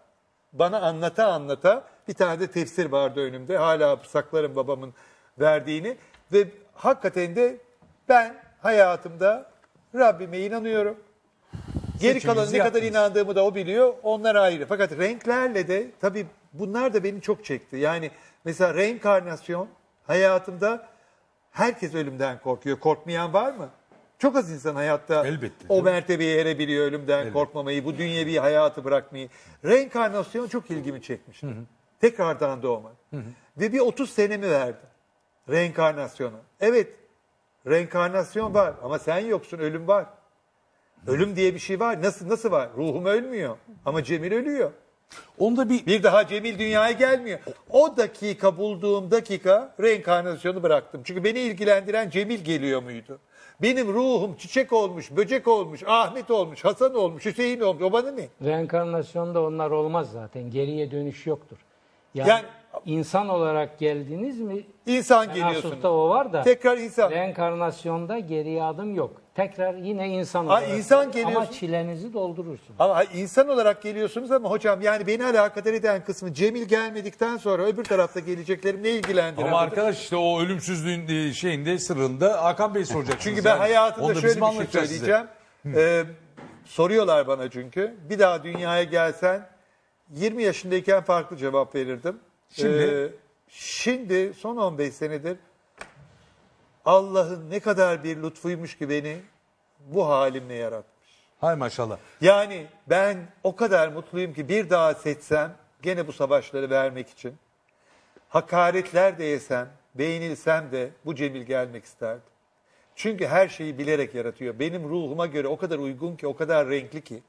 bana anlata anlata bir tane de tefsir vardı önümde. Hala saklarım babamın verdiğini. Ve hakikaten de ben hayatımda Rabbime inanıyorum. Geri kalan ne kadar inandığımı da o biliyor. Onlar ayrı. Fakat renklerle de tabii bunlar da beni çok çekti. Yani mesela reenkarnasyon hayatımda herkes ölümden korkuyor. Korkmayan var mı? Çok az insan hayatta Elbette, o mertebeye erebiliyor ölümden korkmamayı, bu dünyevi hayatı bırakmayı. Reenkarnasyon çok ilgimi çekmişti. Tekrardan doğmak. Ve bir 30 senemi verdim reenkarnasyona. Evet, reenkarnasyon var ama sen yoksun, ölüm var. Ölüm diye bir şey var. Nasıl nasıl var? Ruhum ölmüyor ama Cemil ölüyor. Onda bir Bir daha Cemil dünyaya gelmiyor. O dakika bulduğum dakika reenkarnasyonu bıraktım. Çünkü beni ilgilendiren Cemil geliyor muydu? Benim ruhum çiçek olmuş, böcek olmuş, Ahmet olmuş, Hasan olmuş, Hüseyin olmuş. O bana ne? Reenkarnasyonda onlar olmaz zaten. Geriye dönüş yoktur. Yani, Yani İnsan olarak geldiniz mi? İnsan geliyorsunuz. o var da. Tekrar insan. Reenkarnasyonda geriye adım yok. Tekrar yine insan Ha, olarak. insan Ama geliyorsun. çilenizi doldurursunuz. Ama insan olarak geliyorsunuz ama hocam yani beni alakadar eden kısmı Cemil gelmedikten sonra öbür tarafta geleceklerim ne ilgilendirir? Ama arkadaş işte o ölümsüzlüğün e, şeyinde sırrında Hakan Bey soracak. Çünkü ben hayatımda şöyle bir şey söyleyeceğim. Ee, soruyorlar bana çünkü. Bir daha dünyaya gelsen 20 yaşındayken farklı cevap verirdim. Şimdi? Ee, şimdi son 15 senedir Allah'ın ne kadar bir lütfuymuş ki beni bu halimle yaratmış. Hay maşallah. Yani ben o kadar mutluyum ki bir daha seçsem gene bu savaşları vermek için. Hakaretler de yesem, beğenilsem de bu Cemil gelmek isterdim. Çünkü her şeyi bilerek yaratıyor. Benim ruhuma göre o kadar uygun ki, o kadar renkli ki.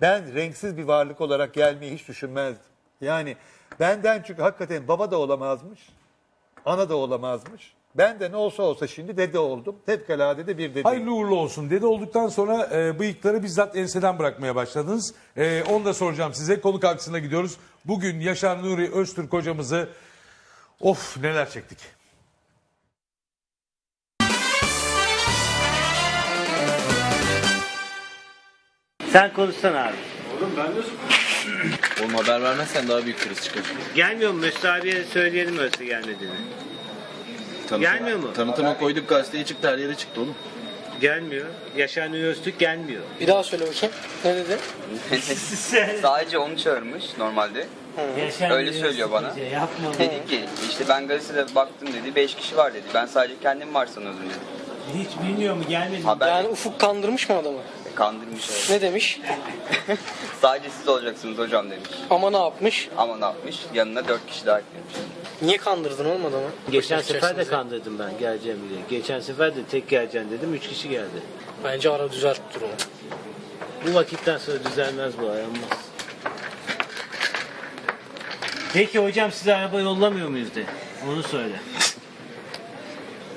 Ben renksiz bir varlık olarak gelmeyi hiç düşünmezdim. Yani benden çünkü hakikaten baba da olamazmış, ana da olamazmış. Ben de ne olsa olsa şimdi dede oldum. Fevkalade de bir dede. Hayırlı uğurlu olsun. Dede olduktan sonra e, bıyıkları bizzat enseden bırakmaya başladınız. E, onu da soracağım size. Konuk aksına gidiyoruz. Bugün Yaşar Nuri Öztürk hocamızı of neler çektik. Sen konuşsana abi. Oğlum haber vermezsen daha büyük kriz çıkar. Gelmiyor mu? Mesut abiye söyleyelim öyleyse gelmediğini. Tanıtıma- Gelmiyor mu? Tanıtıma koyduk gazeteye çıktı her yere çıktı oğlum. Gelmiyor. Yaşar Nuri Öztürk gelmiyor. Bir daha söyle bakayım. Ne dedi? Sadece onu çağırmış normalde. Yaşar Öyle Nuri söylüyor Öztürk bana. hoca, Yapma. Dedi ki işte ben gazetede baktım dedi 5 kişi var dedi. Ben sadece kendim var sanıyordum dedi. Hiç bilmiyor mu? Gelmedi. mi? Haber Yani Ufuk kandırmış mı adamı? Kandırmış evet. Ne demiş? Sadece siz olacaksınız hocam demiş. Ama ne yapmış? Ama ne yapmış? Yanına 4 kişi daha eklemiş. Niye kandırdın oğlum adamı? Geçen sefer de kandırdım ben geleceğim diye. Geçen sefer de tek geleceğim dedim. Üç kişi geldi. Bence ara düzelt durumu. Bu vakitten sonra düzelmez bu ayanmaz. Peki hocam size araba yollamıyor muyuz de? Onu söyle.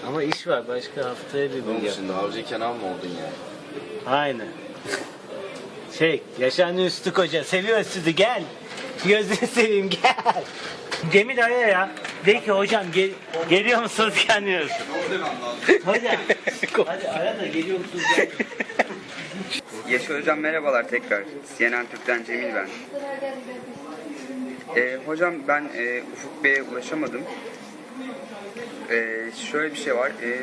Ama iş var. Başka haftaya bir Oğlum gün şimdi avcı Kenan mı oldun ya? Aynen. Şey, Yaşar Nuri Üstük Hoca seviyor sizi gel. Gözünü seveyim gel. Cemil araya ya. De ki hocam gel, geliyor musunuz gelmiyorsunuz? hocam hadi ara da geliyor musunuz gelmiyor Yaşar hocam merhabalar tekrar. CNN Türk'ten Cemil ben. Ee, hocam ben e, Ufuk Bey'e ulaşamadım. Ee, şöyle bir şey var. Ee,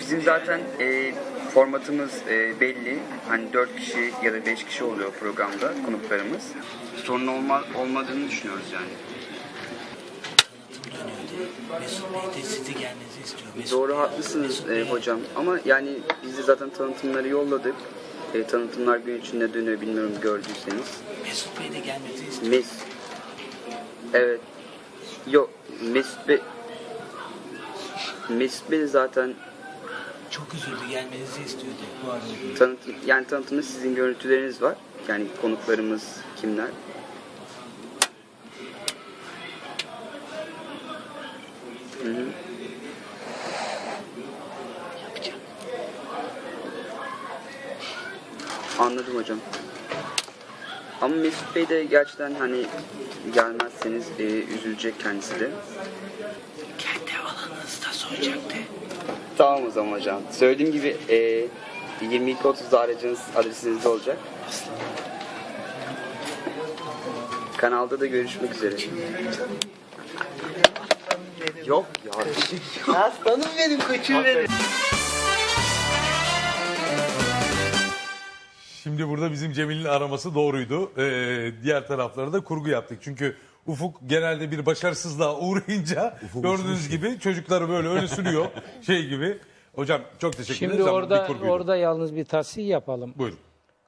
bizim zaten e, formatımız e, belli. Hani 4 kişi ya da 5 kişi oluyor programda konuklarımız. Sorun olma, olmadığını düşünüyoruz yani. Mesut Bey de sizi gelmenizi istiyor. Doğru haklısınız e, hocam ama yani biz de zaten tanıtımları yolladık. E, tanıtımlar gün içinde dönüyor bilmiyorum gördüyseniz. Mesut Bey de gelmenizi istiyor. Mes Evet. Yok Mesut Bey Mesut Bey zaten Çok üzüldü gelmenizi istiyordu bu arada. tanıtım yani tanıtımda sizin görüntüleriniz var. Yani konuklarımız kimler? Hı hı. Anladım hocam. Ama Mesut Bey de gerçekten hani gelmezseniz e, üzülecek kendisi de. Kendi alanınızda soracaktı. Tamam o zaman hocam. Söylediğim gibi e, 22.30'da aracınız adresinizde olacak. Kanalda da görüşmek üzere. Yok ya. Aslanım benim koçum benim. Şimdi burada bizim Cemil'in araması doğruydu. Ee, diğer tarafları da kurgu yaptık. Çünkü Ufuk genelde bir başarısızlığa uğrayınca gördüğünüz gibi çocukları böyle öne sürüyor şey gibi. Hocam çok teşekkür Şimdi ederiz ama orada bir kurguydu. orada yalnız bir tahsiye yapalım. Buyurun.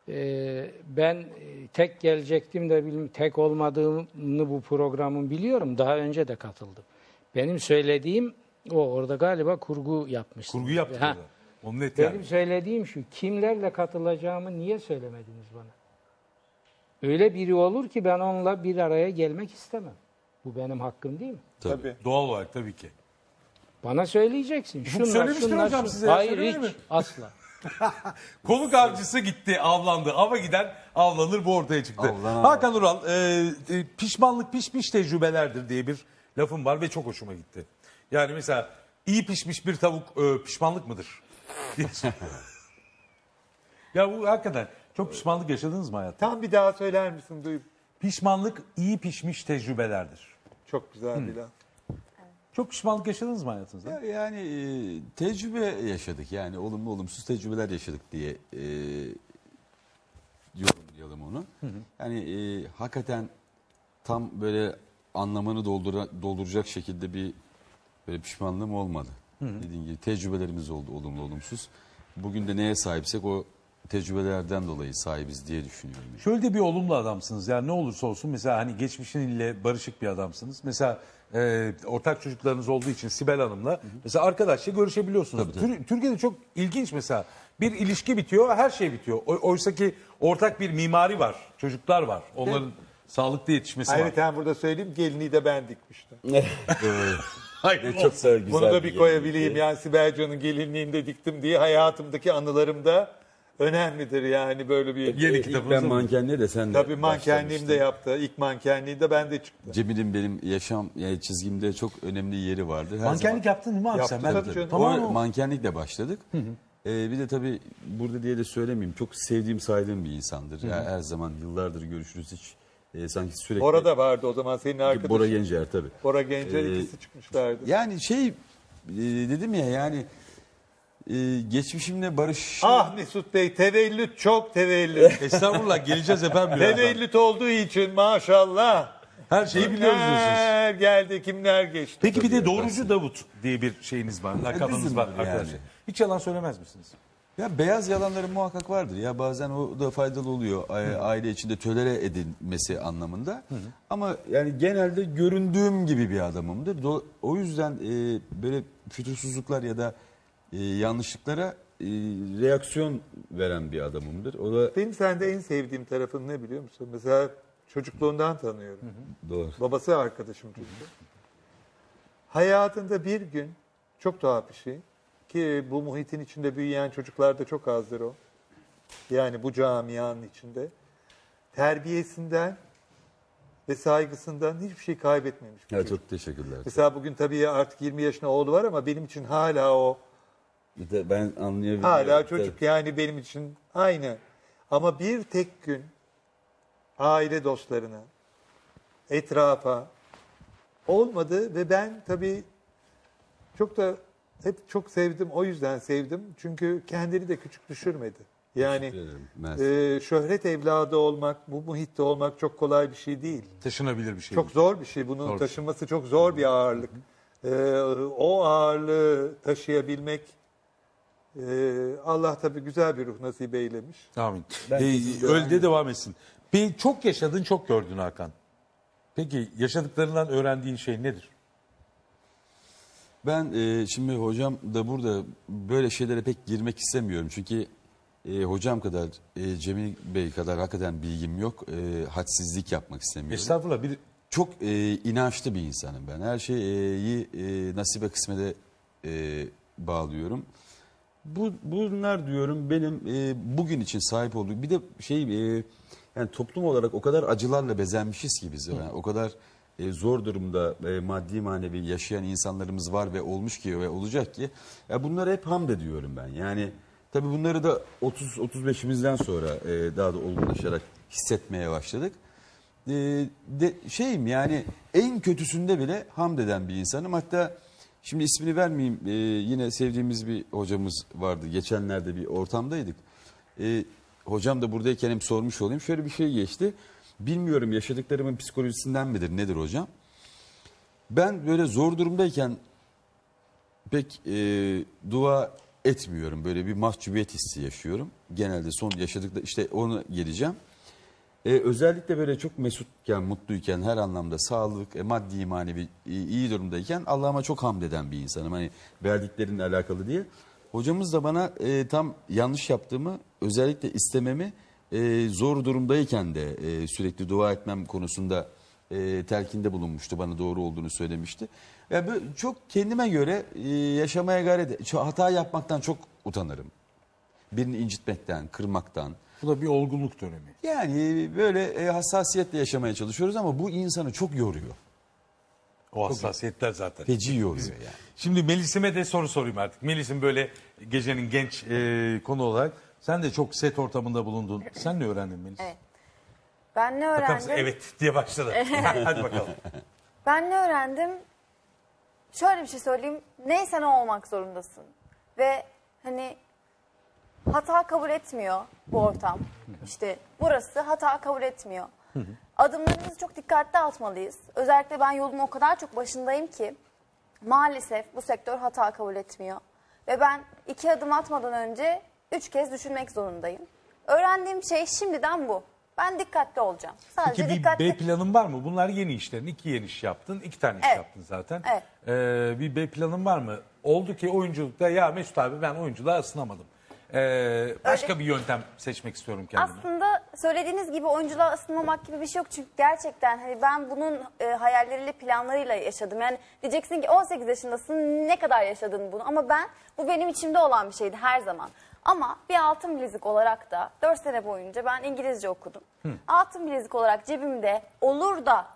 Ee, ben e, tek gelecektim de bilmiyorum tek olmadığını bu programın biliyorum. Daha önce de katıldım. Benim söylediğim o orada galiba kurgu yapmışsın. Kurgu yaptık Ha. orada. Onun net Benim yani. söylediğim şu. Kimlerle katılacağımı niye söylemediniz bana? Öyle biri olur ki ben onunla bir araya gelmek istemem. Bu benim hakkım değil mi? Tabii. Doğal olarak tabii ki. Bana söyleyeceksin. Şunlar, söylemiştir şunlar, hocam şunlar. size Hayır hiç. mi? Asla. Konuk avcısı gitti, avlandı. Ava giden avlanır bu ortaya çıktı. Avlanan- Hakan Ural, e, e, pişmanlık pişmiş tecrübelerdir diye bir lafım var ve çok hoşuma gitti. Yani mesela iyi pişmiş bir tavuk e, pişmanlık mıdır? ya bu hakikaten çok pişmanlık yaşadınız mı hayatta? Tam bir daha söyler misin Duygu? Pişmanlık iyi pişmiş tecrübelerdir. Çok güzel bir laf. Çok pişmanlık yaşadınız mı hayatınızda? Ya Yani e, tecrübe yaşadık yani olumlu olumsuz tecrübeler yaşadık diye e, yorumlayalım onu. Yani e, hakikaten tam böyle anlamını doldura, dolduracak şekilde bir böyle pişmanlığım olmadı. Dediğim gibi tecrübelerimiz oldu olumlu olumsuz. Bugün de neye sahipsek o tecrübelerden dolayı sahibiz diye düşünüyorum. Şöyle de bir olumlu adamsınız. Yani ne olursa olsun mesela hani geçmişinle barışık bir adamsınız. Mesela e, ortak çocuklarınız olduğu için Sibel Hanım'la mesela arkadaşça görüşebiliyorsunuz. Tür- Türkiye'de çok ilginç mesela bir ilişki bitiyor her şey bitiyor. O- Oysa ki ortak bir mimari var. Çocuklar var. Onların sağlıklı yetişmesi var. Ayrıca burada söyleyeyim gelinliği de ben dikmiştim. Hayır, Çok güzel, güzel Bunu da bir bir koyabileyim. Yani Sibel Can'ın gelinliğini de diktim diye hayatımdaki anılarımda önemlidir yani böyle bir... Yeni İlk kitabınızı ben mankenliğe de sen de Tabii mankenliğim de yaptı. İlk mankenliği de ben de çıktı. Cemil'in benim yaşam yani çizgimde çok önemli yeri vardır. Her Mankenlik yaptın mı abi Yaptı sen? Ben tabii canım. Tamam o mankenlikle başladık. Ee, bir de tabii burada diye de söylemeyeyim. Çok sevdiğim saydığım bir insandır. Ya her zaman yıllardır görüşürüz hiç e, sanki sürekli. Bora da vardı o zaman senin arkadaşın. Bora Gencer tabii. Bora Gencer Ee, ikisi çıkmışlardı. Yani şey e, dedim ya yani e, geçmişimle barış. Ah Mesut Bey tevellüt çok tevellüt. Estağfurullah geleceğiz efendim birazdan. tevellüt olduğu için maşallah. Her şeyi biliyoruz diyorsunuz. Kimler geldi kimler geçti. Peki bir de Doğrucu Davut diye bir şeyiniz var, lakabınız bizim var yani. arkadaşlar. Hiç yalan söylemez misiniz? Ya beyaz yalanların muhakkak vardır. Ya bazen o da faydalı oluyor a- aile içinde tölere edilmesi anlamında. Ama yani genelde göründüğüm gibi bir adamımdır. Do- O yüzden e, böyle fütursuzluklar ya da e, yanlışlıklara e, reaksiyon veren bir adamımdır. O da Benim sende en sevdiğim tarafın ne biliyor musun? Mesela çocukluğundan tanıyorum. doğru. Babası arkadaşım çünkü. Hayatında bir gün çok tuhaf bir şey ki bu muhitin içinde büyüyen çocuklarda çok azdır o. Yani bu camianın içinde terbiyesinden ve saygısından hiçbir şey kaybetmemiş. bir Ya çocuk. çok teşekkürler. Mesela bugün tabii artık 20 yaşında oğlu var ama benim için hala o ben anlayabiliyorum. Hala çocuk yani benim için aynı. Ama bir tek gün aile dostlarına, etrafa olmadı ve ben tabii çok da hep çok sevdim. O yüzden sevdim. Çünkü kendini de küçük düşürmedi. Yani e, şöhret evladı olmak, bu muhitte olmak çok kolay bir şey değil. Taşınabilir bir şey. Çok zor bir şey. Bunun Zor taşınması çok zor bir ağırlık. Ee, o ağırlığı taşıyabilmek e, Allah tabii güzel bir ruh nasip eylemiş. Amin. Ben Ee, öyle devam etsin. Peki çok yaşadın, çok gördün Hakan. Peki yaşadıklarından öğrendiğin şey nedir? Ben e, şimdi hocam da burada böyle şeylere pek girmek istemiyorum. Çünkü e, hocam kadar, e, Cemil Bey kadar hakikaten bilgim yok. E, hadsizlik yapmak istemiyorum. Estağfurullah bir Çok e, inançlı bir insanım ben. Her şeyi e, nasibe kısmete e, bağlıyorum. Bu bunlar diyorum benim e, bugün için sahip olduğum bir de şey e, yani toplum olarak o kadar acılarla bezenmişiz ki biz. Yani o kadar e, zor durumda e, maddi manevi yaşayan insanlarımız var ve olmuş ki ve olacak ki. Ya bunlara hep hamd ediyorum ben. Yani tabii bunları da 30 35'imizden sonra e, daha da olgunlaşarak hissetmeye başladık. E, de, şeyim yani en kötüsünde bile hamd eden bir insanım. Hatta şimdi ismini vermeyeyim e, yine sevdiğimiz bir hocamız vardı. Geçenlerde bir ortamdaydık. E, hocam da buradayken hem sormuş olayım. Şöyle bir şey geçti. Bilmiyorum yaşadıklarımın psikolojisinden midir nedir hocam? Ben böyle zor durumdayken pek e, dua etmiyorum. Böyle bir mahcubiyet hissi yaşıyorum. Genelde son yaşadıkta işte onu geleceğim. E, özellikle böyle çok mesutken, mutluyken, her anlamda sağlık, e, maddi, manevi e, iyi durumdayken Allah'ıma çok hamd eden bir insanım. Hani verdiklerinle alakalı diye. Hocamız da bana e, tam yanlış yaptığımı, özellikle istememi e, zor durumdayken de e, sürekli dua etmem konusunda e, telkinde bulunmuştu. Bana doğru olduğunu söylemişti. Yani böyle çok kendime göre e, yaşamaya gayret, hata yapmaktan çok utanırım. Birini incitmekten, kırmaktan. Bu da bir olgunluk dönemi. Yani böyle e, hassasiyetle yaşamaya çalışıyoruz ama bu insanı çok yoruyor. O hassasiyetler zaten. Feci yoruyor yani. Şimdi Melis'ime de soru sorayım artık. Melis'im böyle gecenin genç e, konu olarak sen de çok set ortamında bulundun. Sen ne öğrendin Melis? Evet. Ben ne öğrendim? Evet diye başladı. Hadi bakalım. Ben ne öğrendim? Şöyle bir şey söyleyeyim. Neyse ne olmak zorundasın. Ve hani hata kabul etmiyor bu ortam. İşte burası hata kabul etmiyor. Adımlarımızı çok dikkatli atmalıyız. Özellikle ben yolun o kadar çok başındayım ki maalesef bu sektör hata kabul etmiyor. Ve ben iki adım atmadan önce üç kez düşünmek zorundayım. Öğrendiğim şey şimdiden bu. Ben dikkatli olacağım. Sadece Peki bir dikkatli. B planın var mı? Bunlar yeni işlerin. İki yeni iş yaptın. iki tane iş Evet. yaptın zaten. Evet. Ee, bir B planın var mı? Oldu ki oyunculukta ya Mesut abi ben oyunculuğa ısınamadım. Ee, başka bir yöntem seçmek istiyorum kendime. Aslında söylediğiniz gibi oyunculuğa ısınmamak gibi bir şey yok. Çünkü gerçekten hani ben bunun e, hayalleriyle, planlarıyla yaşadım. Yani diyeceksin ki 18 yaşındasın ne kadar yaşadın bunu. Ama ben bu benim içimde olan bir şeydi her zaman. Ama bir altın bilezik olarak da 4 sene boyunca ben İngilizce okudum. Altın bilezik olarak cebimde olur da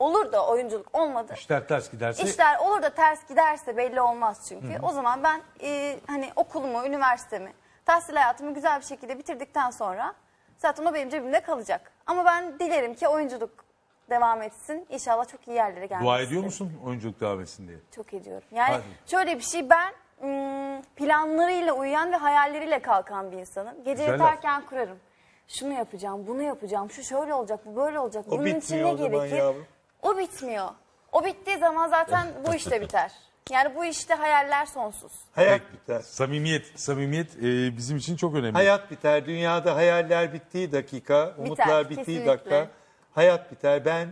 olur da oyunculuk olmadı. İşler ters giderse İşler olur da ters giderse belli olmaz çünkü. O zaman ben e, hani okulumu, üniversitemi, tahsil hayatımı güzel bir şekilde bitirdikten sonra zaten o benim cebimde kalacak. Ama ben dilerim ki oyunculuk devam etsin. İnşallah çok iyi yerlere gelmek dua ediyor musun oyunculuk devam etsin diye? Çok ediyorum. Yani Hadi. şöyle bir şey ben ım, planlarıyla uyuyan ve hayalleriyle kalkan bir insanım. Gece Güzel laf. yatarken kurarım. Şunu yapacağım, bunu yapacağım, şu şöyle olacak, bu böyle olacak. O Bunun için ne gerekir? O bitmiyor. O bittiği zaman zaten bu iş de biter. Yani bu işte hayaller sonsuz. Hayat biter. Samimiyet, samimiyet e, bizim için çok önemli. Hayat biter. Dünyada hayaller bittiği dakika, umutlar bittiği kesinlikle. dakika hayat biter. Ben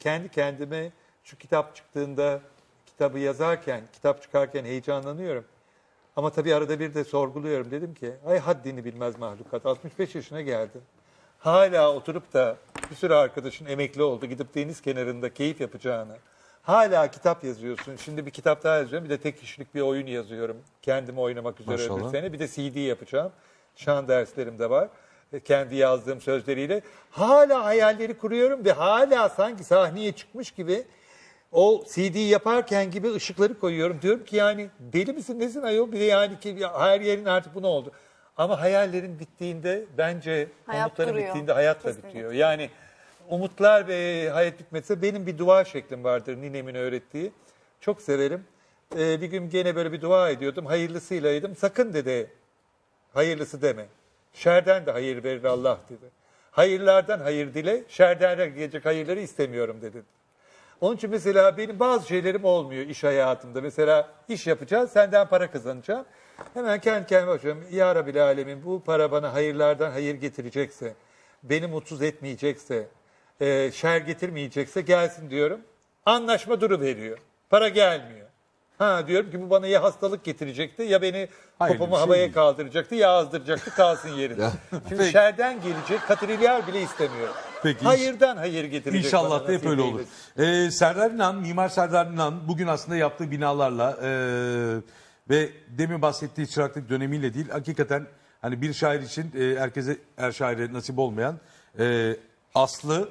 kendi kendime şu kitap çıktığında kitabı yazarken, kitap çıkarken heyecanlanıyorum. Ama tabii arada bir de sorguluyorum. Dedim ki ay haddini bilmez mahlukat. 65 yaşına geldin. Hala oturup da bir sürü arkadaşın emekli oldu. Gidip deniz kenarında keyif yapacağını. Hala kitap yazıyorsun. Şimdi bir kitap daha yazıyorum. Bir de tek kişilik bir oyun yazıyorum. Kendimi oynamak üzere Maşallah. öbür sene. Bir de CD yapacağım. Şan derslerim de var. E, Kendi yazdığım sözleriyle. Hala hayalleri kuruyorum ve hala sanki sahneye çıkmış gibi o CD yaparken gibi ışıkları koyuyorum. Diyorum ki yani deli misin nesin ayol? Bir de yani ki her yerin artık bu ne oldu? Ama hayallerin bittiğinde bence Hayat umutların duruyor. bittiğinde hayat da Kesinlikle. bitiyor. Yani umutlar ve hayat bitmese benim bir dua şeklim vardır ninemin öğrettiği. Çok severim. Ee, bir gün gene böyle bir dua ediyordum. Hayırlısıylaydım. Sakın dedi hayırlısı deme. Şerden de hayır verir Allah dedi. Hayırlardan hayır dile, şerden gelecek hayırları istemiyorum dedi. Onun için mesela benim bazı şeylerim olmuyor iş hayatımda. Mesela iş yapacağız, senden para kazanacağım. Hemen kendi kendime bakıyorum. Ya Rabbil Alemin bu para bana hayırlardan hayır getirecekse, beni mutsuz etmeyecekse, e, şer getirmeyecekse gelsin diyorum. Anlaşma duru veriyor. Para gelmiyor. Ha diyorum ki bu bana ya hastalık getirecekti ya beni Hayır, bir şey havaya değil. kaldıracaktı ya azdıracaktı kalsın yerinde. Şimdi şerden gelecek katrilyar bile istemiyorum. Peki, Hayırdan hayır getirecek İnşallah da hep öyle olur. Ee, Serdar İnan, Mimar Serdar İnan bugün aslında yaptığı binalarla e, ve demin bahsettiği çıraklık dönemiyle değil, hakikaten hani bir şair için e, herkese her şaire nasip olmayan e, Aslı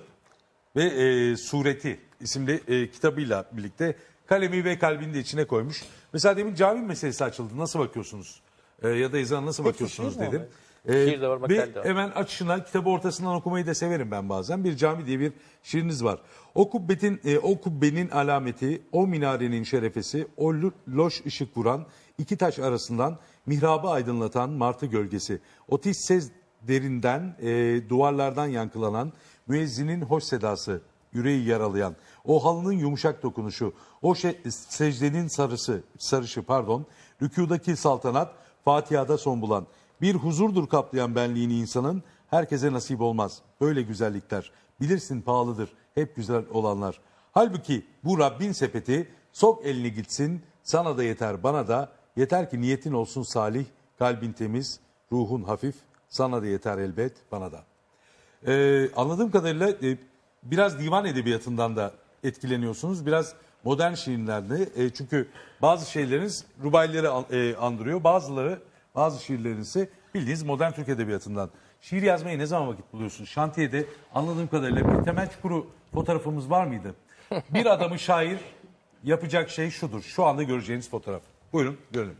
ve e, Sureti isimli e, kitabıyla birlikte kalemi ve kalbini de içine koymuş. Mesela demin cami meselesi açıldı. Nasıl bakıyorsunuz? E, ya da ezana nasıl Hepsi bakıyorsunuz dedim. abi? E, Şiir de var, makale de var. hemen açışına kitabı ortasından okumayı da severim ben bazen. Bir cami diye bir şiiriniz var. O kubbetin, e, o kubbenin alameti, o minarenin şerefesi, o lo- loş ışık vuran, iki taş arasından mihrabı aydınlatan martı gölgesi. O tiz ses derinden, e, duvarlardan yankılanan, müezzinin hoş sedası, yüreği yaralayan, o halının yumuşak dokunuşu, o şe- secdenin sarısı, sarışı pardon, rükudaki saltanat, Fatiha'da son bulan, bir huzurdur kaplayan benliğini insanın, herkese nasip olmaz. Böyle güzellikler, bilirsin pahalıdır, hep güzel olanlar. Halbuki bu Rabbin sepeti, sok elini gitsin, sana da yeter bana da, yeter ki niyetin olsun salih, kalbin temiz, ruhun hafif, sana da yeter elbet bana da. Ee, anladığım kadarıyla e, biraz divan edebiyatından da etkileniyorsunuz. Biraz modern şiirlerde. E, çünkü bazı şeyleriniz rubayları e, andırıyor. Bazıları, bazı şiirleriniz ise bildiğiniz modern Türk edebiyatından. Şiir yazmayı ne zaman vakit buluyorsun? Şantiyede anladığım kadarıyla bir temel çukuru fotoğrafımız var mıydı? Bir adamı şair yapacak şey şudur. Şu anda göreceğiniz fotoğraf. Buyurun görelim.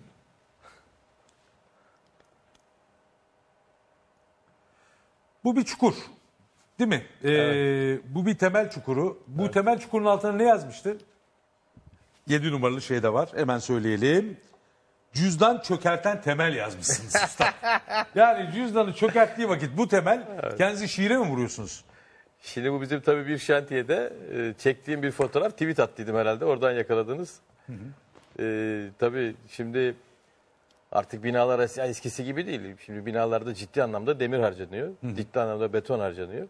Bu bir çukur. Değil mi? Ee, Bu bir temel çukuru. Bu temel çukurun altına ne yazmıştı? 7 numaralı şey de var. Hemen söyleyelim. Cüzdan çökerten temel yazmışsınız usta. yani cüzdanı çökerttiği vakit bu temel kendinizi şiire mi vuruyorsunuz? Şimdi bu bizim tabii bir şantiyede e, çektiğim bir fotoğraf tweet attıydım herhalde. Oradan yakaladınız. E, tabii şimdi artık binalar es- eskisi gibi değil. Şimdi binalarda ciddi anlamda demir harcanıyor. Ciddi anlamda beton harcanıyor.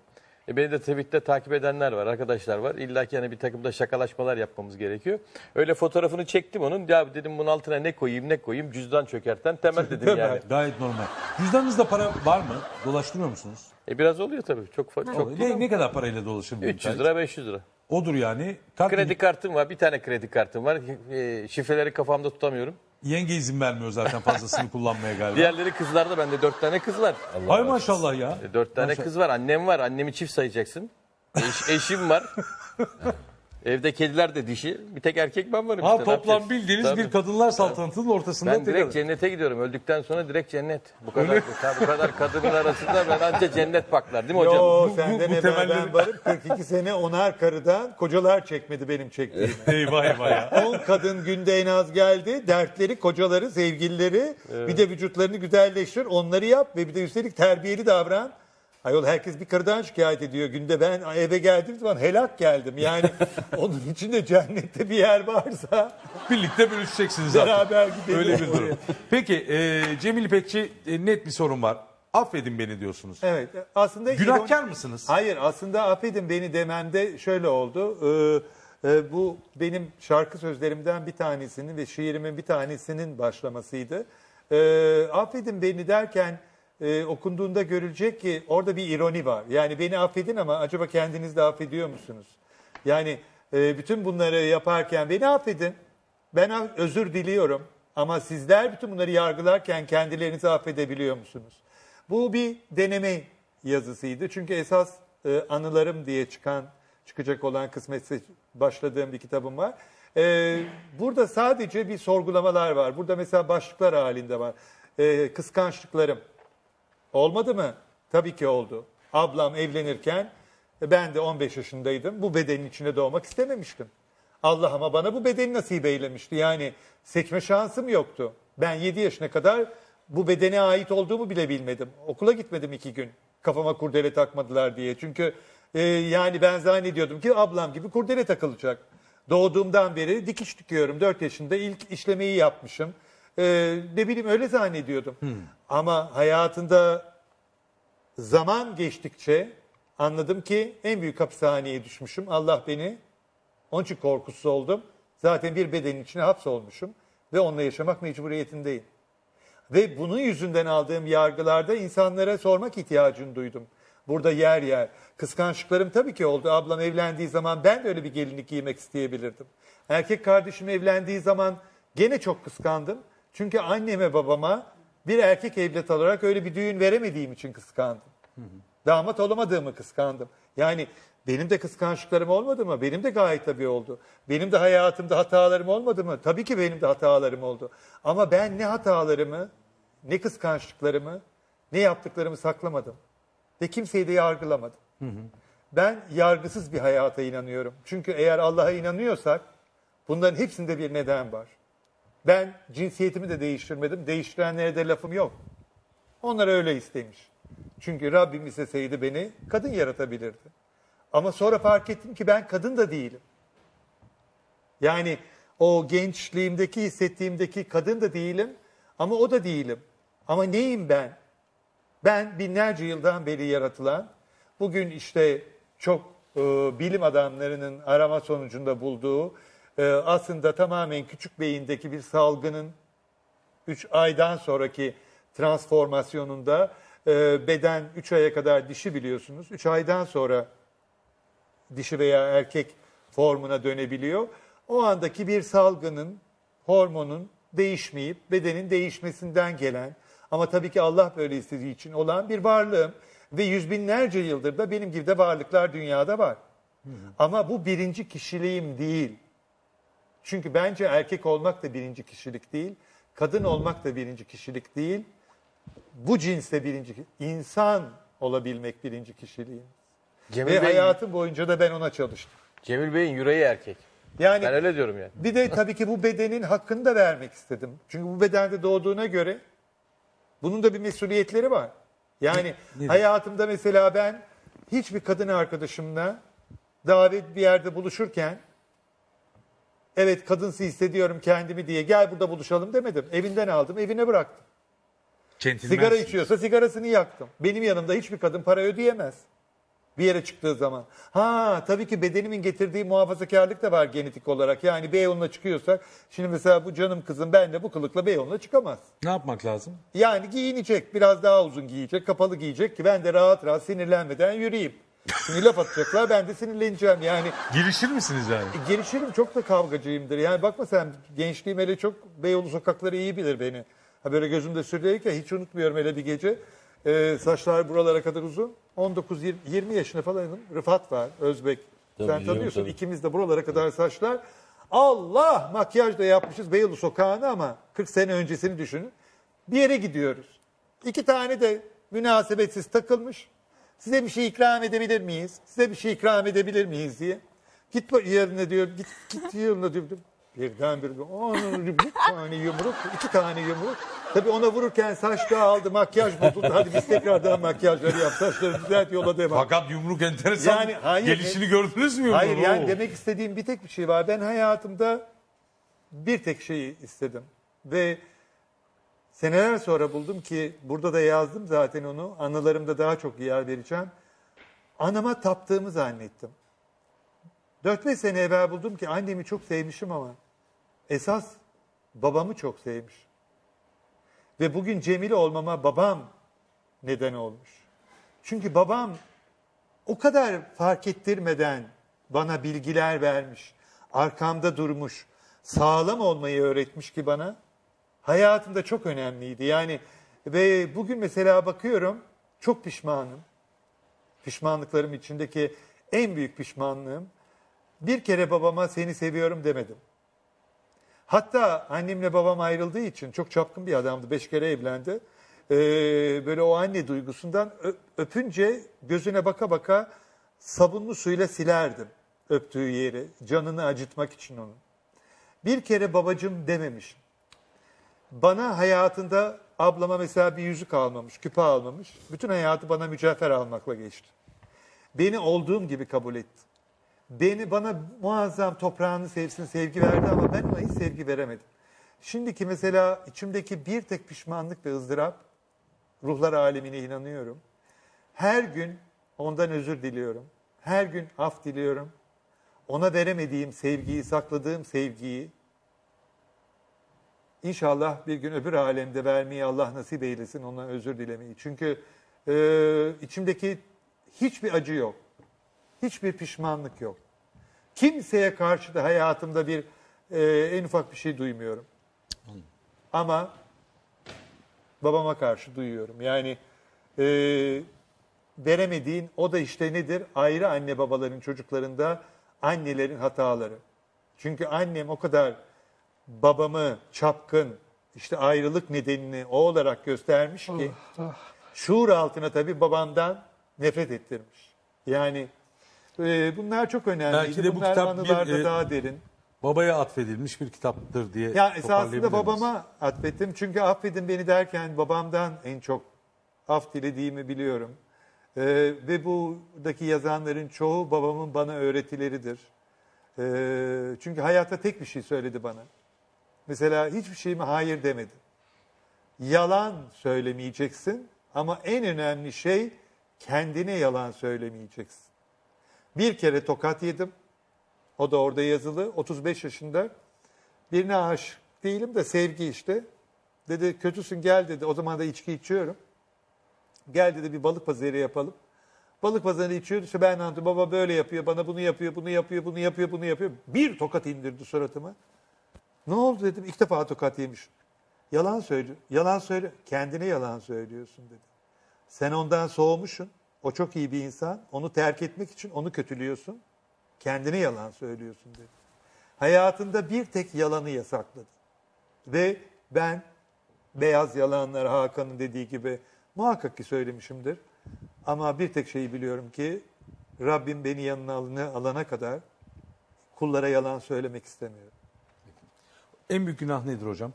E, beni de tweette takip edenler var, arkadaşlar var. İlla ki hani bir takım da şakalaşmalar yapmamız gerekiyor. Öyle fotoğrafını çektim onun. Ya dedim bunun altına ne koyayım ne koyayım cüzdan çökerten temel dedim yani. Gayet normal. Cüzdanınızda para var mı? Dolaştırmıyor musunuz? E biraz oluyor tabii. Çok fa- çok. ne, ne kadar parayla dolaşır bir 300 müteahhit? lira 500 lira. Odur yani. Kart Kredi kartım var. Bir tane kredi kartım var. E, şifreleri kafamda tutamıyorum. Yenge izin vermiyor zaten fazlasını kullanmaya galiba. Diğerleri kızlarda bende dört tane kız var. Hay maşallah ya. E, Dört tane Maşallah. kız var. Annem var. Annemi çift sayacaksın. Eş- eşim var. Evde kediler de dişi. Bir tek erkek ben varım Ha işte. Toplam bildiğiniz Tabii. bir kadınlar saltanatının ortasında Ben direkt tekrar. cennete gidiyorum. Öldükten sonra direkt cennet. Bu kadar bu kadar kadının arasında ben anca cennet baklar değil mi hocam? Yo Bu- senden bu evvel temelleri- ben varım 42 sene onar karıdan kocalar çekmedi benim çektiğimi. Eyvah eyvah ya. 10 kadın günde en az geldi. Dertleri kocaları, sevgilileri. Bir de vücutlarını güzelleştir. Onları yap ve bir de üstelik terbiyeli davran. Ayol herkes bir karıdan şikayet ediyor. Günde ben eve geldiğim zaman helak geldim. Yani onun için de cennette bir yer varsa Birlikte bölüşeceksiniz artık. beraber gidelim. Öyle bir durum. Peki e, Cemil İpekçi e, net bir sorun var. Affedin beni diyorsunuz. Evet aslında Günahkar ironi- mısınız? Hayır aslında affedin beni dememde şöyle oldu. Ee, e, bu benim şarkı sözlerimden bir tanesinin ve şiirimin bir tanesinin başlamasıydı. Ee, affedin beni derken e, okunduğunda görülecek ki orada bir ironi var. Yani beni affedin ama acaba kendiniz de affediyor musunuz? Yani e, bütün bunları yaparken beni affedin. Ben özür diliyorum ama sizler bütün bunları yargılarken kendilerinizi affedebiliyor musunuz? Bu bir deneme yazısıydı. Çünkü esas e, anılarım diye çıkan, çıkacak olan kısmetse başladığım bir kitabım var. E, burada sadece bir sorgulamalar var. Burada mesela başlıklar halinde var. E, kıskançlıklarım. Olmadı mı? Tabii ki oldu. Ablam evlenirken e, ben de 15 yaşındaydım. Bu bedenin içine doğmak istememiştim. Allah ama bana bu bedeni nasip eylemişti. Yani seçme şansım yoktu. Ben 7 yaşına kadar bu bedene ait olduğumu bile bilmedim. Okula gitmedim iki gün. Kafama kurdele takmadılar diye. Çünkü e, yani ben zannediyordum ki ablam gibi kurdele takılacak. Doğduğumdan beri dikiş dikiyorum. 4 yaşında ilk işlemeyi yapmışım. E, ne bileyim öyle zannediyordum. Ama hayatında zaman geçtikçe anladım ki en büyük hapishaneye düşmüşüm. Allah beni onun için korkusuz oldum. Zaten bir bedenin içine hapsolmuşum ve onunla yaşamak mecburiyetindeyim. Ve bunun yüzünden aldığım yargılarda insanlara sormak ihtiyacını duydum. Burada yer yer. Kıskançlıklarım tabii ki oldu. Ablam evlendiği zaman ben de öyle bir gelinlik giymek isteyebilirdim. Erkek kardeşim evlendiği zaman gene çok kıskandım. Çünkü anneme babama bir erkek evlat olarak öyle bir düğün veremediğim için kıskandım. Damat olamadığımı kıskandım. Yani benim de kıskançlıklarım olmadı mı? Benim de gayet tabii oldu. Benim de hayatımda hatalarım olmadı mı? Tabii ki benim de hatalarım oldu. Ama ben ne hatalarımı, ne kıskançlıklarımı, ne yaptıklarımı saklamadım. Ve kimseyi de yargılamadım. Ben yargısız bir hayata inanıyorum. Çünkü eğer Allah'a inanıyorsak bunların hepsinde bir neden var. Ben cinsiyetimi de değiştirmedim. Değiştirenlere de lafım yok. Onlar öyle istemiş. Çünkü Rabbim isteseydi beni kadın yaratabilirdi. Ama sonra fark ettim ki ben kadın da değilim. Yani o gençliğimdeki hissettiğimdeki kadın da değilim ama o da değilim. Ama neyim ben? Ben binlerce yıldan beri yaratılan, bugün işte çok e, bilim adamlarının arama sonucunda bulduğu e, aslında tamamen küçük beyindeki bir salgının 3 aydan sonraki transformasyonunda e, beden 3 aya kadar dişi biliyorsunuz. 3 aydan sonra dişi veya erkek formuna dönebiliyor. O andaki bir salgının, hormonun değişmeyip bedenin değişmesinden gelen ama tabii ki Allah böyle istediği için olan bir varlığım ve yüz binlerce yıldır da benim gibi de varlıklar dünyada var. Ama bu birinci kişiliğim değil. Çünkü bence erkek olmak da birinci kişilik değil. Kadın olmak da birinci kişilik değil. Bu cinsle birinci insan olabilmek birinci kişiliğim. Cemil Ve Bey, hayatım boyunca da ben ona çalıştım. Cemil Bey'in yüreği erkek. Yani Ben öyle diyorum yani. bir de tabii ki bu bedenin hakkını da vermek istedim. Çünkü bu bedende doğduğuna göre bunun da bir mesuliyetleri var. Yani hayatımda mesela ben hiçbir kadın arkadaşımla davet bir yerde buluşurken evet kadınsı hissediyorum kendimi diye gel burada buluşalım demedim. Evinden aldım, evine bıraktım. Centilmen. Sigara içiyorsa sigarasını yaktım. Benim yanımda hiçbir kadın para ödeyemez. Bir yere çıktığı zaman. Ha tabii ki bedenimin getirdiği muhafazakarlık da var genetik olarak. Yani Beyoğlu'na çıkıyorsak şimdi mesela bu canım kızım ben de bu kılıkla Beyoğlu'na çıkamaz. Ne yapmak lazım? Yani giyinecek biraz daha uzun giyecek kapalı giyecek ki ben de rahat rahat sinirlenmeden yürüyeyim. Şimdi laf atacaklar ben de sinirleneceğim yani. Girişir misiniz yani? Gelişirim çok da kavgacıyımdır. Yani bakma sen gençliğim hele çok Beyoğlu sokakları iyi bilir beni. Ha böyle gözümde sürüyorken hiç unutmuyorum hele bir gece. Ee, saçlar buralara kadar uzun. 19-20 yaşında falanım. Rıfat var Özbek. Sen biliyorum, tanıyorsun. tabii. İkimiz de buralara kadar saçlar. Allah makyaj da yapmışız Beyoğlu sokağına ama 40 sene öncesini düşünün. Bir yere gidiyoruz. İki tane de münasebetsiz takılmış. Size bir şey ikram edebilir miyiz? Size bir şey ikram edebilir miyiz diye. Git yerine diyor. Git, git yerine diyor. Birden bir onun bir tane yumruk, iki tane yumruk. Tabii ona vururken saç dağıldı, makyaj bozuldu. Hadi biz tekrardan makyajları yap, saçları düzelt, yola devam. Fakat yumruk enteresan. Yani hayır, Gelişini gördünüz mü? Hayır yumruğun? yani demek istediğim bir tek bir şey var. Ben hayatımda bir tek şeyi istedim. Ve seneler sonra buldum ki burada da yazdım zaten onu. Anılarımda daha çok yer vereceğim. Anama taptığımı zannettim. 4-5 sene evvel buldum ki annemi çok sevmişim ama esas babamı çok sevmiş. Ve bugün Cemile olmama babam neden olmuş. Çünkü babam o kadar fark ettirmeden bana bilgiler vermiş, arkamda durmuş, sağlam olmayı öğretmiş ki bana. Hayatımda çok önemliydi. Yani ve bugün mesela bakıyorum çok pişmanım. Pişmanlıklarım içindeki en büyük pişmanlığım bir kere babama seni seviyorum demedim. Hatta annemle babam ayrıldığı için çok çapkın bir adamdı. Beş kere evlendi. Ee, böyle o anne duygusundan öpünce gözüne baka baka sabunlu suyla silerdim öptüğü yeri. Canını acıtmak için onun. Bir kere babacım dememişim. Bana hayatında ablama mesela bir yüzük almamış, küpe almamış. Bütün hayatı bana mücevher almakla geçti. Beni olduğum gibi kabul etti. Beni bana muazzam toprağını sevsin sevgi verdi ama ben ona hiç sevgi veremedim. Şimdiki mesela içimdeki bir tek pişmanlık ve ızdırap ruhlar alemine inanıyorum. Her gün ondan özür diliyorum. Her gün af diliyorum. Ona veremediğim sevgiyi, sakladığım sevgiyi İnşallah bir gün öbür alemde vermeyi Allah nasip eylesin ona özür dilemeyi. Çünkü e, içimdeki hiçbir acı yok. Hiçbir pişmanlık yok. Kimseye karşı da hayatımda bir e, en ufak bir şey duymuyorum. Ama babama karşı duyuyorum. Yani e, veremediğin o da işte nedir? Ayrı anne babaların çocuklarında annelerin hataları. Çünkü annem o kadar babamı çapkın, işte ayrılık nedenini o olarak göstermiş ki şuur altına tabii babamdan nefret ettirmiş. Yani e, bunlar çok önemli. Belki de bu bunlar kitap bir, e, daha derin. Babaya atfedilmiş bir kitaptır diye Ya esasında babama atfettim. Çünkü affedin beni derken babamdan en çok af dilediğimi biliyorum. Ee, ve buradaki yazanların çoğu babamın bana öğretileridir. Ee, çünkü hayatta tek bir şey söyledi bana. Mesela hiçbir şeyime hayır demedi. Yalan söylemeyeceksin ama en önemli şey kendine yalan söylemeyeceksin. Bir kere tokat yedim. O da orada yazılı. 35 yaşında. Birine aşık değilim de sevgi işte. Dedi kötüsün gel dedi. O zaman da içki içiyorum. Gel dedi bir balık pazarı yapalım. Balık pazarı içiyordu. İşte ben anlattım. Baba böyle yapıyor. Bana bunu yapıyor, bunu yapıyor, bunu yapıyor, bunu yapıyor. Bir tokat indirdi suratıma. Ne oldu dedim. İlk defa tokat yemiş. Yalan söyle. Yalan söyle. Kendine yalan söylüyorsun dedi. Sen ondan soğumuşsun. O çok iyi bir insan. Onu terk etmek için onu kötülüyorsun. Kendine yalan söylüyorsun dedi. Hayatında bir tek yalanı yasakladı. Ve ben beyaz yalanlar Hakan'ın dediği gibi muhakkak ki söylemişimdir. Ama bir tek şeyi biliyorum ki Rabbim beni yanına alana, kadar kullara yalan söylemek istemiyorum. En büyük günah nedir hocam?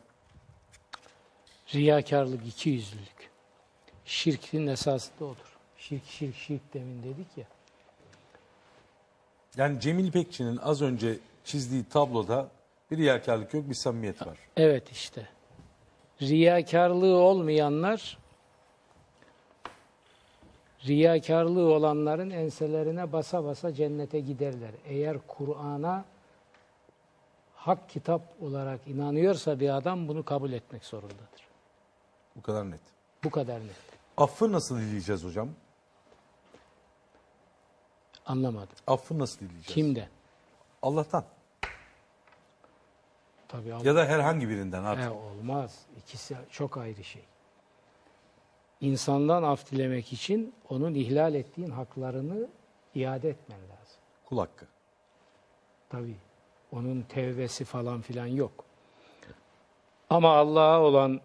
Riyakarlık, ikiyüzlülük. Şirkin esası da odur. Şirk, şirk, şirk demin dedik ya. Yani Cemil İpekçi'nin az önce çizdiği tabloda bir riyakarlık yok, bir samimiyet var. Evet işte. Riyakarlığı olmayanlar riyakarlığı olanların enselerine basa basa cennete giderler. Eğer Kur'an'a hak kitap olarak inanıyorsa bir adam bunu kabul etmek zorundadır. Bu kadar net. Bu kadar net. Affı nasıl dileyeceğiz hocam? Anlamadım. Affı nasıl dileyeceğiz? Kimden? Allah'tan. Tabii Allah. Ya da herhangi birinden artık. He, olmaz. İkisi çok ayrı şey. İnsandan af dilemek için onun ihlal ettiğin haklarını iade etmen lazım. Kul hakkı. Tabii. Onun tevbesi falan filan yok. Ama Allah'a olan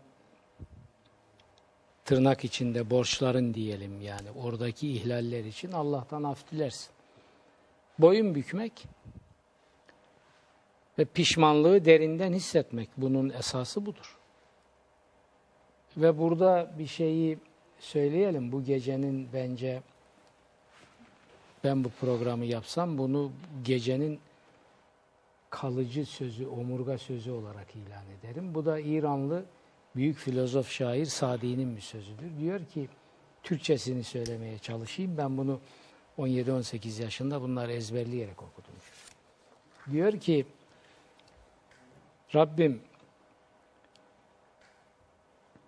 tırnak içinde borçların diyelim yani oradaki ihlaller için Allah'tan af dilersin. Boyun bükmek ve pişmanlığı derinden hissetmek bunun esası budur. Ve burada bir şeyi söyleyelim. Bu gecenin bence ben bu programı yapsam bunu gecenin kalıcı sözü, omurga sözü olarak ilan ederim. Bu da İranlı büyük filozof şair Sadi'nin bir sözüdür. Diyor ki, Türkçesini söylemeye çalışayım. Ben bunu 17-18 yaşında bunları ezberleyerek okudum. Diyor ki, Rabbim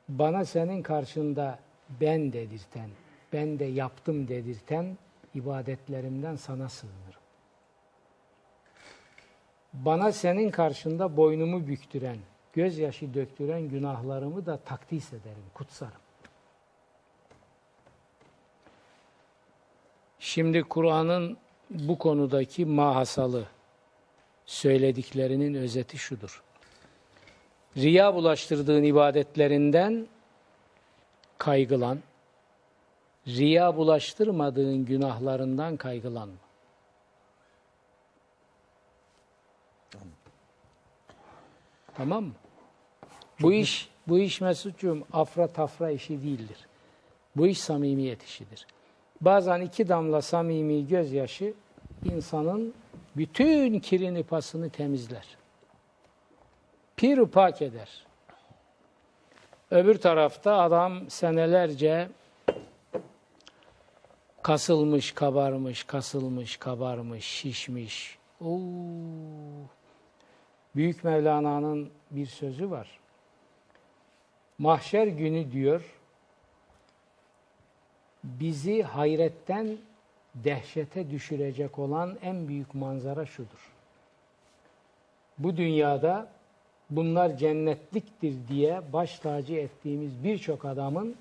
bana senin karşında ben dedirten, ben de yaptım dedirten ibadetlerimden sana sığınırım. Bana senin karşında boynumu büktüren, gözyaşı döktüren günahlarımı da takdis ederim, kutsarım. Şimdi Kur'an'ın bu konudaki mahasalı söylediklerinin özeti şudur. Riya bulaştırdığın ibadetlerinden kaygılan, riya bulaştırmadığın günahlarından kaygılanma. Tamam mı? Bu iş, bu iş Mesut'cuğum afra tafra işi değildir. Bu iş samimiyet işidir. Bazen iki damla samimi gözyaşı insanın bütün kirini pasını temizler. Pir pak eder. Öbür tarafta adam senelerce kasılmış, kabarmış, kasılmış, kabarmış, şişmiş. Oo. Büyük Mevlana'nın bir sözü var. Mahşer günü diyor, bizi hayretten dehşete düşürecek olan en büyük manzara şudur. Bu dünyada bunlar cennetliktir diye baş tacı ettiğimiz birçok adamın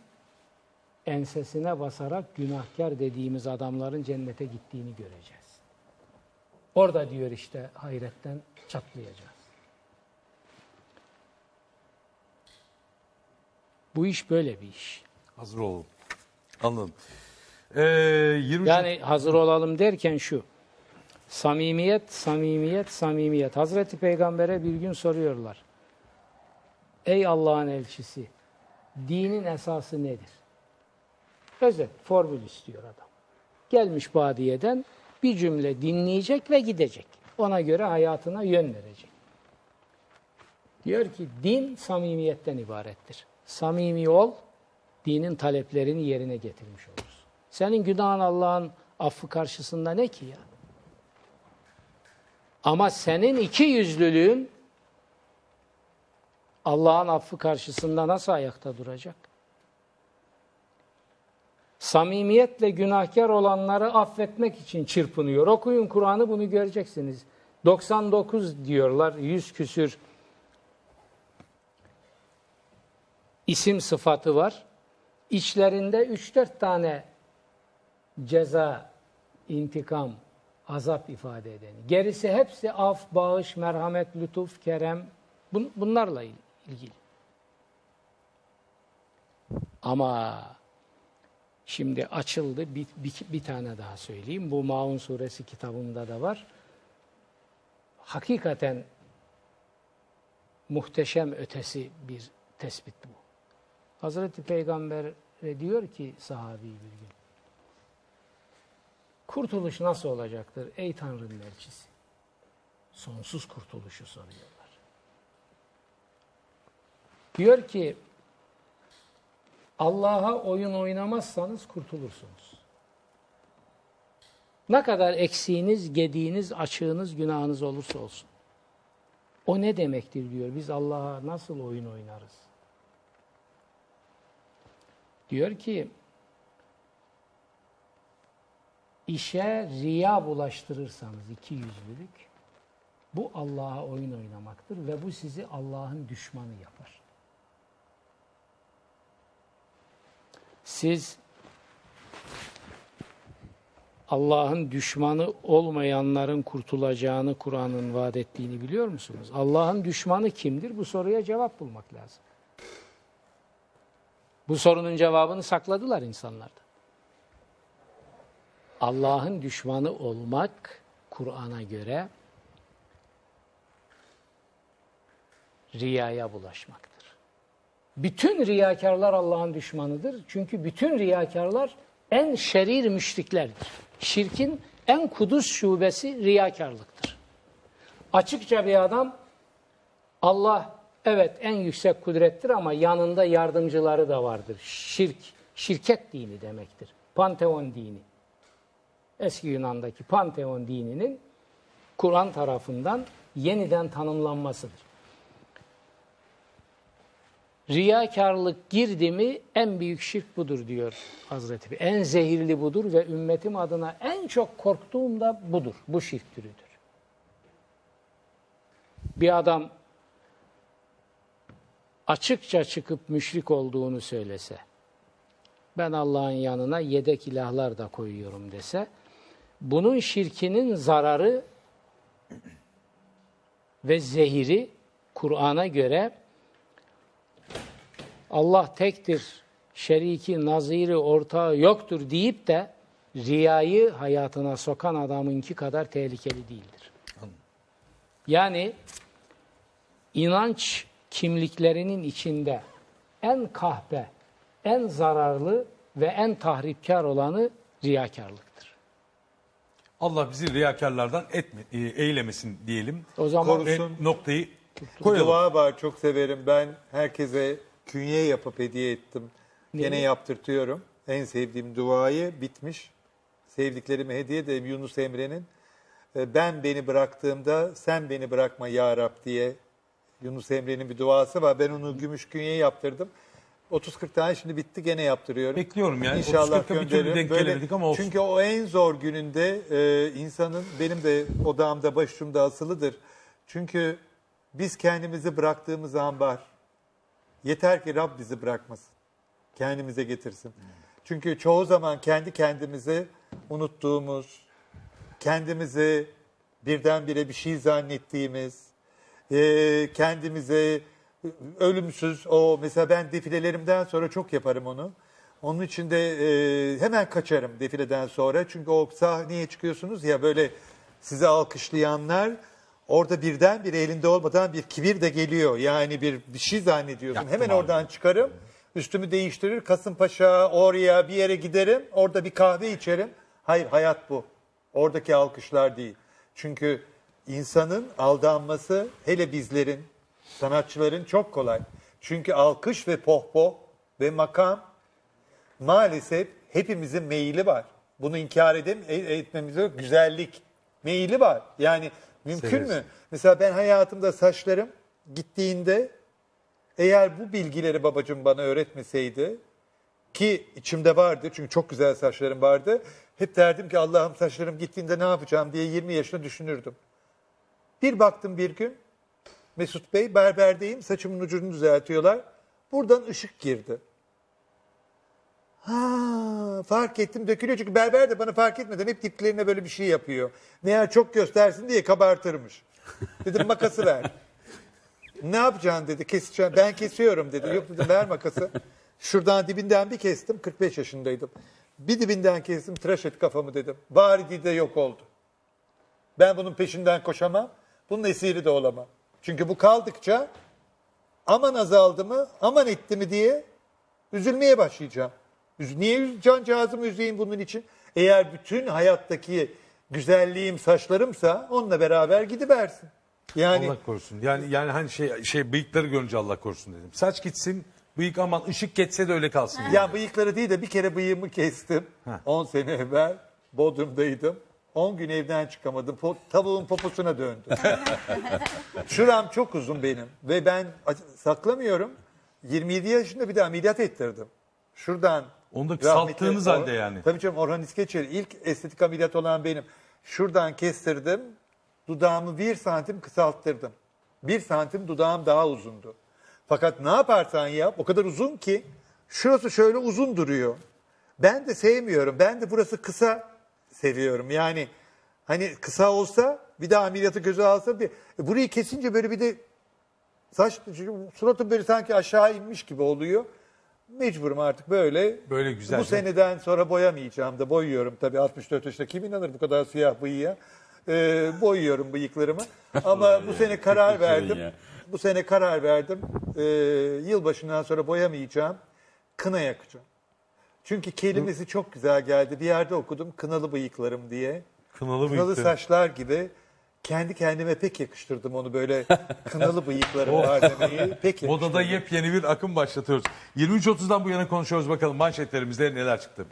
ensesine basarak günahkar dediğimiz adamların cennete gittiğini göreceğiz. Orada diyor işte hayretten çatlayacağız. Bu iş böyle bir iş. Hazır olalım. Anladım. Ee, 20 Yani hazır olalım derken şu. Samimiyet, samimiyet, samimiyet. Hazreti Peygamber'e bir gün soruyorlar. Ey Allah'ın elçisi, dinin esası nedir? Özet, formül istiyor adam. Gelmiş badiyeden bir cümle dinleyecek ve gidecek. Ona göre hayatına yön verecek. Diyor ki din samimiyetten ibarettir. Samimi ol, dinin taleplerini yerine getirmiş olursun. Senin günahın Allah'ın affı karşısında ne ki ya? Ama senin iki yüzlülüğün Allah'ın affı karşısında nasıl ayakta duracak? Samimiyetle günahkar olanları affetmek için çırpınıyor. Okuyun Kur'an'ı bunu göreceksiniz. 99 diyorlar, 100 küsür isim sıfatı var. İçlerinde 3-4 tane ceza, intikam, azap ifade edeni. Gerisi hepsi af, bağış, merhamet, lütuf, kerem bun- bunlarla il- ilgili. Ama şimdi açıldı bir, bir, bir tane daha söyleyeyim. Bu Maun suresi kitabımda da var. Hakikaten muhteşem ötesi bir tespit bu. Hazreti Peygamber diyor ki sahabi bir gün. Kurtuluş nasıl olacaktır ey Tanrı'nın elçisi? Sonsuz kurtuluşu soruyorlar. Diyor ki Allah'a oyun oynamazsanız kurtulursunuz. Ne kadar eksiğiniz, gediğiniz, açığınız, günahınız olursa olsun. O ne demektir diyor. Biz Allah'a nasıl oyun oynarız? Diyor ki işe riya bulaştırırsanız iki yüzlülük bu Allah'a oyun oynamaktır ve bu sizi Allah'ın düşmanı yapar. Siz Allah'ın düşmanı olmayanların kurtulacağını Kur'an'ın vaat ettiğini biliyor musunuz? Allah'ın düşmanı kimdir? Bu soruya cevap bulmak lazım. Bu sorunun cevabını sakladılar insanlarda. Allah'ın düşmanı olmak Kur'an'a göre riyaya bulaşmaktır. Bütün riyakarlar Allah'ın düşmanıdır. Çünkü bütün riyakarlar en şerir müşriklerdir. Şirkin en kuduz şubesi riyakarlıktır. Açıkça bir adam Allah evet en yüksek kudrettir ama yanında yardımcıları da vardır. Şirk, şirket dini demektir. Panteon dini. Eski Yunan'daki Panteon dininin Kur'an tarafından yeniden tanımlanmasıdır. Riyakarlık girdi mi en büyük şirk budur diyor Hazreti Bey. En zehirli budur ve ümmetim adına en çok korktuğum da budur. Bu şirk türüdür. Bir adam açıkça çıkıp müşrik olduğunu söylese, ben Allah'ın yanına yedek ilahlar da koyuyorum dese, bunun şirkinin zararı ve zehiri Kur'an'a göre Allah tektir, şeriki, naziri, ortağı yoktur deyip de riyayı hayatına sokan adamınki kadar tehlikeli değildir. Yani inanç kimliklerinin içinde en kahpe, en zararlı ve en tahripkar olanı riyakarlıktır. Allah bizi riyakarlardan etme, e, eylemesin diyelim. O zaman Korusun. Noktayı koyalım. Dua var çok severim. Ben herkese künye yapıp hediye ettim. Gene Neyi? yaptırtıyorum. En sevdiğim duayı bitmiş. Sevdiklerime hediye ederim Yunus Emre'nin. e, Ben beni bıraktığımda sen beni bırakma ya Rab diye Yunus Emre'nin bir duası var. Ben onu gümüş künye yaptırdım. 30-40 tane şimdi bitti gene yaptırıyorum. Bekliyorum yani. İnşallah 30-40'a bir türlü gönderirim. denk Böyle- ama olsun. Çünkü o en zor gününde e, insanın benim de odağımda başucumda asılıdır. Çünkü biz kendimizi bıraktığımız an var. Yeter ki Rab bizi bırakmasın. Kendimize getirsin. Çünkü çoğu zaman kendi kendimizi unuttuğumuz, kendimizi birdenbire bir şey zannettiğimiz, e, kendimize ölümsüz o mesela ben defilelerimden sonra çok yaparım onu. Onun için de e, hemen kaçarım defileden sonra. Çünkü o sahneye çıkıyorsunuz ya böyle sizi alkışlayanlar orada birden bir elinde olmadan bir kibir de geliyor. Yani bir, bir şey zannediyorsun. Yaptım hemen abi. oradan çıkarım. Üstümü değiştirir. Kasımpaşa oraya bir yere giderim. Orada bir kahve içerim. Hayır hayat bu. Oradaki alkışlar değil. Çünkü insanın aldanması hele bizlerin, sanatçıların çok kolay. Çünkü alkış ve pohpoh ve makam maalesef hepimizin meyili var. Bunu inkar edem e- etmemize yok. güzellik meyili var. Yani mümkün Severiz. mü? Mesela ben hayatımda saçlarım gittiğinde eğer bu bilgileri babacığım bana öğretmeseydi ki içimde vardı çünkü çok güzel saçlarım vardı. Hep derdim ki Allah'ım saçlarım gittiğinde ne yapacağım diye 20 yaşında düşünürdüm. Bir baktım bir gün Mesut Bey berberdeyim saçımın ucunu düzeltiyorlar. Buradan ışık girdi. Ha fark ettim dökülüyor çünkü berber de bana fark etmeden hep diplerine böyle bir şey yapıyor. Meğer çok göstersin diye kabartırmış. Dedim makası ver. Ne yapacaksın dedi keseceğim. Ben kesiyorum dedi. Yok dedim ver makası. Şuradan dibinden bir kestim. 45 yaşındaydım. Bir dibinden kestim tıraş et kafamı dedim. Bari de yok oldu. Ben bunun peşinden koşamam. Bunun esiri de olamam. Çünkü bu kaldıkça aman azaldı mı aman etti mi diye üzülmeye başlayacağım. Niye cancağızımı üzeyim bunun için? Eğer bütün hayattaki güzelliğim saçlarımsa onunla beraber gidiversin. Yani Allah korusun. Yani yani hani şey şey bıyıkları görünce Allah korusun dedim. Saç gitsin, bıyık aman ışık geçse de öyle kalsın. Ya bıyıkları değil de bir kere bıyığımı kestim. 10 sene evvel Bodrum'daydım. 10 gün evden çıkamadım. Po- tavuğun poposuna döndüm. Şuram çok uzun benim ve ben saklamıyorum. 27 yaşında bir de ameliyat ettirdim. Şuradan. Onu da kısalttığınız halde yani. Tabii canım Orhan İskeçer ilk estetik ameliyat olan benim. Şuradan kestirdim. Dudağımı bir santim kısalttırdım. Bir santim dudağım daha uzundu. Fakat ne yaparsan yap o kadar uzun ki şurası şöyle uzun duruyor. Ben de sevmiyorum. Ben de burası kısa seviyorum. Yani hani kısa olsa bir daha ameliyatı göze alsa bir e, burayı kesince böyle bir de saç suratım böyle sanki aşağı inmiş gibi oluyor. Mecburum artık böyle. Böyle güzel. Bu seneden sonra boyamayacağım da boyuyorum tabii 64 yaşında. Kim inanır bu kadar siyah bıyığa? Ee, boyuyorum bıyıklarımı. Ama bu sene karar verdim. Bu sene karar verdim. Ee, yılbaşından sonra boyamayacağım. Kına yakacağım. Çünkü kelimesi çok güzel geldi. Bir yerde okudum kınalı bıyıklarım diye. Kınalı Kınalı saçlar gibi. Kendi kendime pek yakıştırdım onu böyle kınalı bıyıklarım var demeyi. Pek Modada yakıştırdım. yepyeni bir akım başlatıyoruz. 23.30'dan bu yana konuşuyoruz bakalım manşetlerimizde neler çıktı.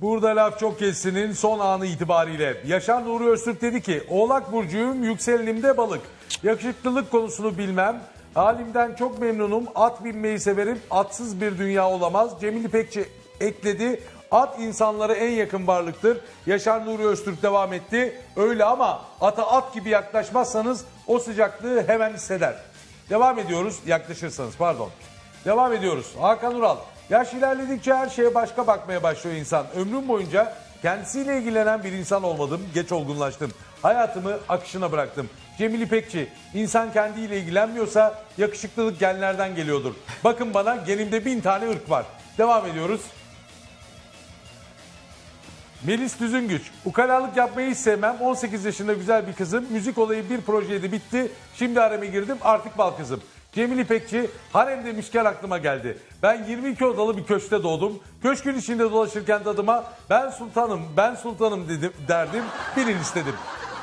Burada laf çok kessinin son anı itibariyle. Yaşar Nuri Öztürk dedi ki Oğlak Burcu'yum yükselenimde balık. Yakışıklılık konusunu bilmem. Halimden çok memnunum. At binmeyi severim. Atsız bir dünya olamaz. Cemil İpekçi ekledi. At insanlara en yakın varlıktır. Yaşar Nuri Öztürk devam etti. Öyle ama ata at gibi yaklaşmazsanız o sıcaklığı hemen hisseder. Devam ediyoruz yaklaşırsanız pardon. Devam ediyoruz. Hakan Ural. Yaş ilerledikçe her şeye başka bakmaya başlıyor insan. Ömrüm boyunca kendisiyle ilgilenen bir insan olmadım. Geç olgunlaştım. Hayatımı akışına bıraktım. Cemil İpekçi. İnsan kendiyle ilgilenmiyorsa yakışıklılık genlerden geliyordur. Bakın bana genimde bin tane ırk var. Devam ediyoruz. Melis Düzüngüç. Ukalalık yapmayı hiç sevmem. 18 yaşında güzel bir kızım. Müzik olayı bir projeydi bitti. Şimdi hareme girdim artık bal kızım. Cemil İpekçi harem demişken aklıma geldi. Ben 22 odalı bir köşkte doğdum. Köşkün içinde dolaşırken tadıma ben sultanım ben sultanım dedim, derdim. Bilin istedim.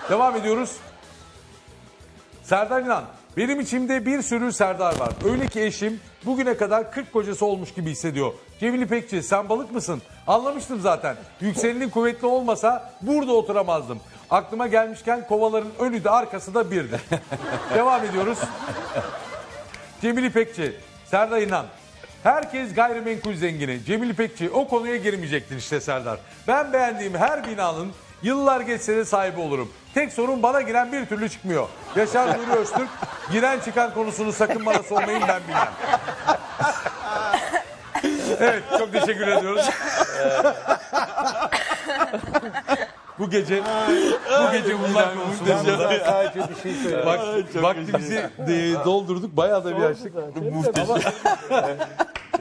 Devam ediyoruz. Serdar İnan. Benim içimde bir sürü Serdar var. Öyle ki eşim bugüne kadar 40 kocası olmuş gibi hissediyor. Cemil İpekçi sen balık mısın? Anlamıştım zaten. Yükselinin kuvvetli olmasa burada oturamazdım. Aklıma gelmişken kovaların önü de arkası da birdi. Devam ediyoruz. Cemil İpekçi, Serdar İnan. Herkes gayrimenkul zengini. Cemil İpekçi o konuya girmeyecektin işte Serdar. Ben beğendiğim her binanın yıllar geçse de sahibi olurum. Tek sorun bana giren bir türlü çıkmıyor. Yaşar Nuri Öztürk giren çıkan konusunu sakın bana sormayın ben bilmem. Evet çok teşekkür ediyoruz. bu gece bu gece bunlar konusunda. Sadece bir şey söyleyeyim. Bak, vaktimizi de, doldurduk. Bayağı da bir açtık. Muhteşem.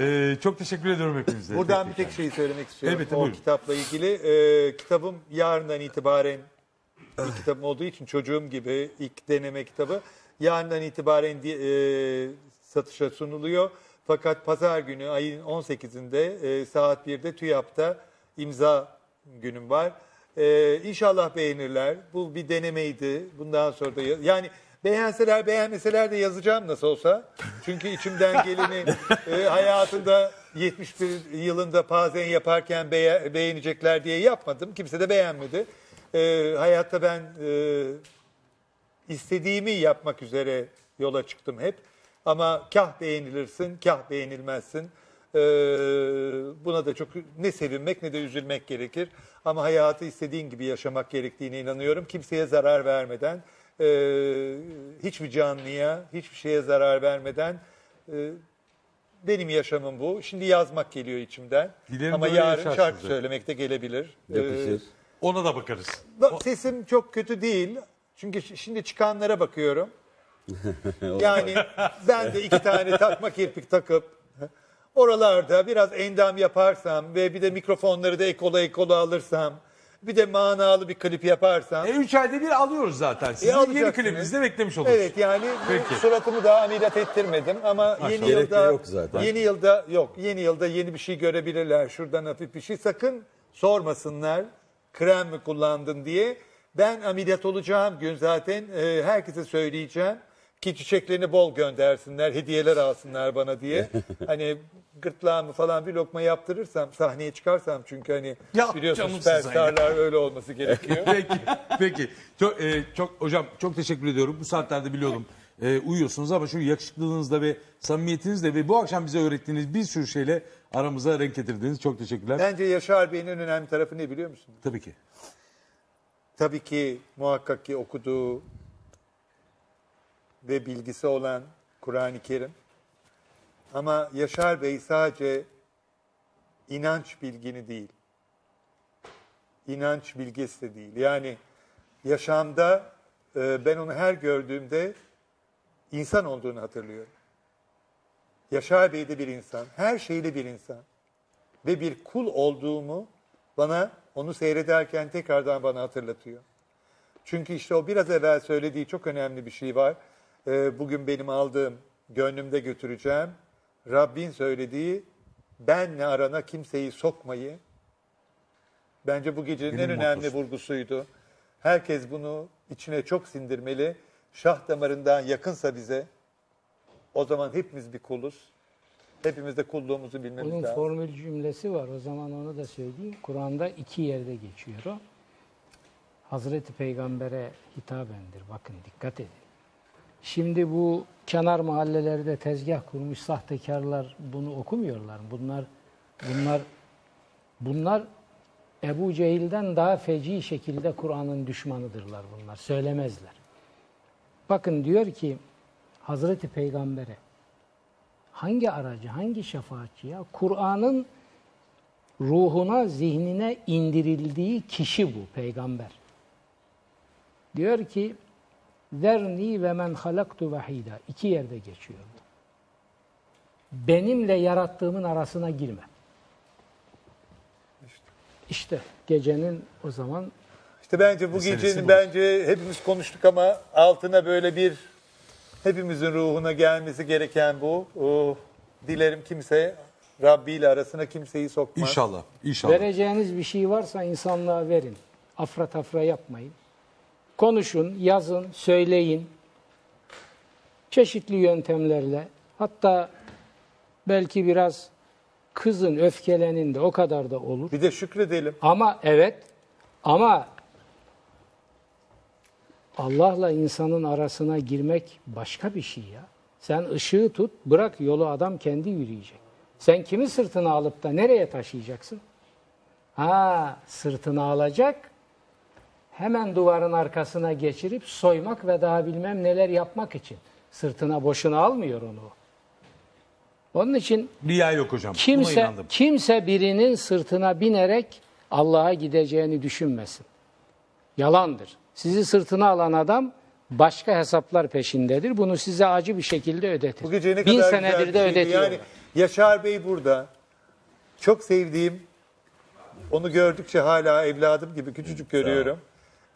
Ee, çok teşekkür ediyorum hepinize. Buradan bir tek şeyi söylemek istiyorum. Elbette, o buyurun. kitapla ilgili. Ee, kitabım yarından itibaren ilk kitabım olduğu için çocuğum gibi ilk deneme kitabı yarından itibaren di- e, satışa sunuluyor. Fakat pazar günü ayın 18'inde e, saat 1'de TÜYAP'ta imza günüm var. E, inşallah beğenirler. Bu bir denemeydi. Bundan sonra da ya- yani beğenseler beğenmeseler de yazacağım nasıl olsa. Çünkü içimden geleni e, hayatında 71 yılında pazen yaparken beğe- beğenecekler diye yapmadım. Kimse de beğenmedi. E, hayatta ben e, istediğimi yapmak üzere yola çıktım hep. Ama kah beğenilirsin, kah beğenilmezsin. Ee, buna da çok ne sevinmek ne de üzülmek gerekir. Ama hayatı istediğin gibi yaşamak gerektiğine inanıyorum. Kimseye zarar vermeden, e, hiçbir canlıya, hiçbir şeye zarar vermeden e, benim yaşamım bu. Şimdi yazmak geliyor içimden. Dilerim Ama böyle yarın yaşarsınız şarkı hep. söylemek de gelebilir. Ee, Ona da bakarız. Bak, sesim çok kötü değil. Çünkü şi- şimdi çıkanlara bakıyorum. Yani ben de iki tane takma kirpik takıp oralarda biraz endam yaparsam ve bir de mikrofonları da ekola ekola alırsam bir de manalı bir klip yaparsam. E, üç ayda bir alıyoruz zaten. Sizin yeni alacaksınız. klibinizde beklemiş oluruz. Evet yani bu Peki. suratımı daha ameliyat ettirmedim ama yeni Gerek de yılda yok zaten. yeni yılda yok. Yeni yılda yeni bir şey görebilirler. Şuradan hafif bir şey. Sakın sormasınlar krem mi kullandın diye. Ben ameliyat olacağım gün zaten e, herkese söyleyeceğim ki çiçeklerini bol göndersinler, hediyeler alsınlar bana diye. hani gırtlağımı falan bir lokma yaptırırsam, sahneye çıkarsam çünkü hani Ya, biliyorsun canımsın sen süperstarlar öyle olması gerekiyor. Peki, peki. Çok, e, çok hocam çok teşekkür ediyorum. Bu saatlerde biliyordum e, uyuyorsunuz ama şu yakışıklılığınızla ve samimiyetinizle ve bu akşam bize öğrettiğiniz bir sürü şeyle aramıza renk getirdiniz. Çok teşekkürler. Bence Yaşar Bey'in en önemli tarafı ne biliyor musun? Tabii ki. Tabii ki muhakkak ki okuduğu ve bilgisi olan Kur'an-ı Kerim. Ama Yaşar Bey sadece inanç bilgini değil, inanç bilgisi de değil. Yani yaşamda e, ben onu her gördüğümde insan olduğunu hatırlıyorum. Yaşar Bey de bir insan, her şeyli bir insan ve bir kul olduğumu bana onu seyrederken tekrardan bana hatırlatıyor. Çünkü işte o biraz evvel söylediği çok önemli bir şey var. Ee, bugün benim aldığım, gönlümde götüreceğim. Rabbin söylediği benle arana kimseyi sokmayı. Bence bu gecenin en Benim önemli mottosu. vurgusuydu. Herkes bunu içine çok sindirmeli. Şah damarından yakınsa bize o zaman hepimiz bir kuluz. Hepimiz de kulluğumuzu bilmemiz Onun lazım. formül cümlesi var. O zaman onu da söyleyeyim. Kur'an'da iki yerde geçiyor o. Hazreti Peygamber'e hitabendir. Bakın dikkat edin. Şimdi bu kenar mahallelerde tezgah kurmuş sahtekarlar bunu okumuyorlar. Bunlar bunlar bunlar Ebu Cehil'den daha feci şekilde Kur'an'ın düşmanıdırlar bunlar. Söylemezler. Bakın diyor ki Hazreti Peygamber'e hangi aracı, hangi şefaatçi ya? Kur'an'ın ruhuna, zihnine indirildiği kişi bu peygamber. Diyor ki Zerni ve men halaktu vahida. İki yerde geçiyor. Benimle yarattığımın arasına girme. İşte gecenin o zaman İşte bence bu Meselesi gecenin bu. bence hepimiz konuştuk ama altına böyle bir hepimizin ruhuna gelmesi gereken bu. Oh, dilerim kimse Rabbi ile arasına kimseyi sokmaz. İnşallah. İnşallah. Vereceğiniz bir şey varsa insanlığa verin. Afra tafra yapmayın. Konuşun, yazın, söyleyin. Çeşitli yöntemlerle. Hatta belki biraz kızın, öfkelenin de o kadar da olur. Bir de şükredelim. Ama evet, ama Allah'la insanın arasına girmek başka bir şey ya. Sen ışığı tut, bırak yolu adam kendi yürüyecek. Sen kimi sırtına alıp da nereye taşıyacaksın? Ha, sırtına alacak, hemen duvarın arkasına geçirip soymak ve daha bilmem neler yapmak için. Sırtına boşuna almıyor onu. Onun için Riya yok hocam. Kimse kimse birinin sırtına binerek Allah'a gideceğini düşünmesin. Yalandır. Sizi sırtına alan adam başka hesaplar peşindedir. Bunu size acı bir şekilde ödetir. Bu gece ne Bin kadar senedir güzel bir de ödetiyor. Yani Yaşar Bey burada. Çok sevdiğim, onu gördükçe hala evladım gibi küçücük görüyorum.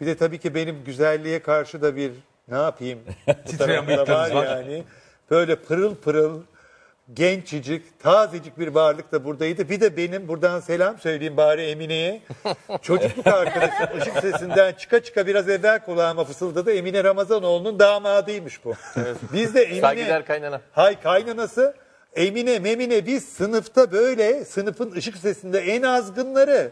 Bir de tabii ki benim güzelliğe karşı da bir ne yapayım bu Titreyen tarafta var bıyıklarınız var. yani. Böyle pırıl pırıl gençicik, tazecik bir varlık da buradaydı. Bir de benim buradan selam söyleyeyim bari Emine'ye. Çocukluk arkadaşım ışık sesinden çıka çıka biraz evvel kulağıma fısıldadı. Emine Ramazanoğlu'nun damadıymış bu. Biz de Emine... Saygılar kaynana. Hay kaynanası Emine Memine biz sınıfta böyle sınıfın ışık sesinde en azgınları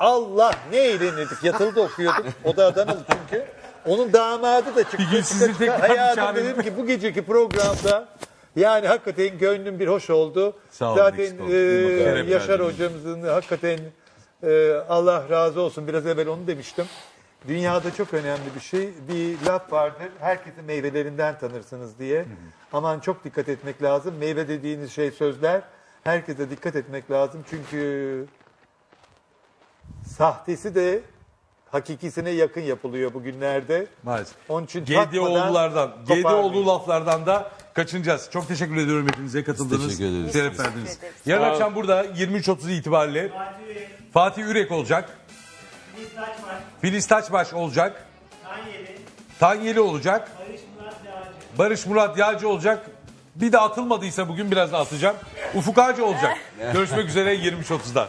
Allah ne eğlenirdik yatılı da okuyorduk o da Adanalı çünkü onun damadı da çıktı Bir gün sizi çıka. tekrar hayatım çağırayım. dedim ki bu geceki programda yani hakikaten gönlüm bir hoş oldu Sağ olun, zaten eksik e, Şeref Yaşar verdiniz. hocamızın hakikaten e, Allah razı olsun biraz evvel onu demiştim Dünyada çok önemli bir şey. Bir laf vardır. Herkesi meyvelerinden tanırsınız diye. Aman çok dikkat etmek lazım. Meyve dediğiniz şey sözler. Herkese dikkat etmek lazım. Çünkü sahtesi de hakikisine yakın yapılıyor bugünlerde. Maalesef. Onun için koparmayın. GDO'lu laflardan da kaçınacağız. Çok teşekkür ediyorum hepinize katıldığınız. teşekkür ederiz. Şeref verdiniz. Yarın akşam burada 23.30 itibariyle Fatih Ürek olacak. Filiz Taçbaş olacak. Tanyeli olacak. Barış Murat Yağcı olacak. Bir de atılmadıysa bugün biraz da atacağım. Ufuk Ağacı olacak. Görüşmek üzere 23.30'da.